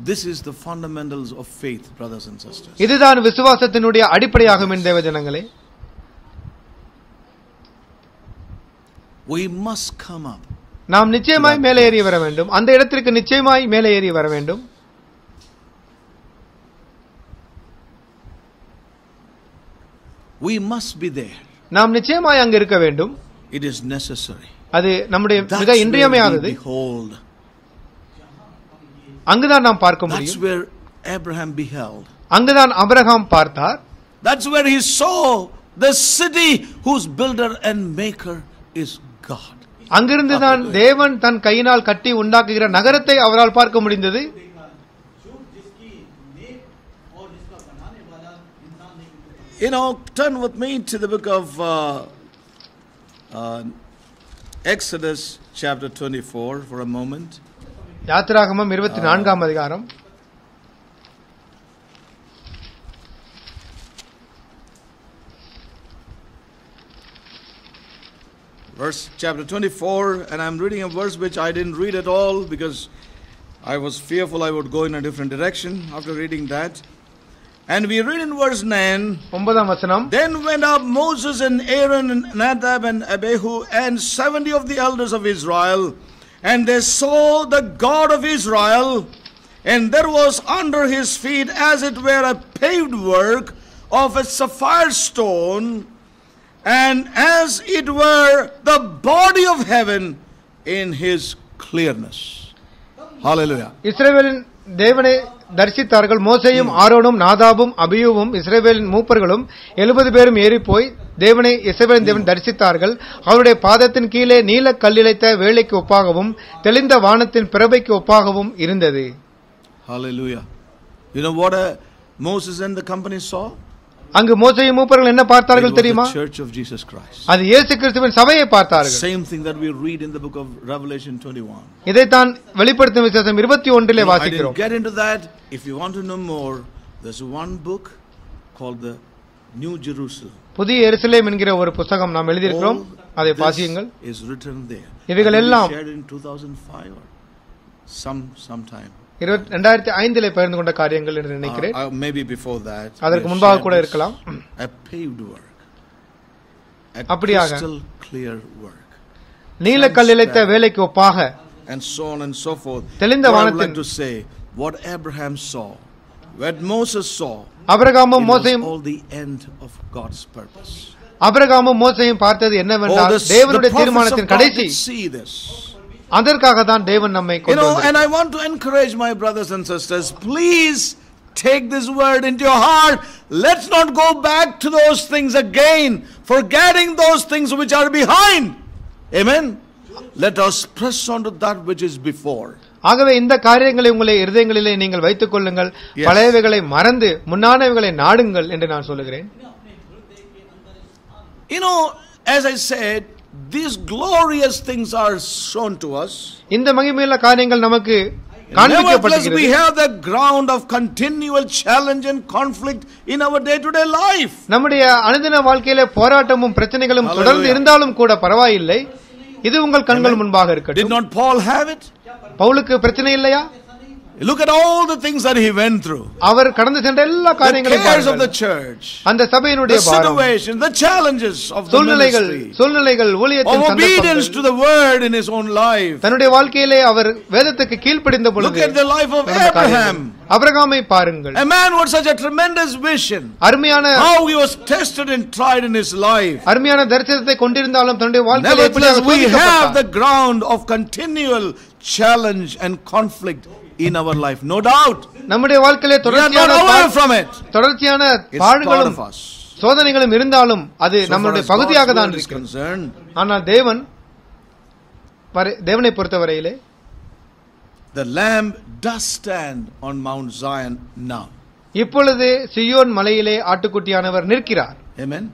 This is the fundamentals of faith, brothers and sisters. இதுதான் விசுவாசத்தினுடைய அடிப்படையாகும் என் தேவ ஜனங்களே We must come up. நாம் நிச்சயமாய் மேலே ஏறி வர வேண்டும் அந்த இடத்திற்கு நிச்சயமாய் மேலே ஏறி வர வேண்டும் We must be there. நாம் நிச்சயமாய் அங்கு இருக்க வேண்டும் It is necessary. அது நம்முடைய That's மிக where இன்றியமையாதது we behold. அங்குதான் நாம் பார்க்க முடியும் where Abraham beheld. அங்குதான் அபிரகாம் பார்த்தார் That's where he saw the city whose builder and maker is God. அங்கிருந்து தான் தேவன் தன் கையினால் கட்டி உண்டாக்குகிற நகரத்தை அவரால் பார்க்க முடிந்தது You know, turn with me to the book of uh, uh, Exodus chapter 24 for a moment. யாத்திராகமம் இருபத்தி நான்காம் அதிகாரம் Verse chapter 24, and I'm reading a verse which I didn't read at all because I was fearful I would go in a different direction after reading that. And we read in verse 9 ஒன்பதாம் வசனம் Then went up Moses and Aaron and Nadab and Abihu and seventy of the elders of Israel, and they saw the God of Israel, and there was under his feet as it were a paved work of a sapphire stone, and as it were the body of heaven in his clearness. Hallelujah. ഇസ്രയേലിൻ ദേവനെ தரிசித்தார்கள் மோசையும் ஆரோனும் நாதாபும் அபியூவும் இஸ்ரேவேலின் மூப்பர்களும் எழுபது பேரும் ஏறி போய் தேவனை இசைவேலின் தேவன் தரிசித்தார்கள் அவருடைய பாதத்தின் கீழே நீல கல்லிழைத்த வேலைக்கு ஒப்பாகவும் தெளிந்த வானத்தின் பிறவைக்கு ஒப்பாகவும் இருந்தது Hallelujah. You know what uh, Moses and the company saw? அங்கு மோசையும் மூப்பர்கள் என்ன It பார்த்தார்கள் was தெரியுமா the church of Jesus Christ. அது இயேசு கிறிஸ்துவின் சபையை பார்த்தார்கள் Same thing that we read in the book of Revelation 21. இதைத்தான் வெளிப்படுத்தும் விசேஷம் இருபத்தி ஒன்றிலே No, I didn't வாசிக்கிறோம் get into that. If you want to know more, there's one book called the New Jerusalem. புதிய எருசலேம் என்கிற ஒரு புஸ்தகம் நாம் எழுதியிருக்கிறோம் All அதை this வாசியுங்கள் is written there. இவைகள் And we எல்லாம் shared in 2005 or some sometime. இருபத்தி ரெண்டாயிரத்தி ஐந்திலே பகிர்ந்து கொண்ட காரியங்கள் என்று நினைக்கிறேன் Uh, uh. அதற்கு முன்பாக கூட. இருக்கலாம் அப்படியாக. crystal clear work. நீலக்கல் இழைத்த வேலைக்கு ஒப்பாக And so on and so forth. தெளிந்த would like வானத்தின் to say, what Abraham saw, what Moses saw, அபிரகாமும் மோசையும் all the end of God's purpose. அபிரகாமும் மோசையும் பார்த்தது Oh, என்னவென்றால் தேவனுடைய தீர்மானத்தின் கடைசி see this. அதற்காக தான் தேவன் நம்மை You know, and I want to encourage my brothers and sisters, please take this word into your heart. Let's not go back to those things again, forgetting those things which are behind. Amen. Let us press on to that which is before. ஆகவே இந்த காரியங்களை உங்களை இருதயங்களிலே நீங்கள் வைத்துக் கொள்ளுங்கள். பழையவைகளை மறந்து முன்னானவைகளை நாடுங்கள் என்று நான் சொல்லுகிறேன் You know, as I said, these glorious things are shown to us. இந்த மகிமையுள்ள காரியங்கள் நமக்கு Nevertheless, we காண்பிக்கப்படுகிறது have the ground of continual challenge and conflict in our day to day life. நம்முடைய அனுதின வாழ்க்கையில போராட்டமும் பிரச்சனைகளும் Hallelujah. தொடர்ந்து இருந்தாலும் கூட பரவாயில்லை இது உங்கள் கண்கள் முன்பாக Did இருக்கட்டும் not Paul have it? பவுலுக்கு பிரச்சனை இல்லையா Look at all the things that he went through. அவர் கடந்து சென்ற எல்லா The காரியங்களையும் cares of the பாருங்கள். church, அந்த சபையினுடைய the பாரம் situation, the challenges of the சூழ்நிலைகள் ministry, சூழ்நிலைகள் of ஊழியத்தின் obedience to சந்தர்ப்பங்கள். the word in his own life. தன்னுடைய வாழ்க்கையிலே அவர் வேதத்துக்கு கீழ்ப்படிந்த Look பொழுது at the life of நடந்த Abraham, காரியங்கள். அபிரகாமை பாருங்கள் a man with such a tremendous vision. அருமையான How he was tested and tried in his life. அருமையான தரிசனத்தை கொண்டிருந்தாலும் தன்னுடைய வாழ்க்கையில எப்படியாக Nevertheless, we have சோதிக்கப்பட்டார். the ground of continual challenge and conflict in our life no doubt நம்முடைய வாழ்க்கையிலே தொடர்ச்சியான தொடர்ச்சியான பாடுகளும் சோதனைகளும் இருந்தாலும் அது நம்மளுடைய பகுதியாக தான் இருக்கிறது. ஆனால் தேவன் தேவனை பொறுத்தவரையிலே The lamb does stand on Mount Zion now. இப்பொழுது சியோன் மலையிலே ஆட்டுக்குட்டியானவர் நிற்கிறார். Amen.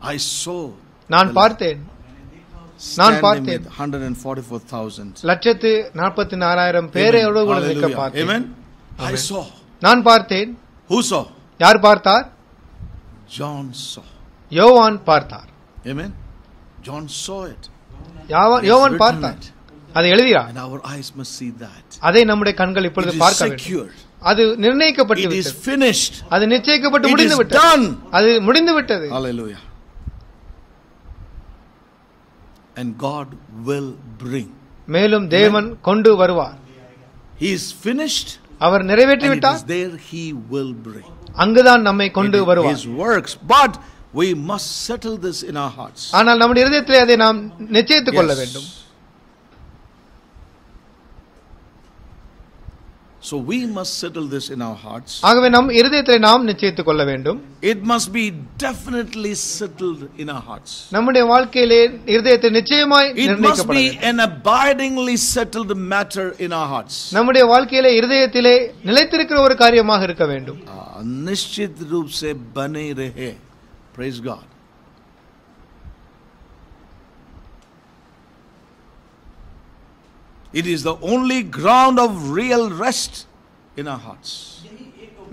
I நான் பார்த்தேன். நான் பார்த்தேன். 144000 லட்சத்து 44000 பேரை அவரோடு கூட நிற்க பார்த்தேன். ஐ சா நான் பார்த்தேன். ஹூ சா யார் பார்த்தார்? ஜான் சா யோவான் பார்த்தார். ஆமென் ஜான் சா இட் யோவான் பார்த்தார். அதை எழுதினார் and our eyes must see that. அதை நம்முடைய கண்கள் இப்பொழுது பார்க்க வேண்டும். அது நிர்ணயிக்கப்பட்டு விட்டது. அது நிச்சயிக்கப்பட்டு முடிந்து விட்டது. அது முடிந்து விட்டது. ஹalleluya And God will bring. மேலும் தேவன் கொண்டு வருவார் He is finished. அவர் நிறைவேற்றி And it விட்டார் is there He will bring. அங்குதான் நம்மை கொண்டு It is வருவார் His works. But we must settle this in our hearts. ஆனால் நம்முடைய இருதயத்திலே அதை நாம் நிச்சயித்துக் கொள்ள Yes. So we must settle this in our hearts. ஆகவே நம் இருதயத்திலே நாம் நிச்சயித்துக் கொள்ள வேண்டும் It must be definitely settled in our hearts. நம்முடைய வாழ்க்கையிலே இருதயத்தை நிச்சயமாய் It must நிர்ணயிக்கப்பட be வேண்டும். an abidingly settled matter in our hearts. நம்முடைய வாழ்க்கையிலே இருதயத்திலே நிலைத்திருக்கிற ஒரு காரியமாக இருக்க வேண்டும் आ, निश्चित रूप से बने रहे praise God It is the only ground of real rest in our hearts.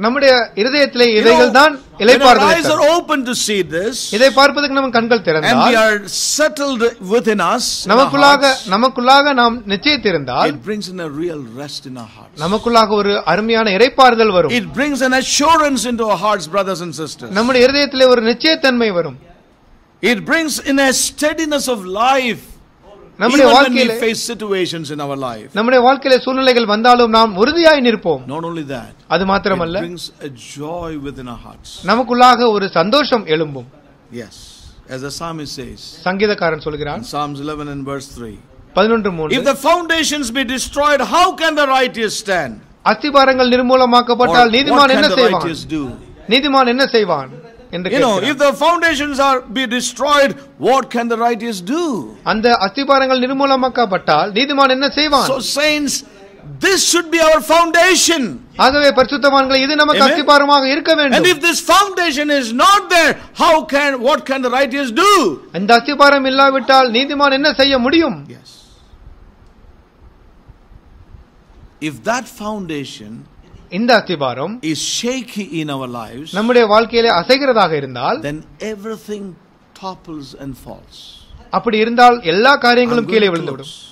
நம்முடைய இருதயத்திலே You இவைகள் know, தான் when our இலைப்பாறுதல் eyes are இருக்கிறது. open to see this, இதை பார்ப்பதற்கு நம்ம கண்கள் and we திறந்தால் are settled within us, in our நமக்குள்ளாக hearts, நமக்குள்ளாக நாம் நிச்சயித்திருந்தால் it brings in a real rest in our hearts. நமக்குள்ளாக ஒரு அருமையான இறைப்பாறுதல் வரும் It brings an assurance into our hearts, brothers and sisters. நம்முடைய இருதயத்திலே ஒரு நிச்சயத்தன்மை வரும் It brings in a steadiness of life. நம்முடைய வாழ்க்கையிலே face situations in our life. நம்முடைய வாழ்க்கையில சூழ்நிலைகள் வந்தாலும் நாம் உறுதியாய் நிற்போம் Not only that, அது it மாத்திரமல்ல brings a joy within our hearts. நமக்குள்ளாக ஒரு சந்தோஷம் எழும்பும் Yes. As the psalmist says சங்கீதக்காரன் சொல்கிறான் Psalms 11 and verse 3 பதினொன்று If மூன்று the foundations be destroyed, how can the righteous stand? அஸ்திபாரங்கள் நிர்மூலமாக்கப்பட்டால் நீதிமான் என்ன செய்வான்? நீதிமான் என்ன செய்வான் என்று You know, if கேட்கிறான். the foundations are be destroyed, what can the righteous do? அந்த அஸ்திபாரங்கள் நிர்மூலமாக்கப்பட்டால் நீதிமான் என்ன செய்வான் So, saints, this should be our foundation. ஆகவே பரிசுத்தவான்களை இது நமக்கு Amen. அஸ்திபாரமாக இருக்க And வேண்டும் if this foundation is not there, how can what can the righteous do? இந்த அஸ்திபாரம் இல்லாவிட்டால் நீதிமான் என்ன செய்ய முடியும் Yes. If that foundation இந்த அஸ்திபாரம் is shaky in our lives, நம்முடைய வாழ்க்கையிலே அசைகிறதாக இருந்தால் then everything topples and falls. அப்படி இருந்தால் எல்லா I'm காரியங்களும் going கீழே to விழுந்துவிடும் close.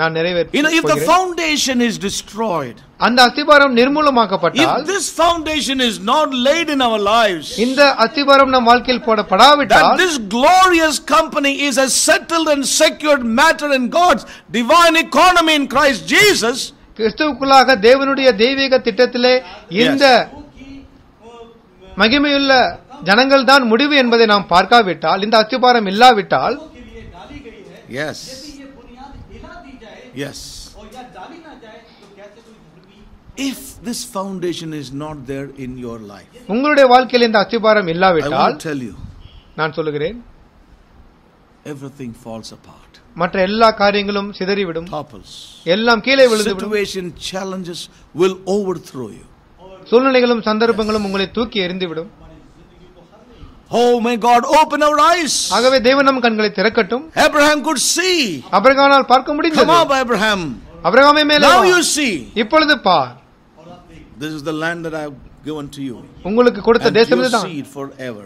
நான் You know, if the நிறைவேற்ற foundation is destroyed, அந்த அஸ்திபாரம் நிர்மூலமாக்கப்பட்டால் if this foundation is not laid in our lives, இந்த அஸ்திபாரம் நம் வாழ்க்கையில் that போடப்படாவிட்டால் this glorious company is a settled and secured matter in God's divine economy in Christ Jesus, கிறிஸ்துவுக்குள்ளாக தேவனுடைய தெய்வீக திட்டத்திலே இந்த மகிமையுள்ள ஜனங்கள் தான் முடிவு என்பதை நாம் பார்க்காவிட்டால் இந்த அத்திபாரம் இல்லாவிட்டால் If this foundation is not there in your life, உங்களுடைய வாழ்க்கையில் இந்த அத்திபாரம் இல்லாவிட்டால் நான் சொல்லுகிறேன் everything ஃபால்ஸ் அபார்ட் மற்ற எல்லா காரியங்களும் சிதறிவிடும். எல்லாம் கீழே விழுந்துவிடும் Situation, challenges will overthrow you. சூழ்நிலைகளும் சந்தர்ப்பங்களும் உங்களை தூக்கி எறிந்துவிடும் Oh, may God open our eyes. ஆகவே தேவன் நம் கண்களை திறக்கட்டும் Abraham could see. அபிரகானால் பார்க்க Come முடிந்தது up, Abraham. அபிரகாமே மேலே Now you see. இப்பொழுது பார் This is the land that I have given to you. உங்களுக்கு கொடுத்த And தேசம் you இதுதான் see it forever.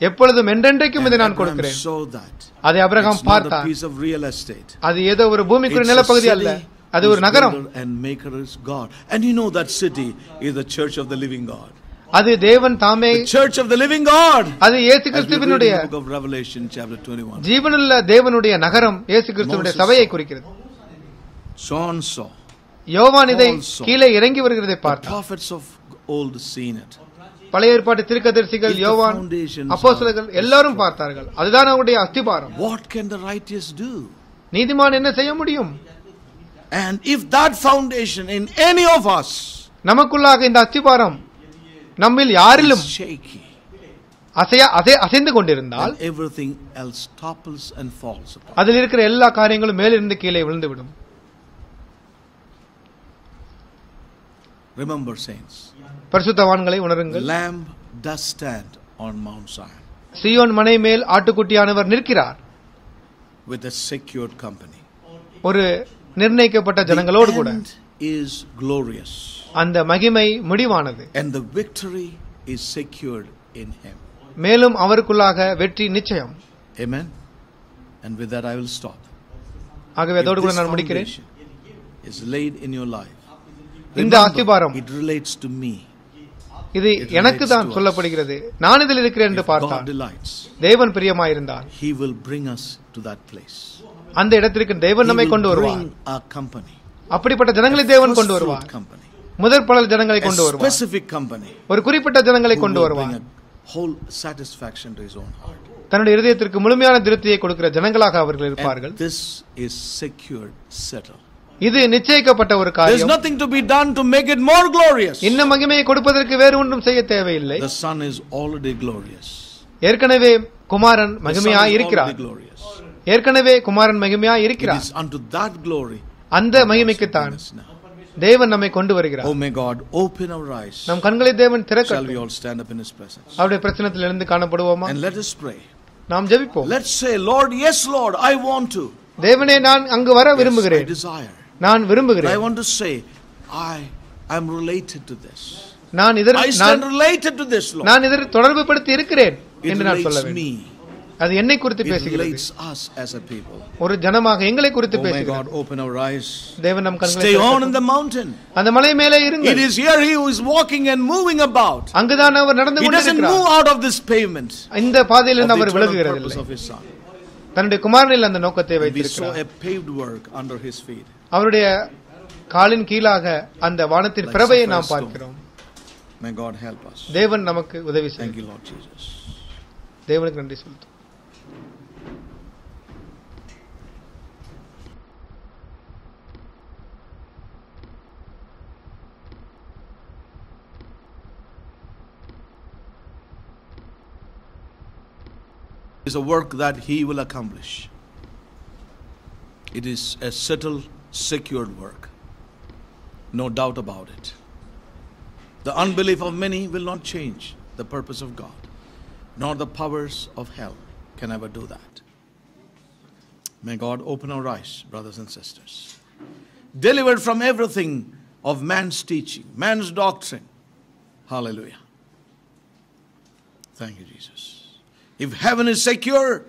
எப்பொழுதும் என்றென்றைக்கும் இதை நான் கொடுக்கிறேன். அதை அபிரகாம் estate. அது ஏதோ ஒரு பூமிக்குரிய நிலப்பகுதி அல்ல அது ஒரு நகரம் and maker is God. And you know that city is the church of the living God. அது தேவன் தாமே The church of the living God. அது இயேசு கிறிஸ்துவினுடைய book of Revelation chapter 21. ஜீவனுள்ள தேவனுடைய நகரம் இயேசு கிறிஸ்துவினுடைய சபையை. குறிக்கிறது John saw. யோவான் இதை. கீழே இறங்கி வருகிறதை The பார்த்தான் prophets of old seen it. பழைய ஏற்பாட்டு திருக்கதரிசிகள் யோவான் are எல்லாரும். பார்த்தார்கள் அதுதான் அவருடைய அஸ்திபாரம் What can the righteous do? நீதிமான் என்ன செய்ய முடியும் And if that foundation in any of us நமக்குள்ளாக இந்த அஸ்திபாரம் நம்மில் யாரிலும் shaky, அசையா அசை அசைந்து கொண்டிருந்தால் everything else topples and falls apart. அதில் இருக்கிற எல்லா காரியங்களும் மேலிருந்து கீழே விழுந்துவிடும் Remember, saints, பரிசுத்தவான்களை the உணருங்கள் Lamb does stand on Mount Zion Zion மனை மேல் ஆட்டுக்குட்டியானவர் நிற்கிறார் with a secured company. ஒரு நிர்ணயிக்கப்பட்ட ஜனங்களோடு கூட The end is glorious, அந்த மகிமை முடிவானது and the victory is secured in Him. மேலும் அவருக்குள்ளாக வெற்றி நிச்சயம் Amen. And with that, I will stop. ஆகவே If அதோடு கூட this நான் முடிக்கிறேன் foundation is laid in your life, இந்த remember, அஸ்திபாரம் it relates to me. இது எனக்கு தான். சொல்லப்படுகிறது நான் இதில் இருக்கிறேன் என்று delights, தேவன் பிரியமாயிருந்தார் He will bring us to that place. அந்த இடத்திற்கு தேவன் நம்மை கொண்டு வருவார் our company. அப்படிப்பட்ட ஜனங்களை தேவன் கொண்டு வருவார். முதற் பலர் ஜனங்களை கொண்டு வருவார் specific company. ஒரு குறிப்பிட்ட ஜனங்களை கொண்டு வருவார் whole satisfaction to his own heart. தன்னுடைய இருதயத்திற்கு முழுமையான திருப்தியை கொடுக்கிற ஜனங்களாக அவர்கள் இருப்பார்கள் this is secured, settled. இது நிச்சயிக்கப்பட்ட ஒரு There's காரியம் nothing to be done to make it more glorious. இன்னும் மகிமையை கொடுப்பதற்கு வேறு ஒன்றும் செய்ய தேவையில்லை The Son is already glorious. ஏற்கனவே குமாரன் மகிமையாய் is இருக்கிறார். ஏற்கனவே குமாரன் மகிமையாய் It இருக்கிறார் unto that glory அந்த மகிமைக்குத்தான் us now. தேவன் நம்மை கொண்டு வருகிறார் Oh, may God open our eyes. நம் கண்களை தேவன் Shall we திறக்கட்டும் all stand up in His presence? அவருடைய பிரச்சனத்தில் இருந்து காணப்படுவோமா And let us pray. நாம் ஜெபிப்போம் Let's say, Lord, yes, Lord, I want to. தேவனே நான் அங்கு வர விரும்புகிறேன் desire. நான் But I விரும்புகிறேன் want to say, I am related to this. நான் இதர் I நான் stand related to this, Lord. நான் இதில் தொடர்பு படுத்தி இருக்கிறேன் It என்று நான் சொல்ல relates வேண்டும் me. அது என்னை குறித்து It பேசுகிறது relates us as a people. ஒரு ஜனமாக எங்களை குறித்து Oh, may பேசுகிறது God open our eyes. தேவன் நம் கண்களை Stay on in திறக்கட்டும். the mountain. அந்த மலை மேலே It இருங்கள் is here He who is walking and moving about. அங்குதான் அவர் நடந்து He doesn't move கொண்டிருக்கிறார் out of this pavement. இந்த Of பாதையிலிருந்து the அவர் eternal விலகுகிறது purpose இல்லை of His Son. தன்னுடைய குமாரனில் அந்த நோக்கத்தை We saw வைத்திருக்கிறார் a paved work under His feet. அவருடைய காலின் கீழாக அந்த வானத்தின் Like பிரபையை sapphire நாம் stone. பார்க்கிறோம் May God help us. தேவன் நமக்கு உதவி Thank செய்யும் you, Lord Jesus. தேவனுக்கு நன்றி செலுத்தும் is a work that He will accomplish. It is a settled, secured work. No doubt about it. The unbelief of many will not change the purpose of God, nor the powers of hell can ever do that. May God open our eyes, brothers and sisters. Delivered from everything of man's teaching, man's doctrine. Hallelujah. Thank you, Jesus. If heaven is secure,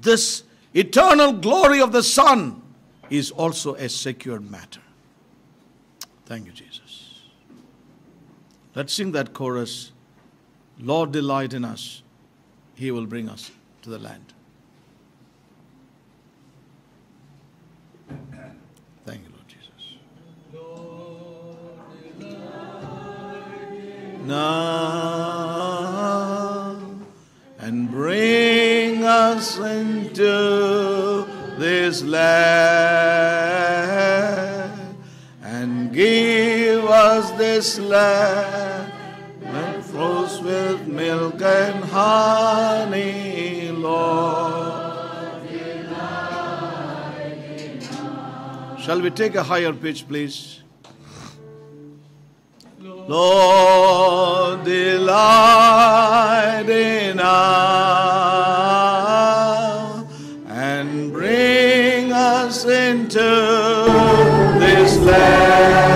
this eternal glory of the Son is also a secured matter. Thank you, Jesus. Let's sing that chorus. Lord, delight in us. He will bring us to the land. Thank you, Lord Jesus. Now and bring us into this land and give us this land that flows with milk and honey, Lord. Shall we take a higher pitch, please? Lord, delight in us us into this land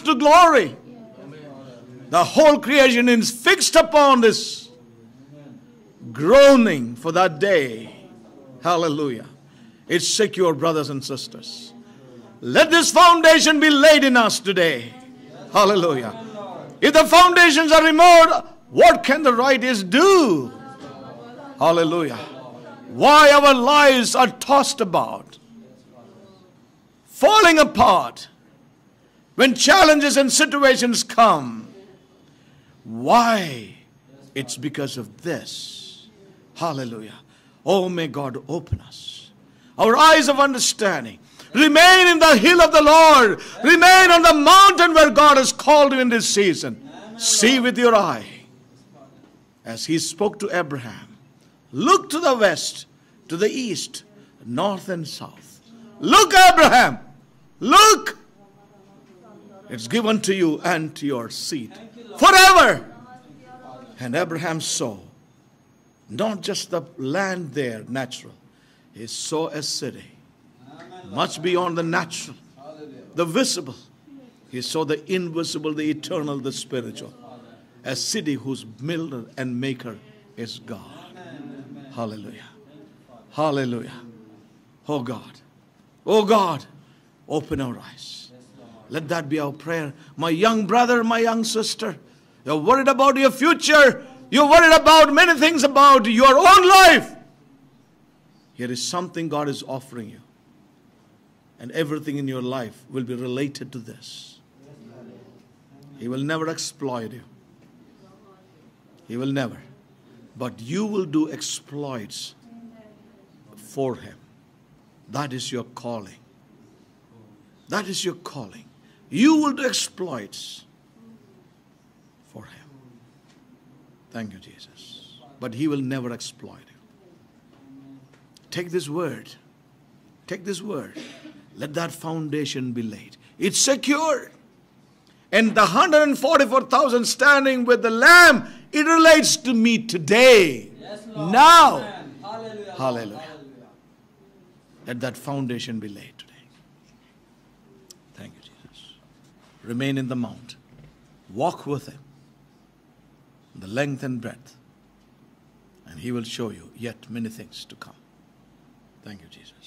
to glory. The whole creation is fixed upon this groaning for that day. Hallelujah. It's secure, brothers and sisters. Let this foundation be laid in us today. Hallelujah. If the foundations are removed, what can the righteous do? Hallelujah. Why our lives are tossed about, falling apart when challenges and situations come. Why? It's because of this. Hallelujah. Oh, may God open us. Our eyes of understanding. Remain in the hill of the Lord. Remain on the mountain where God has called you in this season. See with your eye. As he spoke to Abraham, look to the west, to the east, north and south. Look, Abraham. Look. It's given to you and to your seed forever. And Abraham saw not just the land there, natural, he saw a city much beyond the natural, the visible. He saw the invisible, the eternal, the spiritual. A city whose builder and maker is God. Hallelujah. Hallelujah. Oh God. Oh God. Open our eyes. Let that be our prayer. My young brother, my young sister, you're worried about your future. You're worried about many things about your own life. Here is something God is offering you. And everything in your life will be related to this. He will never exploit you. He will never. But you will do exploits for Him. That is your calling. That is your calling. You will do exploits for Him. Thank you, Jesus. But He will never exploit you. Take this word. Take this word. Let that foundation be laid. It's secure. And the 144,000 standing with the Lamb, it relates to me today. Yes, Now. Amen. Hallelujah. Hallelujah. Let that foundation be laid today. Thank you, Jesus. Remain in the mount. Walk with Him, the length and breadth, and He will show you yet many things to come. Thank you, Jesus.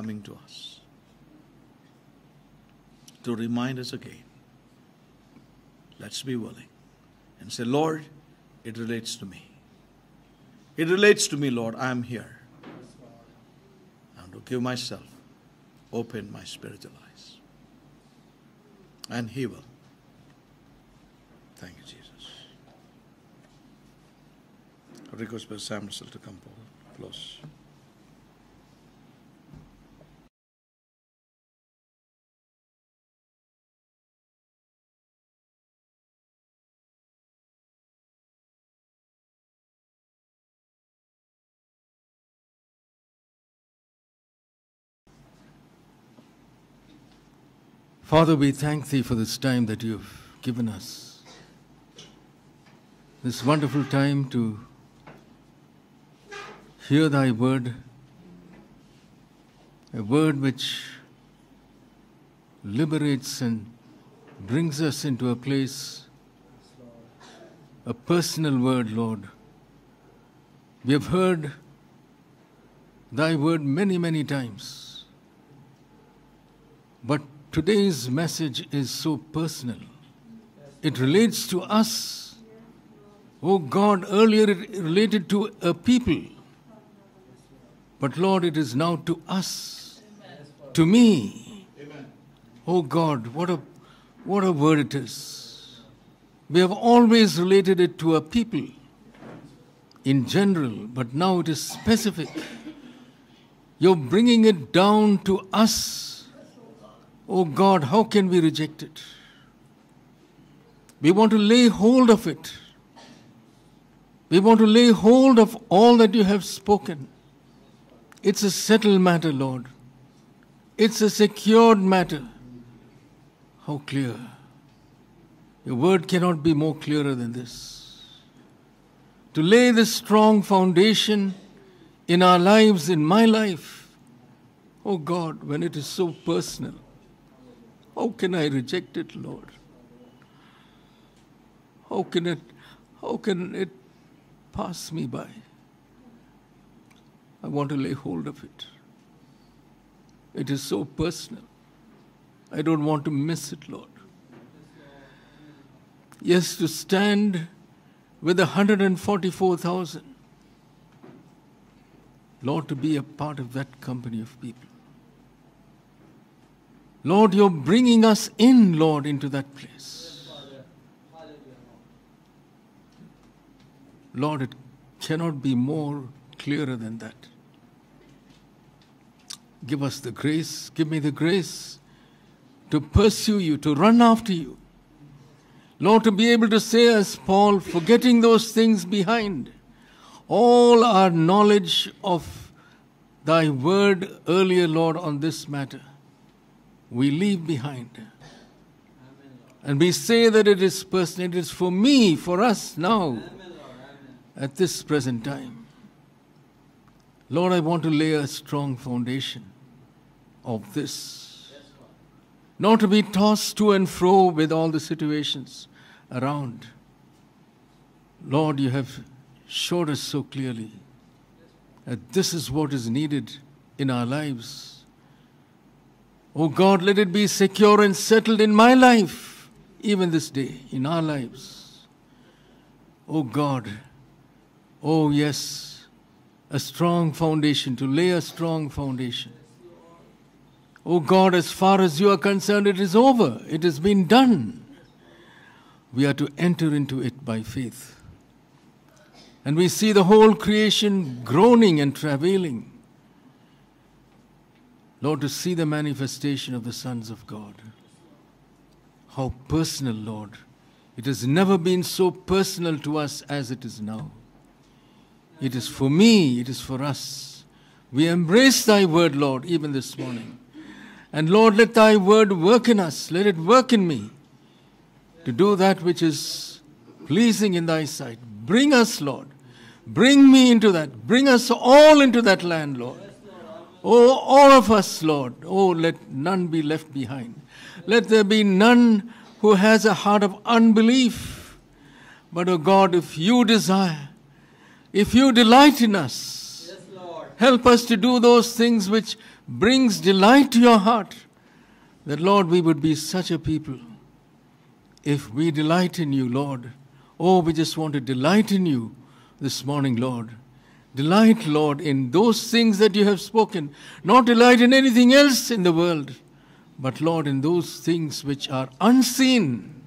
Coming to us to remind us again. Let's be willing and say, Lord, it relates to me. It relates to me, Lord. I am here. And to give myself, open my spiritual eyes. And He will. Thank you, Jesus. I request Samuel to come forward. Close. Father, we thank Thee for this time that you've given us. This wonderful time to hear Thy word, a word which liberates and brings us into a place, a personal word, Lord. We have heard Thy word many, many times. But today's message is so personal. It relates to us. Oh God, earlier it related to a people. But Lord, it is now to us, to me. Oh God, what a, what a word it is. We have always related it to a people in general, but now it is specific. You're bringing it down to us. Oh God, how can we reject it? We want to lay hold of it. We want to lay hold of all that you have spoken. It's a settled matter, Lord. It's a secured matter. How clear. Your word cannot be more clearer than this. To lay this strong foundation in our lives, in my life, oh God, when it is so personal, how can I reject it, Lord? How can it, how can it pass me by? I want to lay hold of it. It is so personal. I don't want to miss it, Lord. Yes, to stand with the 144,000. Lord, to be a part of that company of people. Lord, you're bringing us in, Lord, into that place. Lord, it cannot be more clearer than that. Give us the grace, give me the grace to pursue you, to run after you. Lord, to be able to say, as Paul, forgetting those things behind, all our knowledge of thy word earlier, Lord, on this matter, we leave behind. And we say that it is personal, it is for me, for us now, at this present time. Lord, I want to lay a strong foundation of this. Not to be tossed to and fro with all the situations around. Lord, you have showed us so clearly that this is what is needed in our lives. Oh God, let it be secure and settled in my life, even this day, in our lives. Oh God, oh yes, a strong foundation, to lay a strong foundation. Oh God, as far as you are concerned, it is over, it has been done. We are to enter into it by faith. And we see the whole creation groaning and travailing. Lord, to see the manifestation of the sons of God. How personal, Lord. It has never been so personal to us as it is now. It is for me, it is for us. We embrace thy word, Lord, even this morning. And Lord, let thy word work in us, let it work in me to do that which is pleasing in thy sight. Bring us, Lord. Bring me into that. Bring us all into that land, Lord. Oh, all of us, Lord. Oh, let none be left behind. Let there be none who has a heart of unbelief. But, oh God, if you desire, if you delight in us, help us to do those things which brings delight to your heart. That, Lord, we would be such a people. If we delight in you, Lord, oh, we just want to delight in you this morning, Lord. Delight, Lord, in those things that you have spoken. Not delight in anything else in the world, but, Lord, in those things which are unseen,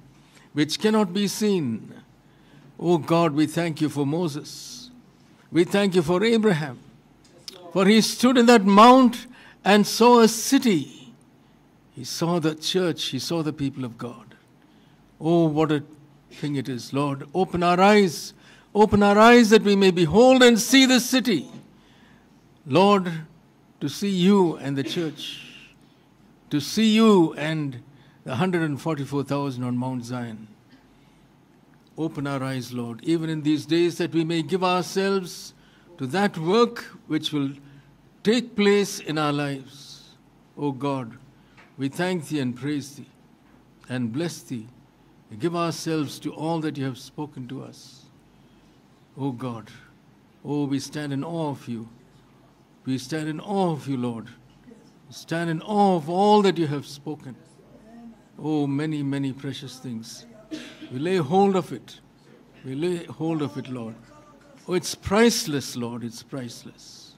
which cannot be seen. Oh God, we thank you for Moses. We thank you for Abraham. For he stood in that mount and saw a city. He saw the church, he saw the people of God. Oh, what a thing it is, Lord. Open our eyes Open our eyes that we may behold and see the city. Lord, to see you and the church, to see you and the 144,000 on Mount Zion. Open our eyes, Lord, even in these days that we may give ourselves to that work which will take place in our lives. O oh God, we thank Thee and praise Thee and bless Thee. Give ourselves to all that You have spoken to us. Oh God, oh, we stand in awe of you. We stand in awe of you, Lord. We stand in awe of all that you have spoken. Oh, many, many precious things. We lay hold of it. We lay hold of it, Lord. Oh, it's priceless, Lord. It's priceless.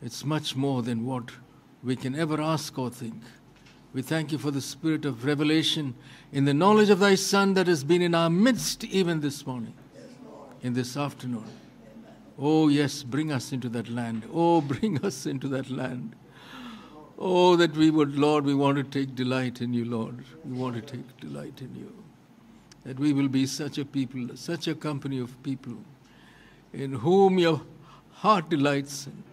It's much more than what we can ever ask or think. We thank you for the spirit of revelation in the knowledge of thy Son that has been in our midst even this morning in this afternoon. Oh, yes, bring us into that land. Oh, bring us into that land. Oh, that we would, Lord, we want to take delight in you, Lord. We want to take delight in you. That we will be such a people, such a company of people in whom your heart delights in.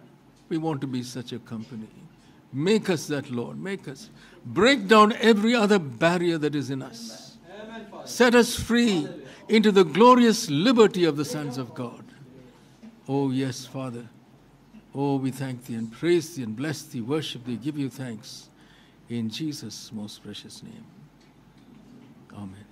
We want to be such a company. Make us that, Lord. Make us. Break down every other barrier that is in us. Set us free into the glorious liberty of the sons of God. Oh, yes, Father. Oh, we thank thee and praise thee and bless thee, worship thee, give you thanks in Jesus' most precious name. Amen.